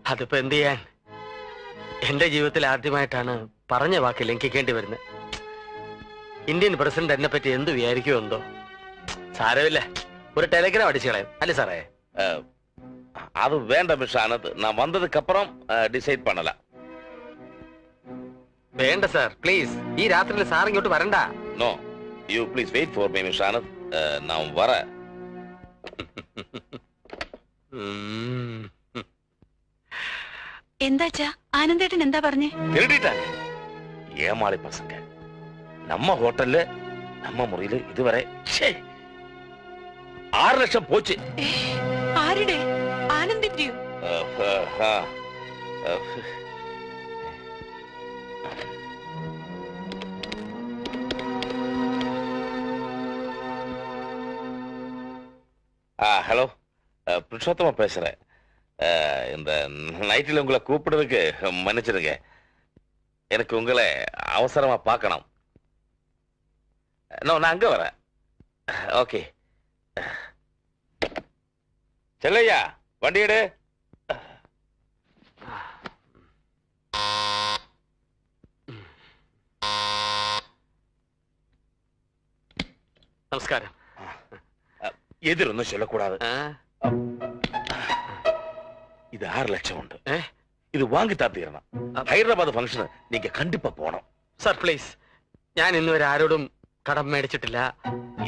അതിപ്പോ എന്ത് ചെയ്യാൻ? എന്റെ ജീവിതത്തിൽ ആദ്യമായിട്ടാണ് പറഞ്ഞ വാക്ക് ലംഘിക്കേണ്ടി വരുന്നത്. ഇന്ത്യൻ പ്രസിഡന്റ് എന്നെ പറ്റി എന്ത് വിചാരിക്കുമോ എന്തോ സാരമില്ല. ഒരു ടെലിഗ്രാം അടിച്ചു കളയും. അല്ലേ സാറേ?
அது வேண்டாம் மிஸ் ஆனந்த் நான் வந்ததுக்கு அப்புறம் டிசைட் பண்ணலாம்
വേണ്ട സാർ പ്ലീസ് ഈ രാത്രിയിൽ സാർ ഇങ്ങോട്ട് വരണ്ട
no you please wait for me miss Anand அஹ், நான் வரேன்
എന്താച്ചാ ആനന്ദേട്ടൻ എന്താ പറഞ്ഞേ
திருடிட்டாங்க ஏமாளி பசங்க நம்ம ஹோட்டல்ல நம்ம முறையில இதுவரை ச்சே, ஆறு லட்சம் போச்சு
ആരുടെ
முடியும் ஹலோ. புருஷோத்தமா பேசுறேன். இந்த நைட்டில் உங்களை கூப்பிடுறதுக்கு மன்னிச்சிருங்க எனக்கு உங்களை அவசரமா பார்க்கணும். நான் அங்க வரேன். ஓகே. செல்லையா? வண்டி எடு
നമസ്കാരം
எதிரொன்னும் சொல்லக்கூடாது இது ஆறு லட்சம் உண்டு இது வாங்கி தாத்தீரணும் ഹൈദരാബാദ് ഫംഗ്ഷന് നീങ്ക കണ്ടിപ്പ പോണം
സാർ പ്ലീസ് ഞാൻ ഇന്നുവരെ ആരോടും കടം മേടിച്ചിട്ടില്ല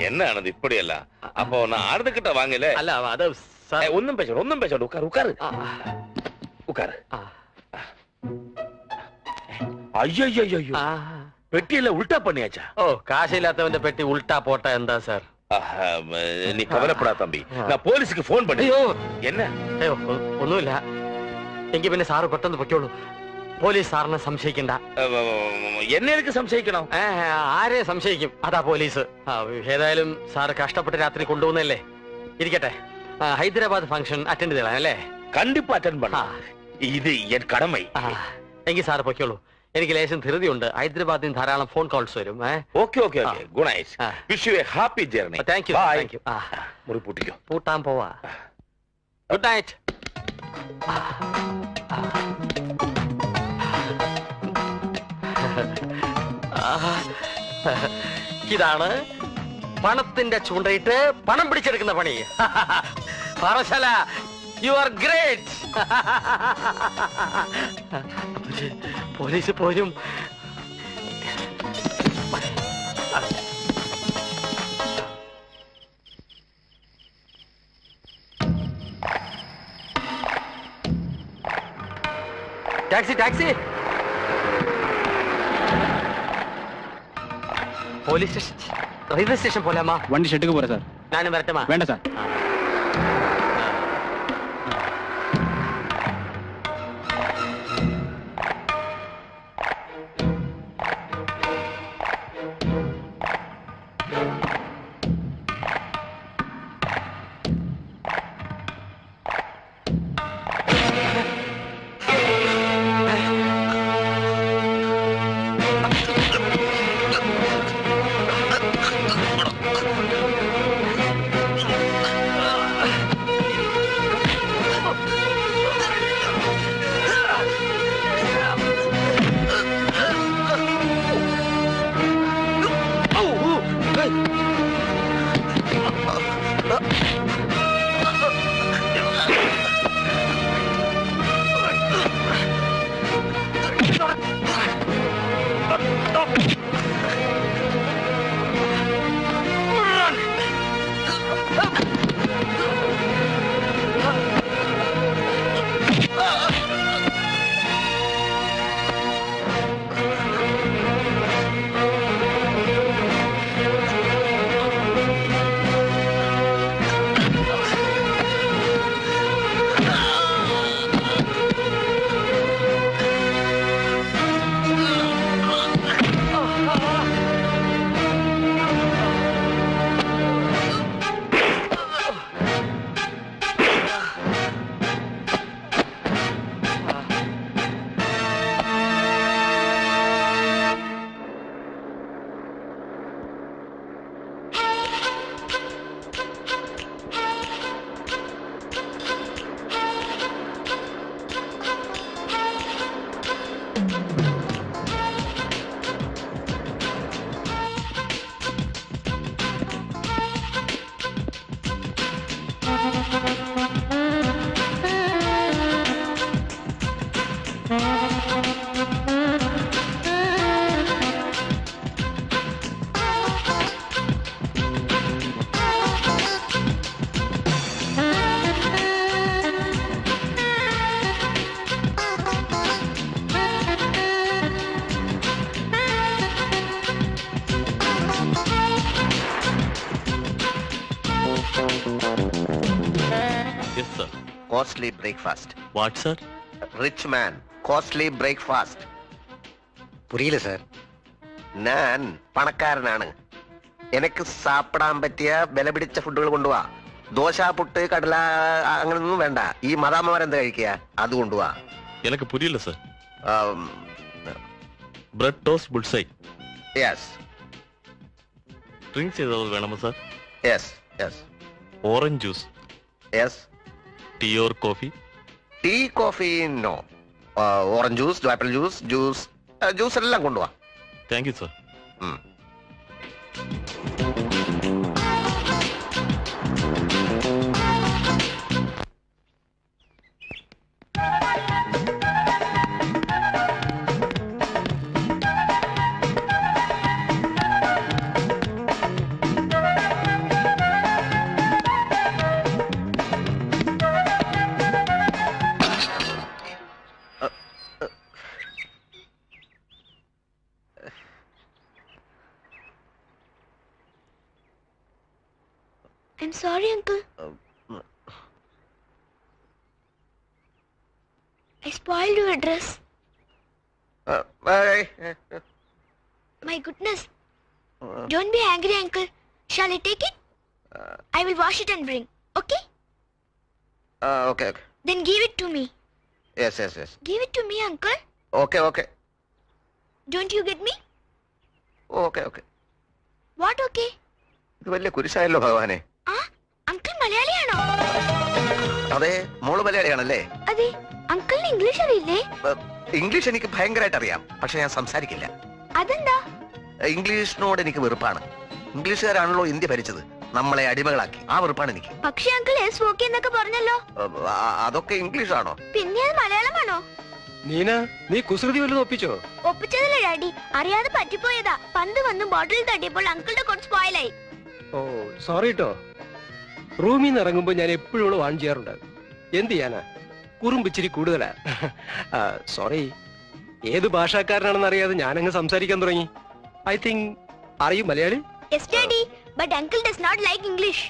എന്നാണത് ഇപ്പടിയല്ല അപ്പോ நான் ആരുടെ കിട്ട വാങ്ങില്ലേ
അല്ല അത്
ഏ, ഒന്നും പേശോട് ഒന്നും പേശോട് ഉക്കാർ ഉക്കാർ ഉക്കാർ അയ്യോ അയ്യോ അയ്യോ പെട്ടിയല്ല ഉൾട്ടാ പണിയാച്ചാ
ഓ കാശില്ലാത്തവന്റെ പെട്ടി ഉൾട്ടാ പോട്ട എന്താ സാർ
ஆஹா, ம- நீ கவலைப்படா தம்பி நான் போலீஸுக்கு போன் பண்ணி
അയ്യോ
என்ன
അയ്യോ ഒ- ഒന്നുമില്ല എങ്കിൽ പിന്നെ സാറ് പെട്ടെന്ന് പൊയ്ക്കോളൂ പോലീസ് സാറിനെ സംശയിക്കണ്ട
എന്നെ എനിക്ക് സംശയിക്കണം
ഏ, ആരെ സംശയിക്കും അതാ പോലീസ് ആ, ഏതായാലും സാറ് കഷ്ടപ്പെട്ട് രാത്രി കൊണ്ടുപോകുന്നല്ലേ ഇരിക്കട്ടെ ആ, ഹൈദരാബാദ് ഫംഗ്ഷൻ അറ്റൻഡ് ചെയ്യണം അല്ലേ
കണ്ടിപ്പോ അറ്റൻഡ് பண்ண ഇത് എൻ കടമൈ
എങ്കിൽ സാറ് പൊയ്ക്കോളൂ എനിക്ക് ലേശം ധൃതിയുണ്ട് ഹൈദരാബാദിൽ നിന്ന് ധാരാളം ഫോൺ കോൾസ് വരും ഏ
okay okay okay good night wish you a happy journey
thank you thank you
മുറി പൂട്ടിക്കോ
പൂട്ടാൻ പോവാ ഗുഡ് നൈറ്റ് ഇതാണ് പണത്തിന്റെ ചൂണ്ടയിട്ട് പണം പിടിച്ചെടുക്കുന്ന പണി. Parassala you are great police പോരും. Taxi taxi. Police station. Railway station പോലാമാ
വണ്ടി ഷെട്ടുക്ക് പോരാ സാർ
ഞാനും വരട്ടമാ
വേണ്ട
sir
Costly breakfast
what sir
rich man costly breakfast
പുരിയില്ല sir
ഞാൻ പണക്കാരനാണ് എനിക്ക് സാപ്പിടാൻ പറ്റിയ വില പിടിച്ച ഫുഡുകൾ കൊണ്ടുപോവാ ദോശ പുട്ട് കടല അങ്ങനൊന്നും വേണ്ട ഈ മതാമ്മമാരെന്താ കഴിക്കുക അത് കൊണ്ടുപോവാ
எனக்கு புரியல sir
Um,
bread toast bullseye
yes,
drinks ஏதாவது வேணுமா sir
yes, yes,
orange juice
yes.
tea or coffee
tea coffee no orange juice apple juice juice juice എല്ലാം കൊണ്ടുപോവാ
thank you
sir sorry, uncle. I spoiled your dress. My goodness. Don't be angry, uncle. Shall I take it? I will wash it and bring. Okay?
Okay okay
Then give it to me.
Yes yes yes
Give it to me, uncle.
Okay okay
Don't you get me?
Okay okay
What okay?
ഇത് വലിയ കുരിശായല്ലോ ഭഗവാനെ
uncle മലയാളിയാണോ?
അതെ മോൾ മലയാളിയാണല്ലേ?
അതെ അങ്കിളിന് English അറിയില്ലേ?
English എനിക്ക് ഭയങ്കരമായിട്ട് അറിയാം പക്ഷെ ഞാൻ സംസാരിക്കില്ല.
അതെന്താ?
ഇംഗ്ലീഷിനോട് എനിക്ക് വെറുപ്പാണ്. ഇംഗ്ലീഷുകാരാണല്ലോ ഇന്ത്യ ഭരിച്ചത്. നമ്മളെ അടിമകളാക്കി. ആ വെറുപ്പാണ് എനിക്ക്.
പക്ഷെ അങ്കിൾ എസ് ഓക്കെ എന്നൊക്കെ പറഞ്ഞല്ലോ.
അതൊക്കെ ഇംഗ്ലീഷ് ആണോ
പിന്നെ അത് മലയാളമാണോ?
നീന നീ കുസൃതി വല്ലതും ഒപ്പിച്ചോ?
ഒപ്പിച്ചതല്ല ഡാഡി. അറിയാതെ പറ്റിപ്പോയതാ. പന്ത് വന്ന് ബോട്ടിൽ തട്ടിയപ്പോൾ അങ്കിളുടെ കുറച്ച് സ്പോയിലായി
ഓ സോറി കേട്ടോ റൂമിൽ നിന്ന് ഇറങ്ങുമ്പോൾ ഞാൻ എപ്പോഴും ഇവിടെ വാൺ ചെയ്യാറുണ്ട്. എന്ത് ചെയ്യാനാ? കുറുമ്പിച്ചിരി കൂടുതലാ. സോറി ഏത് ഭാഷക്കാരനാണെന്ന് അറിയാതെ ഞാനങ്ങ് സംസാരിക്കാൻ തുടങ്ങി. ഐ തിങ്ക് അറിയും Malayali?
Yes, Daddy. But Uncle does not like English.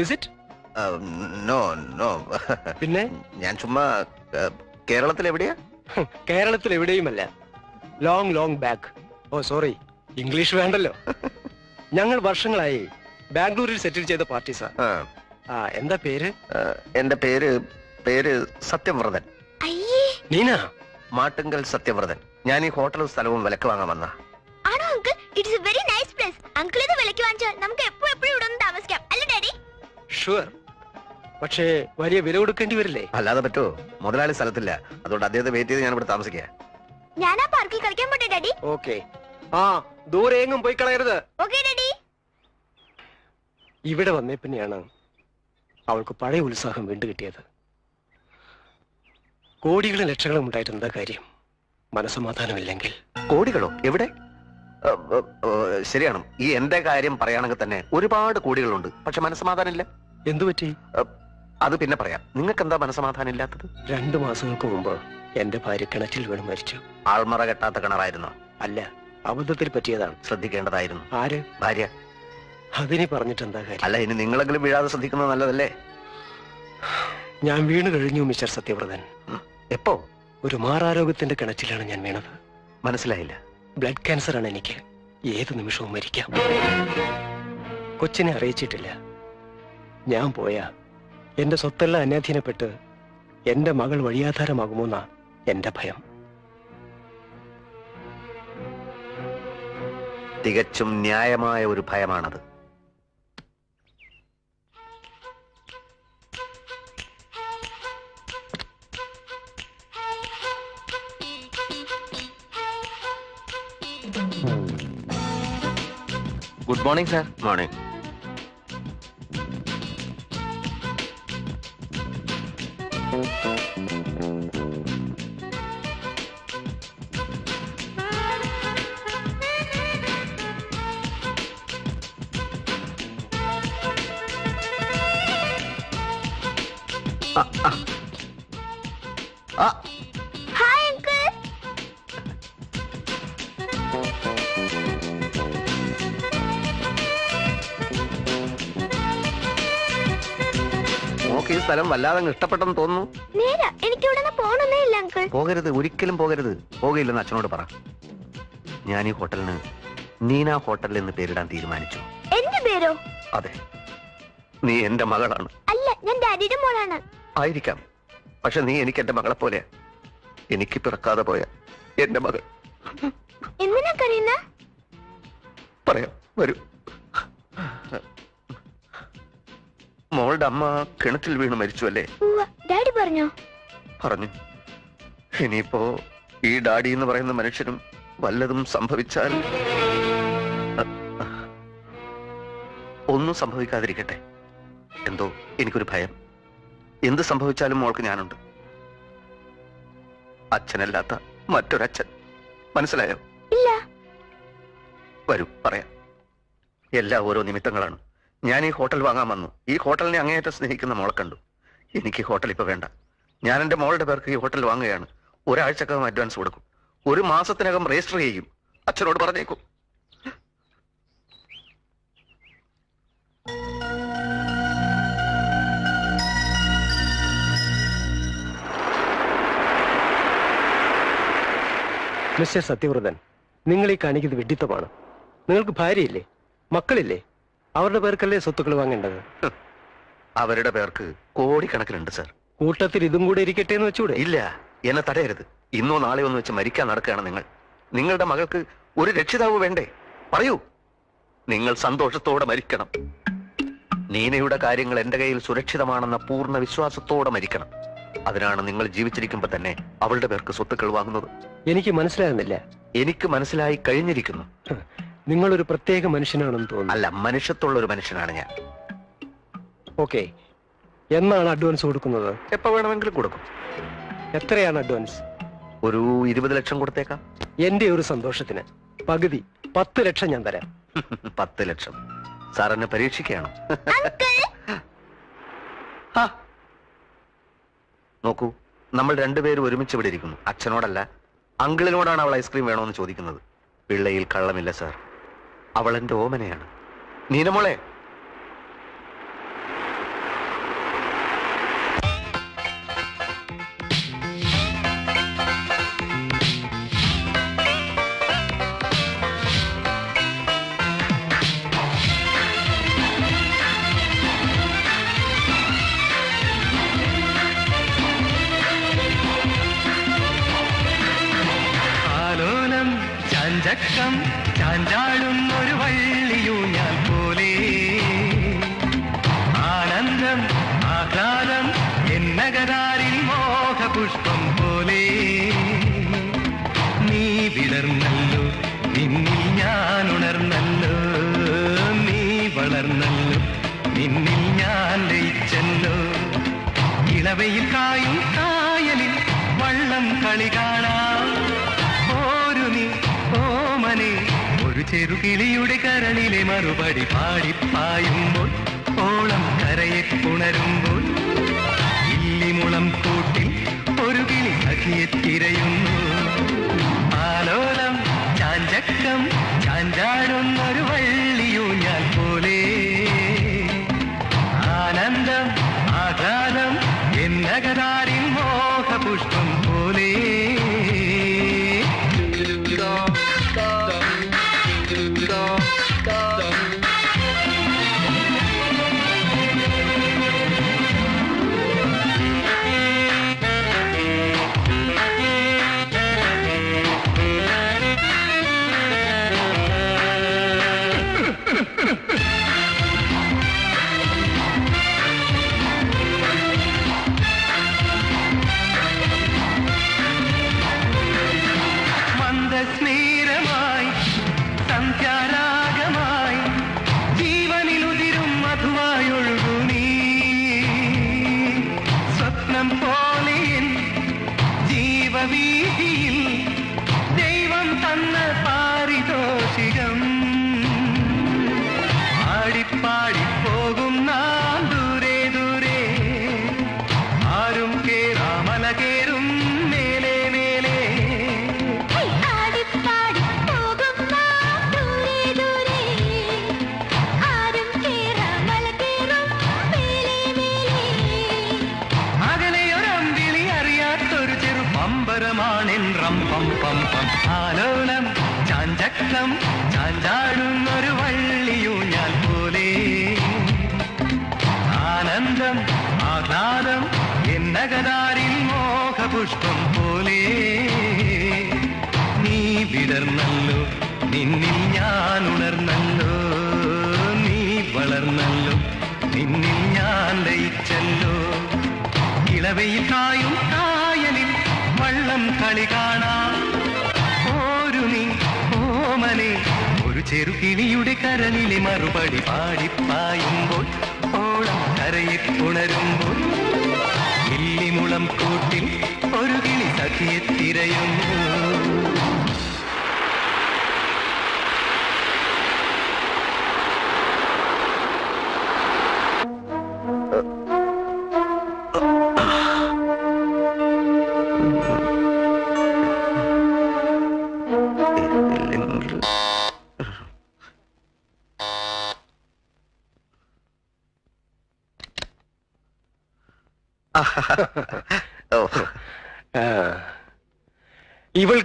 Is it
no no
പിന്നെ?
ഞാൻ ചുമ്മാ കേരളത്തിൽ എവിടെയാ
കേരളത്തിൽ എവിടെയുമല്ല long long back oh sorry English വേണ്ടല്ലോ. ഞങ്ങൾ വർഷങ്ങളായി ബാംഗ്ലൂരിൽ സെറ്റിൽ ചെയ്ത പാർട്ടീസാ എന്താ പേര്?
എന്റെ പേര് പേര് സത്യവ്രതൻ.
നീന?
മാട്ടുങ്കൽ സത്യവ്രതൻ. ഞാൻ ഈ ഹോട്ടലും സ്ഥലവും വിലക്ക് വാങ്ങാൻ വന്ന.
ആണോ uncle? It's a very nice place uncle ഇത് വിലക്ക് വാങ്ങിച്ചാൽ നമുക്ക് എപ്പോഴും എപ്പോഴും ഇവിടെ ഒന്ന് താമസിക്കാം. അല്ലേ ഡാഡി?
ഷുവർ പക്ഷേ വലിയ വില കൊടുക്കേണ്ടി വരില്ലേ?
അല്ലാതെ പറ്റുമോ മുതലാളി സ്ഥലത്തില്ല. അതുകൊണ്ട് അദ്ദേഹത്തെ വെയിറ്റ് ചെയ്ത് ഞാൻ ഇവിടെ താമസിക്കുക
ഞാൻ ആ പാർക്കിൽ കളിക്കാൻ പോട്ടെ ഡാഡി.
ഓക്കെ ആ ദൂരെ എങ്ങും പോയി കളയരുത്.
Okay daddy.
ഇവിടെ വന്നേ പിന്നെയാണ്. അവൾക്ക് പഴയ ഉത്സാഹം വീണ്ടു കിട്ടിയത്. കോടികളും ലക്ഷങ്ങളും ഉണ്ടായിട്ട് എന്താ കാര്യം? മനസമാധാനമില്ലെങ്കിൽ
കോടികളോ? എവിടെ? ശരിയാണ്. ഈ എന്റെ കാര്യം പറയുകയാണെങ്കിൽ തന്നെ ഒരുപാട് കോടികളുണ്ട്. പക്ഷെ മനസ്സമാധാനം ഇല്ല
എന്തു പറ്റി?
അത് പിന്നെ പറയാം. നിങ്ങൾക്ക് എന്താ മനസ്സമാധാനം ഇല്ലാത്തത്
രണ്ടു മാസങ്ങൾക്ക് മുമ്പ് എന്റെ ഭാര്യ കിണറ്റിൽ വീണ് മരിച്ചു.
ആൾമറ കെട്ടാത്ത കിണറായിരുന്നോ?
അല്ല അബദ്ധത്തിൽ പറ്റിയതാണ്.
ശ്രദ്ധിക്കേണ്ടതായിരുന്നു.
ആര്?
ഭാര്യ.
അതിനെ പറഞ്ഞിട്ട് എന്താ കാര്യം?
അല്ല ഇനി നിങ്ങളെങ്കിലും വീഴാതെ ശ്രദ്ധിക്കുന്നത് നല്ലതല്ലേ?
ഞാൻ വീണ് കഴിഞ്ഞു മിസ്റ്റർ സത്യവ്രതൻ.
എപ്പോ?
ഒരു മാറാരോഗ്യത്തിന്റെ കിണറ്റിലാണ് ഞാൻ വീണത്.
മനസ്സിലായില്ല.
ബ്ലഡ് ക്യാൻസർ ആണ് എനിക്ക്. ഏത് നിമിഷവും മരിക്കാം. കൊച്ചിനെ അറിയിച്ചിട്ടില്ല. ഞാൻ പോയാ എന്റെ സ്വത്തെല്ലാം അന്യാധീനപ്പെട്ട് എന്റെ മകൾ വഴിയാധാരമാകുമോന്നാ എന്റെ ഭയം.
തികച്ചും ന്യായമായ ഒരു ഭയമാണത്.
Good morning
sir
morning hi
നോക്ക് ഈ സ്ഥലം വല്ലാതെ ഇഷ്ടപ്പെട്ടെന്ന് തോന്നുന്നു.
നേരാ എനിക്ക് ഇവിടെ നിന്ന് പോകണമെന്നേ ഇല്ല അങ്കിൾ.
പോകരുത് ഒരിക്കലും പോകരുത്. പോകയില്ലെന്ന് അച്ഛനോട് പറ. ഞാൻ ഈ ഹോട്ടലിന് നീന ഹോട്ടൽ എന്ന് പേരിടാൻ തീരുമാനിച്ചു.
എന്റെ പേരോ?
അതെ. നീ എന്റെ മകളാണ്.
അല്ല ഞാൻ ഡാഡിയുടെ മോളാണ്.
ആയിരിക്കാം. പക്ഷെ നീ എനിക്ക് എന്റെ മകളെ പോലെ എനിക്ക് പിറക്കാതെ പോയ എന്റെ മകൾ.
എന്തിനാ കരയുന്ന?
പറയാം വരൂ. മോളുടെ അമ്മ കിണറ്റിൽ വീണ് മരിച്ചു അല്ലേ
ഡാഡി പറഞ്ഞു?
പറഞ്ഞു. ഇനിയിപ്പോ ഈ ഡാഡി എന്ന് പറയുന്ന മനുഷ്യനും വല്ലതും സംഭവിച്ചാൽ ഒന്നും സംഭവിക്കാതിരിക്കട്ടെ. എന്തോ എനിക്കൊരു ഭയം. എന്ത് സംഭവിച്ചാലും മോൾക്ക് ഞാനുണ്ട്. അച്ഛനല്ലാത്ത മറ്റൊരച്ഛൻ. മനസ്സിലായോ?
ഇല്ല.
വരൂ പറയാം. എല്ലാ ഓരോ നിമിത്തങ്ങളാണ്. ഞാൻ ഈ ഹോട്ടൽ വാങ്ങാൻ വന്നു. ഈ ഹോട്ടലിനെ അങ്ങേയറ്റം സ്നേഹിക്കുന്ന മോളെ കണ്ടു. എനിക്ക് ഹോട്ടൽ ഇപ്പൊ വേണ്ട. ഞാൻ എന്റെ മോളുടെ പേർക്ക് ഈ ഹോട്ടൽ വാങ്ങുകയാണ്. ഒരാഴ്ചക്കകം അഡ്വാൻസ് കൊടുക്കും. ഒരു മാസത്തിനകം രജിസ്റ്റർ ചെയ്യും. അച്ഛനോട് പറഞ്ഞേക്കും.
മിസ്റ്റർ സത്യവ്രതൻ നിങ്ങൾ ഈ കാണിക്കുന്നത് വിഡിത്തമാണ് നിങ്ങൾക്ക് ഭാര്യയില്ലേ? മക്കളില്ലേ? അവരുടെ പേർക്കല്ലേ സ്വത്തുക്കൾ വാങ്ങേണ്ടത്?
അവരുടെ പേർക്ക് കോടിക്കണക്കിനുണ്ട് സർ.
കൂട്ടത്തിൽ ഇതും കൂടെ ഇരിക്കട്ടെ എന്ന് വെച്ചൂടെ?
ഇല്ല എന്നെ തടയരുത്. ഇന്നോ നാളെയോ ഒന്ന് വെച്ച് മരിക്കാൻ നടക്കുകയാണ് നിങ്ങൾ. നിങ്ങളുടെ മകൾക്ക് ഒരു രക്ഷിതാവ് വേണ്ടേ? പറയൂ. നിങ്ങൾ സന്തോഷത്തോടെ മരിക്കണം. നീനയുടെ കാര്യങ്ങൾ എന്റെ കയ്യിൽ സുരക്ഷിതമാണെന്ന പൂർണ വിശ്വാസത്തോടെ മരിക്കണം. അതിനാണ് നിങ്ങൾ ജീവിച്ചിരിക്കുമ്പോ തന്നെ അവളുടെ പേർക്ക് സ്വത്തുക്കൾ വാങ്ങുന്നത്.
എനിക്ക് മനസ്സിലാകുന്നില്ല.
എനിക്ക് മനസ്സിലായി കഴിഞ്ഞിരിക്കുന്നു.
നിങ്ങളൊരു പ്രത്യേക മനുഷ്യനാണെന്ന് തോന്നുന്നു.
അല്ല മനുഷ്യത്തുള്ള ഒരു മനുഷ്യനാണ് ഞാൻ.
ഓക്കെ. എന്നാണ് അഡ്വാൻസ് കൊടുക്കുന്നത്?
എപ്പോ വേണമെങ്കിലും കൊടുക്കും.
എത്രയാണ് അഡ്വാൻസ്?
ഒരു ഇരുപത് ലക്ഷം കൊടുത്തേക്കാം.
എന്റെ ഒരു സന്തോഷത്തിന്. പകുതി പത്ത് ലക്ഷം ഞാൻ തരാം.
പത്ത് ലക്ഷം. സാർ എന്നെ പരീക്ഷിക്കുകയാണോ? നോക്കൂ നമ്മൾ രണ്ടുപേരും ഒരുമിച്ച് ഇവിടെ ഇരിക്കുന്നു. അച്ഛനോടല്ല അങ്കിളിനോടാണ് അവൾ ഐസ്ക്രീം വേണോന്ന് ചോദിക്കുന്നത്. പിള്ളയിൽ കള്ളമില്ല സാർ. അവൾ എന്റെ ഓമനയാണ്. നീനമോളെ
ചെറുകിളിയുടെ കരളിലെ മറുപടി പാടിപ്പായുമ്പോൾ ഓളം കരയെ പുണരുമ്പോൾ ഇല്ലിമുളം കൂട്ടിൽ ഒരു കിളി സഖിയെ തിരയുന്നു. ആലോലം ചാഞ്ചക്കം ചാഞ്ചാടുന്നൊരു ഞാൻ പോലെ. ആനന്ദം ആഹ്ലാദം എന്നകരാരിൽ മോഹപുഷ്പം ഇളവയിൽ കായും കായലിൽ വള്ളം കളി കാണാം. നീ ഓമനെ ഒരു ചെറുകിളിയുടെ കരളിലെ മറുപടി പാടിപ്പായുമ്പോൾ ഓളം കരയിൽ ഉണരുമ്പോൾ ഇല്ലിമുളം കൂട്ടിൽ ഒരു കിളി സഖിയെ തിരയുന്നു.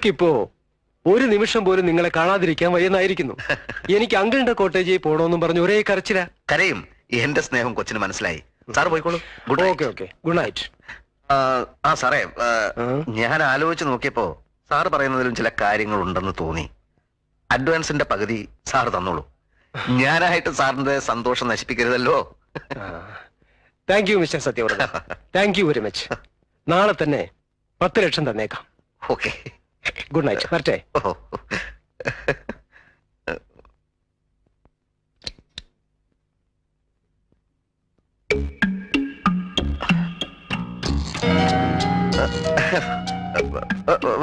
ഇവൾക്കിപ്പോ ഒരു നിമിഷം പോലും നിങ്ങളെ കാണാതിരിക്കാൻ വയ്യെന്നായിരിക്കുന്നു. എനിക്ക് അങ്കിളിന്റെ കോട്ടേജിൽ പോണോന്നും പറഞ്ഞു ഒരേ കരച്ചില.
കരയും. എന്റെ സ്നേഹം കൊച്ചിന് മനസ്സിലായി. സാർ പോയിക്കോളൂ. Good
okay okay good night
ആ സാറേ ഞാൻ ആലോചിച്ച് നോക്കിയപ്പോ സാർ പറയുന്നതിലും ചില കാര്യങ്ങൾ ഉണ്ടെന്ന് തോന്നി. അഡ്വാൻസിന്റെ പകുതി സാർ തന്നോളൂ. ഞാനായിട്ട് സാറിന്റെ സന്തോഷം നശിപ്പിക്കരുതല്ലോ.
Thank you mister Satyavrata thank you very much നാളെ തന്നെ പത്ത് ലക്ഷം തന്നേക്കാം.
ഓക്കെ
ഗുഡ് നൈറ്റ് വരട്ടെ.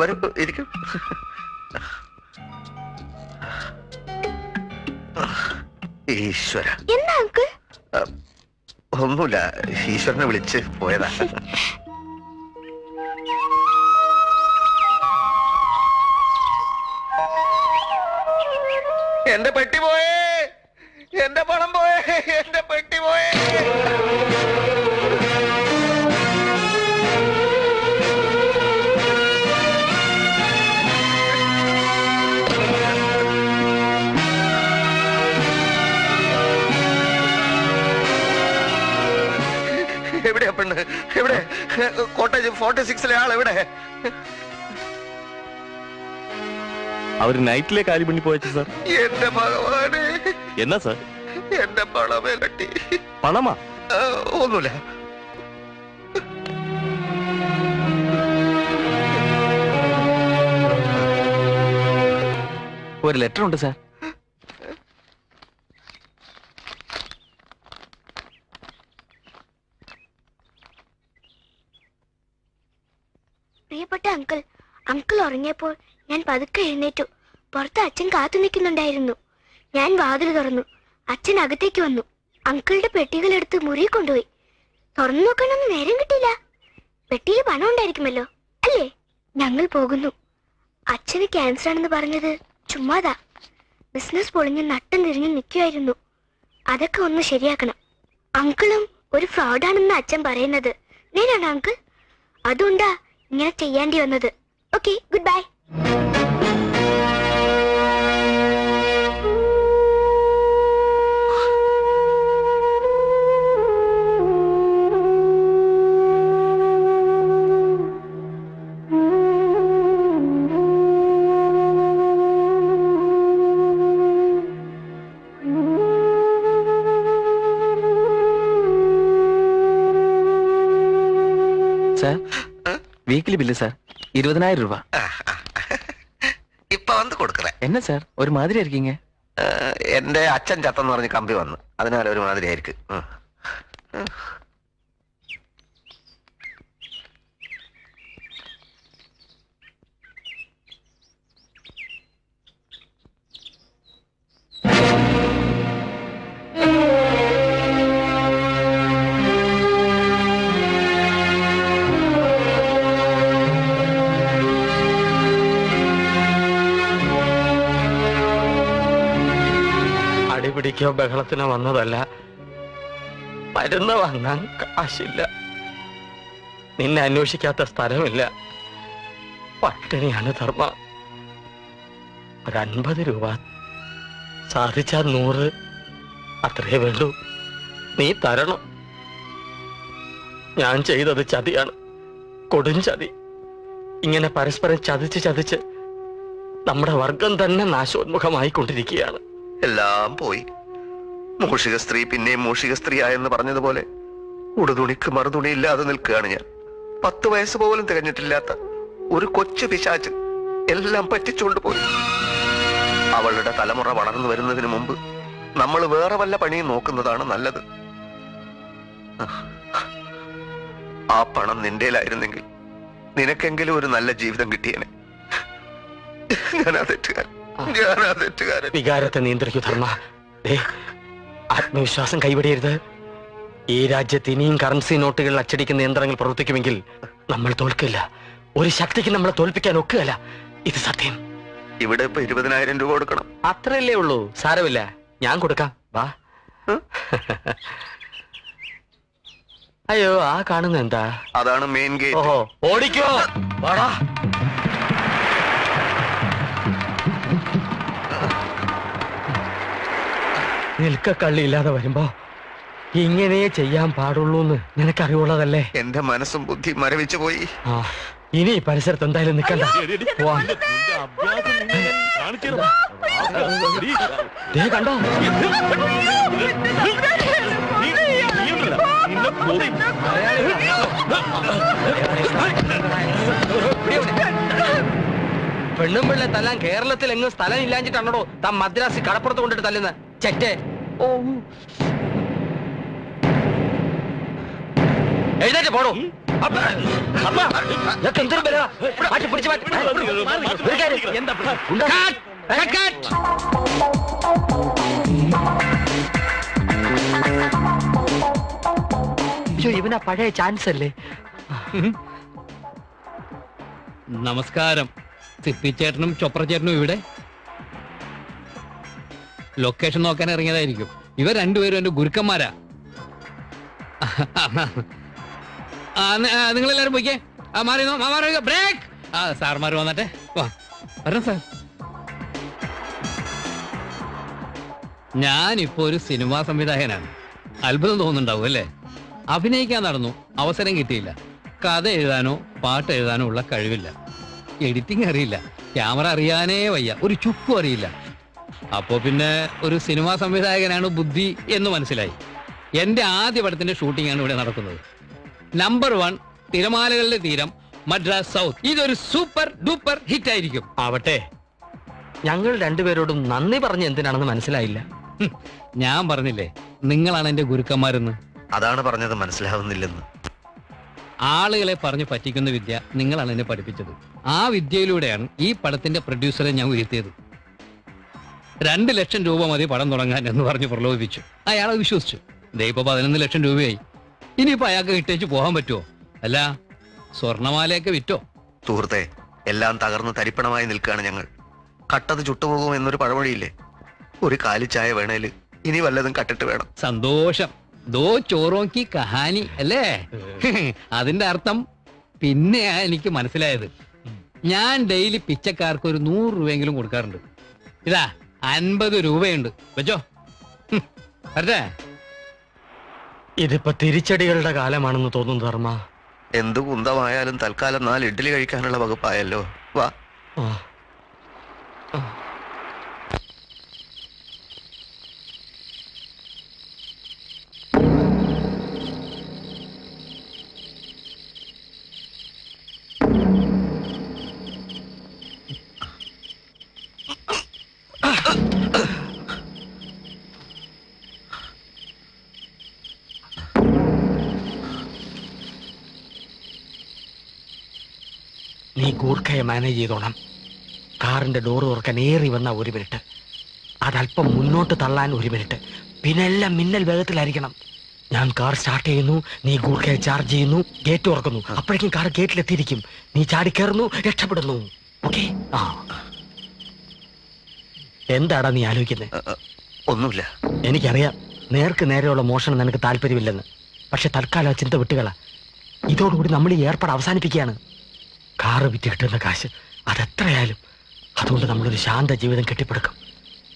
വരൂ ഇരിക്കും. ഈശ്വര.
എന്താ അങ്കിൾ?
ഒന്നുമില്ല. ഈശ്വരനെ വിളിച്ച് പോയതാ. എന്റെ പെട്ടി പോയേ. എന്റെ പണം പോയേ. എന്റെ പെട്ടി പോയേ. എവിടെയാ പെണ്ണ്? എവിടെ? കോട്ടേജ് ഫോർട്ടി സിക്സിലെ ആൾ എവിടെ
അവർ നൈറ്റിലെ കാലിപ്പണി പണി പോയച്ചു സാർ
എന്റെ ഭഗവാനെ.
എന്നാ സാർ
എന്റെ പണം കട്ടി
പണമാ?
ഒന്നുമില്ല.
ഒരു ലെറ്റർ ഉണ്ട് സാർ
പ്രിയപ്പെട്ട അങ്കിൾ അങ്കിൾ ഉറങ്ങിയപ്പോൾ ഞാൻ പതുക്കെ എഴുന്നേറ്റു. പുറത്ത് അച്ഛൻ കാത്തു നിൽക്കുന്നുണ്ടായിരുന്നു. ഞാൻ വാതിൽ തുറന്നു. അച്ഛൻ അകത്തേക്ക് വന്നു. അങ്കിളുടെ പെട്ടികളെടുത്ത് മുറി കൊണ്ടുപോയി. തുറന്നു നോക്കാനൊന്നും നേരം കിട്ടിയില്ല. പെട്ടിയിൽ പണം ഉണ്ടായിരിക്കുമല്ലോ അല്ലേ? ഞങ്ങൾ പോകുന്നു. അച്ഛന് ക്യാൻസർ ആണെന്ന് പറഞ്ഞത് ചുമ്മാതാ. ബിസിനസ് പൊളിഞ്ഞ് നട്ടം തിരിഞ്ഞ് നിൽക്കുമായിരുന്നു അതൊക്കെ ഒന്ന് ശരിയാക്കണം. അങ്കിളും ഒരു ഫ്രോഡാണെന്ന് അച്ഛൻ പറയുന്നത്. നേരാണോ അങ്കിൾ? അതുകൊണ്ടാ ഇങ്ങനെ ചെയ്യേണ്ടി വന്നത്. Okay good
bye weekly bill sir. ഇരുപതിനായിരം രൂപ. എന്നാ സാർ? ഒരു മാതിരി ആയിരിക്കീങ്ക
എന്റെ അച്ഛൻ ചത്തെന്ന് പറഞ്ഞ് കമ്പി വന്നു. അതിനാൽ ഒരു മാതിരി ആയിരിക്കും
അടിപിടിക്കോ ബഹളത്തിനോ വന്നതല്ല. മരുന്ന് വാങ്ങാൻ കാശില്ല. നിന്നെ അന്വേഷിക്കാത്ത സ്ഥലമില്ല. പട്ടിണിയാണ് ധർമ്മ. ഒരൻപത് രൂപ സാധിച്ചാൽ നൂറ് അത്രേ വേണ്ടൂ. നീ തരണം. ഞാൻ ചെയ്തത് ചതിയാണ്. കൊടും ചതി. ഇങ്ങനെ പരസ്പരം ചതിച്ച് ചതിച്ച് നമ്മുടെ വർഗം തന്നെ നാശോന്മുഖമായിക്കൊണ്ടിരിക്കുകയാണ്.
എല്ലാം പോയി. മൂഷിക സ്ത്രീ പിന്നെയും മൂഷിക സ്ത്രീയായെന്ന് പറഞ്ഞതുപോലെ ഉടുതുണിക്ക് മറുതുണി ഇല്ലാതെ നിൽക്കുകയാണ് ഞാൻ. പത്ത് വയസ്സ് പോലും തികഞ്ഞിട്ടില്ലാത്ത ഒരു കൊച്ചു പിശാച്ച് എല്ലാം പറ്റിച്ചുകൊണ്ട് പോയി അവളുടെ തലമുറ വളർന്നു വരുന്നതിന് മുമ്പ് നമ്മൾ വേറെ വല്ല പണിയും നോക്കുന്നതാണ് നല്ലത്. ആ പണം നിന്റേലായിരുന്നെങ്കിൽ നിനക്കെങ്കിലും ഒരു നല്ല ജീവിതം കിട്ടിയനെ. ഞാനാ തെറ്റുകാരൻ. ഞാനാ തെറ്റുകാരൻ.
വികാരത്തെ നിയന്ത്രിക്കൂ ധർമ്മ. ആത്മവിശ്വാസം കൈവിടരുത്. ഈ രാജ്യത്ത് ഇനിയും കറൻസി നോട്ടുകൾ അച്ചടിക്കുന്ന യന്ത്രങ്ങൾ പ്രവർത്തിക്കുമെങ്കിൽ നമ്മൾ തോൽക്കില്ല. ഒരു ശക്തിക്ക് നമ്മളെ തോൽപ്പിക്കാൻ ഒക്കുകയല്ല. ഇത് സത്യം.
ഇവിടെ ഇപ്പൊ ഇരുപതിനായിരം രൂപ കൊടുക്കണം.
അത്രയല്ലേ ഉള്ളൂ. സാരമില്ല. ഞാൻ കൊടുക്കാം. വാ. അയ്യോ ആ കാണുന്ന എന്താ?
അതാണ് മെയിൻ ഗേറ്റ്
ഓടിക്കോ. വാടാ. നിൽക്കക്കള്ളി ഇല്ലാതെ വരുമ്പോ ഇങ്ങനെ ചെയ്യാൻ പാടുള്ളൂന്ന് നിനക്കറിവുള്ളതല്ലേ
എന്റെ മനസ്സും ബുദ്ധി മരവിച്ചു പോയി
ആ ഇനി ഈ പരിസരത്ത് എന്തായാലും നിൽക്കണ്ട. ദേ കണ്ടോ പെണ്ണും പെണ്ണെ തല്ലാൻ കേരളത്തിൽ എങ്ങും സ്ഥലം ഇല്ലാഞ്ഞിട്ടാണോ താൻ മദ്രാസ് കടപ്പുറത്ത് കൊണ്ടിട്ട് തല്ലുന്ന? ചെറ്റേ. ഓ. എഴുന്നേറ്റ് എന്തൊരു? മാറ്റി പിടിച്ച് മാറ്റി. അയ്യോ ഇവനാ പഴയ ചാൻസ് അല്ലേ
നമസ്കാരം. സിപ്പിച്ചേട്ടനും ചൊപ്രച്ചേട്ടനും ഇവിടെ? ലൊക്കേഷൻ നോക്കാൻ ഇറങ്ങിയതായിരിക്കും. ഇവർ രണ്ടുപേരും എന്റെ ഗുരുക്കന്മാരാ. ആ, ന- ആ, നിങ്ങളെല്ലാരും പോയിക്കേ. ആ മാറി മാറി ബ്രേക്ക് ആ സാർമാർ വന്നട്ടെ. വാ വരണം സാർ. ഞാനിപ്പോ ഒരു സിനിമാ സംവിധായകനാണ്. അത്ഭുതം തോന്നുന്നുണ്ടാവും അല്ലേ? അഭിനയിക്കാൻ നടന്നു. അവസരം കിട്ടിയില്ല. കഥ എഴുതാനോ പാട്ട് എഴുതാനോ ഉള്ള കഴിവില്ല. എഡിറ്റിംഗ് അറിയില്ല. ക്യാമറ അറിയാനേ വയ്യ. ഒരു ചുക്കും അറിയില്ല. അപ്പോ പിന്നെ ഒരു സിനിമാ സംവിധായകനാണ് ബുദ്ധി എന്ന് മനസ്സിലായി. എന്റെ ആദ്യ പടത്തിന്റെ ഷൂട്ടിംഗ് ആണ് ഇവിടെ നടക്കുന്നത്. നമ്പർ വൺ തിരമാലകളുടെ തീരം മദ്രാസ് സൗത്ത്. ഇതൊരു സൂപ്പർ ഡൂപ്പർ ഹിറ്റ് ആയിരിക്കും.
ആവട്ടെ. ഞങ്ങൾ രണ്ടുപേരോടും നന്ദി പറഞ്ഞ് എന്തിനാണെന്ന് മനസ്സിലായില്ല.
ഞാൻ പറഞ്ഞില്ലേ നിങ്ങളാണ് എന്റെ ഗുരുക്കന്മാരെന്ന്.
അതാണ് പറഞ്ഞത് മനസ്സിലാവുന്നില്ലെന്ന്.
ആളുകളെ പറഞ്ഞ് പറ്റിക്കുന്ന വിദ്യ നിങ്ങളാണ് എന്നെ പഠിപ്പിച്ചത്. ആ വിദ്യയിലൂടെയാണ് ഈ പടത്തിന്റെ പ്രൊഡ്യൂസറെ ഞാൻ ഉയർത്തിയത്. രണ്ട് ലക്ഷം രൂപ മതി പടം തുടങ്ങാൻ എന്ന് പറഞ്ഞ് പ്രലോഭിപ്പിച്ചു. അയാൾ വിശ്വസിച്ചു. ദേ ഇപ്പൊ പതിനൊന്ന് ലക്ഷം രൂപയായി. ഇനിയിപ്പോ അയാൾക്ക് കിട്ടേച്ച് പോകാൻ പറ്റുമോ അല്ല സ്വർണമാലയൊക്കെ വിറ്റോ?
സുഹൃത്തെ എല്ലാം തകർന്ന് തരിപ്പണമായി നിൽക്കുകയാണ് ഞങ്ങൾ. കട്ടത് ചുട്ടുപോകും എന്നൊരു പഴമൊഴിയില്ലേ? ഒരു കാലിച്ചായ വേണേൽ ഇനി വല്ലതും കട്ടിട്ട് വേണം.
സന്തോഷം. ദോ ചോറോക്കി കഹാനി അല്ലേ? അതിന്റെ അർത്ഥം പിന്നെയാ എനിക്ക് മനസ്സിലായത്. ഞാൻ ഡെയിലി പിച്ചക്കാർക്ക് ഒരു നൂറ് രൂപയെങ്കിലും കൊടുക്കാറുണ്ട്. ഇതാ അൻപത് രൂപയുണ്ട്. വെച്ചോ. ഹും,
ഇതിപ്പോ തിരിച്ചടികളുടെ കാലമാണെന്ന് തോന്നുന്നു ധർമ്മ.
എന്തു കുന്തമായാലും തൽക്കാലം നാല് ഇഡ്ഡലി കഴിക്കാനുള്ള വകുപ്പായല്ലോ. വാ
നീ ഗൂർഖയെ മാനേജ് ചെയ്തോണം. കാറിന്റെ ഡോർ തുറക്കാൻ ഏറി വന്ന ഒരു മിനിറ്റ് അതല്പം മുന്നോട്ട് തള്ളാൻ ഒരു മിനിറ്റ് പിന്നെ എല്ലാം മിന്നൽ വേഗത്തിലായിരിക്കണം. ഞാൻ കാർ സ്റ്റാർട്ട് ചെയ്യുന്നു നീ ഗൂർഖയെ ചാർജ് ചെയ്യുന്നു ഗേറ്റ് തുറക്കുന്നു. അപ്പോഴേക്കും കാർ ഗേറ്റിലെത്തിയിരിക്കും നീ ചാടി കയറുന്നു രക്ഷപ്പെടുന്നു. ഓക്കെ ആ. എന്താടാ നീ ആലോചിക്കുന്നത്
ഒന്നുമില്ല.
എനിക്കറിയാം നേർക്ക് നേരെയുള്ള മോഷണം നിനക്ക് താല്പര്യമില്ലെന്ന്. പക്ഷെ തൽക്കാലം ആ ചിന്ത വിട്ടുകള. ഇതോടുകൂടി നമ്മൾ ഈ ഏർപ്പാട് അവസാനിപ്പിക്കുകയാണ്. കാറ് വിറ്റ് കിട്ടുന്ന കാശ് അതെത്രയായാലും അതുകൊണ്ട് നമ്മളൊരു ശാന്ത ജീവിതം കെട്ടിപ്പടുക്കും.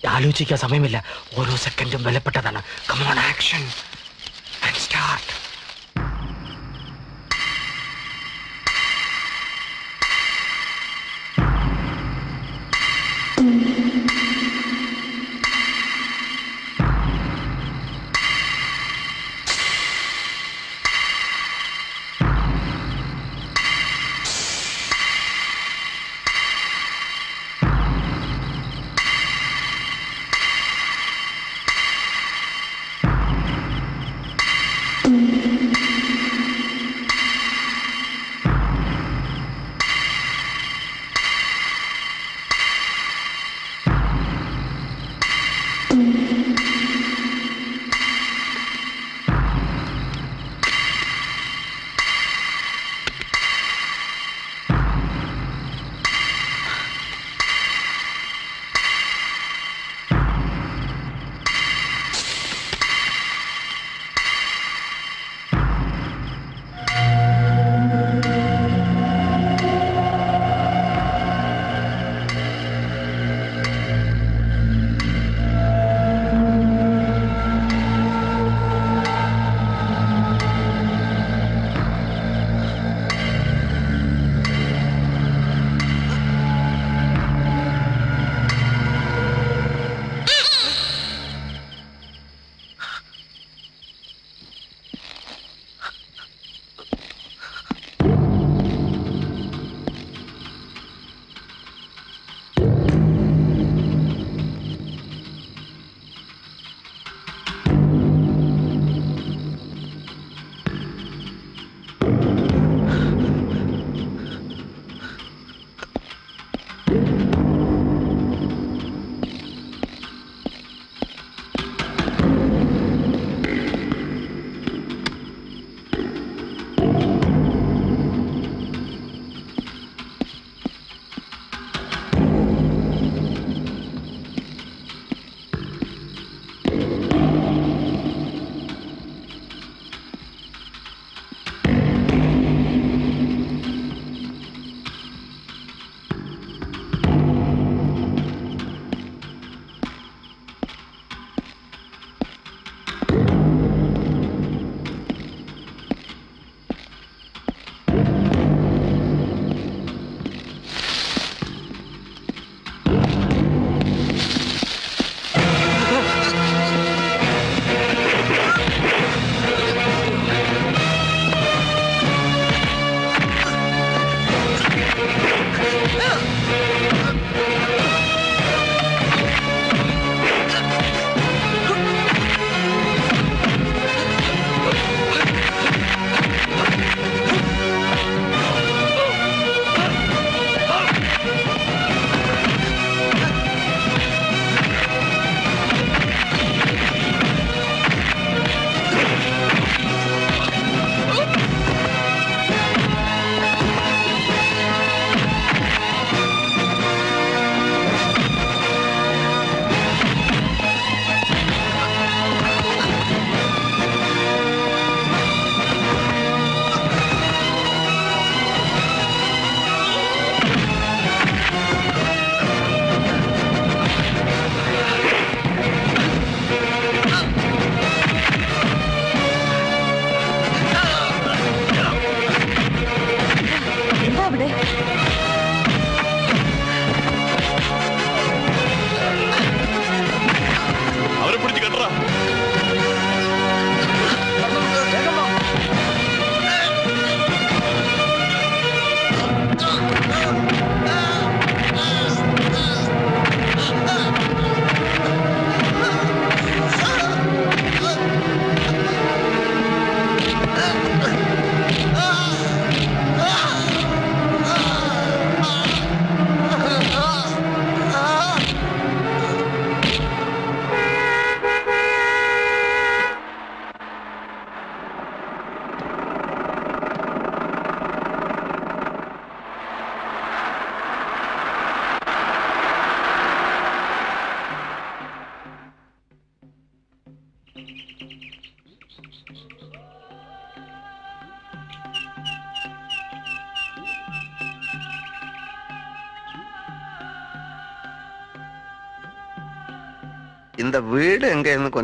ആലോചിക്കാൻ സമയമില്ല. ഓരോ സെക്കൻഡും വിലപ്പെട്ടതാണ്. കമോൺ ആക്ഷൻ സ്റ്റാർട്ട്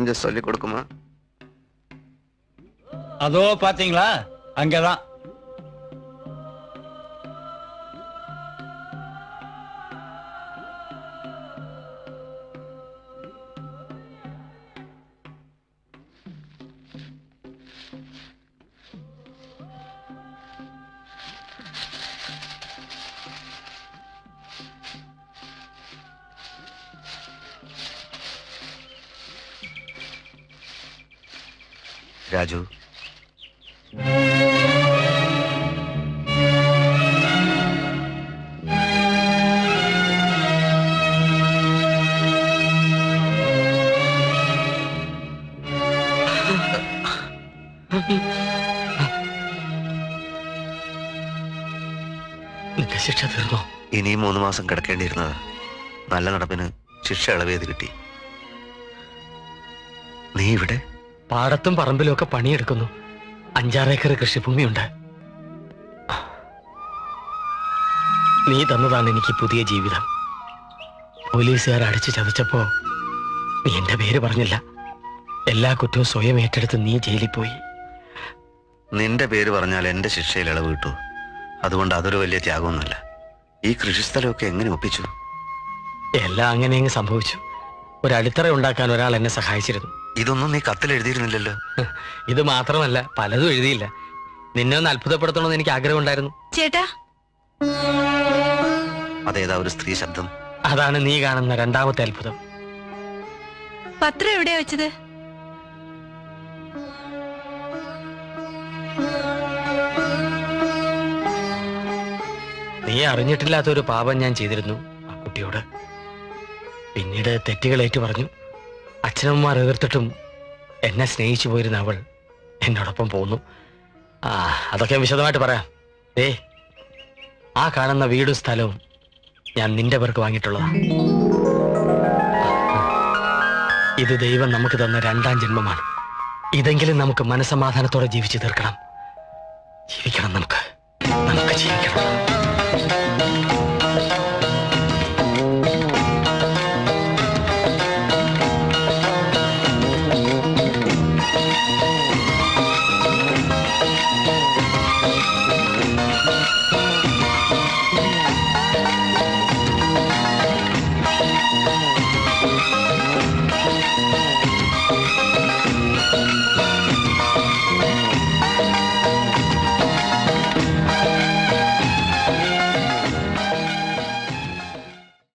கொஞ்சம் சொல்லி கொடுக்குமா?
அதோ பாத்தீங்களா? அங்கதான்.
മാസം കിടക്കേണ്ടിയിരുന്നത്. നല്ല നടപ്പിന് ശിക്ഷ ഇളവേത് കിട്ടി. നീ ഇവിടെ?
പാടത്തും പറമ്പിലും ഒക്കെ പണിയെടുക്കുന്നു. അഞ്ചാറേക്കർ കൃഷിഭൂമിയുണ്ട്. നീ തന്നതാണ് എനിക്ക് പുതിയ ജീവിതം. പോലീസുകാർ അടിച്ചു ചതച്ചപ്പോ നീ എന്റെ പേര് പറഞ്ഞില്ല. എല്ലാ കുറ്റവും സ്വയം ഏറ്റെടുത്ത് നീ ജയിലിൽ പോയി.
നിന്റെ പേര് പറഞ്ഞാൽ എന്റെ ശിക്ഷയിൽ ഇളവ് കിട്ടൂ. അതുകൊണ്ട് അതൊരു വലിയ ത്യാഗമൊന്നുമല്ല. ഈ കൃഷിസ്ഥലമൊക്കെ എങ്ങനെ ഒപ്പിച്ചു?
എല്ലാം അങ്ങനെ അങ്ങ് സംഭവിച്ചു. ഒരടിത്തറ ഉണ്ടാക്കാൻ ഒരാൾ എന്നെ സഹായിച്ചിരുന്നു.
ഇതൊന്നും നീ കത്തിൽ എഴുതിയിരുന്നില്ലല്ലോ.
ഇത് മാത്രമല്ല പലതും എഴുതിയില്ല. നിന്നെ ഒന്ന് അത്ഭുതപ്പെടുത്തണമെന്ന് എനിക്ക് ആഗ്രഹം ഉണ്ടായിരുന്നു
ചേട്ടാ.
അതേതാ ഒരു സ്ത്രീ ശബ്ദം?
അതാണ് നീ കാണുന്ന രണ്ടാമത്തെ അത്ഭുതം.
പത്രം എവിടെയാ വെച്ചത്?
നീ അറിഞ്ഞിട്ടില്ലാത്ത ഒരു പാപം ഞാൻ ചെയ്തിരുന്നു ആ കുട്ടിയോട്. പിന്നീട് തെറ്റുകൾ ഏറ്റു പറഞ്ഞു. അച്ഛനമ്മമാർ എതിർത്തിട്ടും എന്നെ സ്നേഹിച്ചു പോയിരുന്ന അവൾ എന്നോടൊപ്പം പോന്നു. ആ അതൊക്കെ വിശദമായിട്ട് പറയാം. ഏ ആ കാണുന്ന വീടും സ്ഥലവും ഞാൻ നിന്റെ പേർക്ക് വാങ്ങിയിട്ടുള്ളതാണ് ഇത് ദൈവം നമുക്ക് തന്ന രണ്ടാം ജന്മമാണ്. ഇതെങ്കിലും നമുക്ക് മനസമാധാനത്തോടെ ജീവിച്ചു തീർക്കണം. ജീവിക്കണം നമുക്ക്. നമുക്ക് ജീവിക്കണം.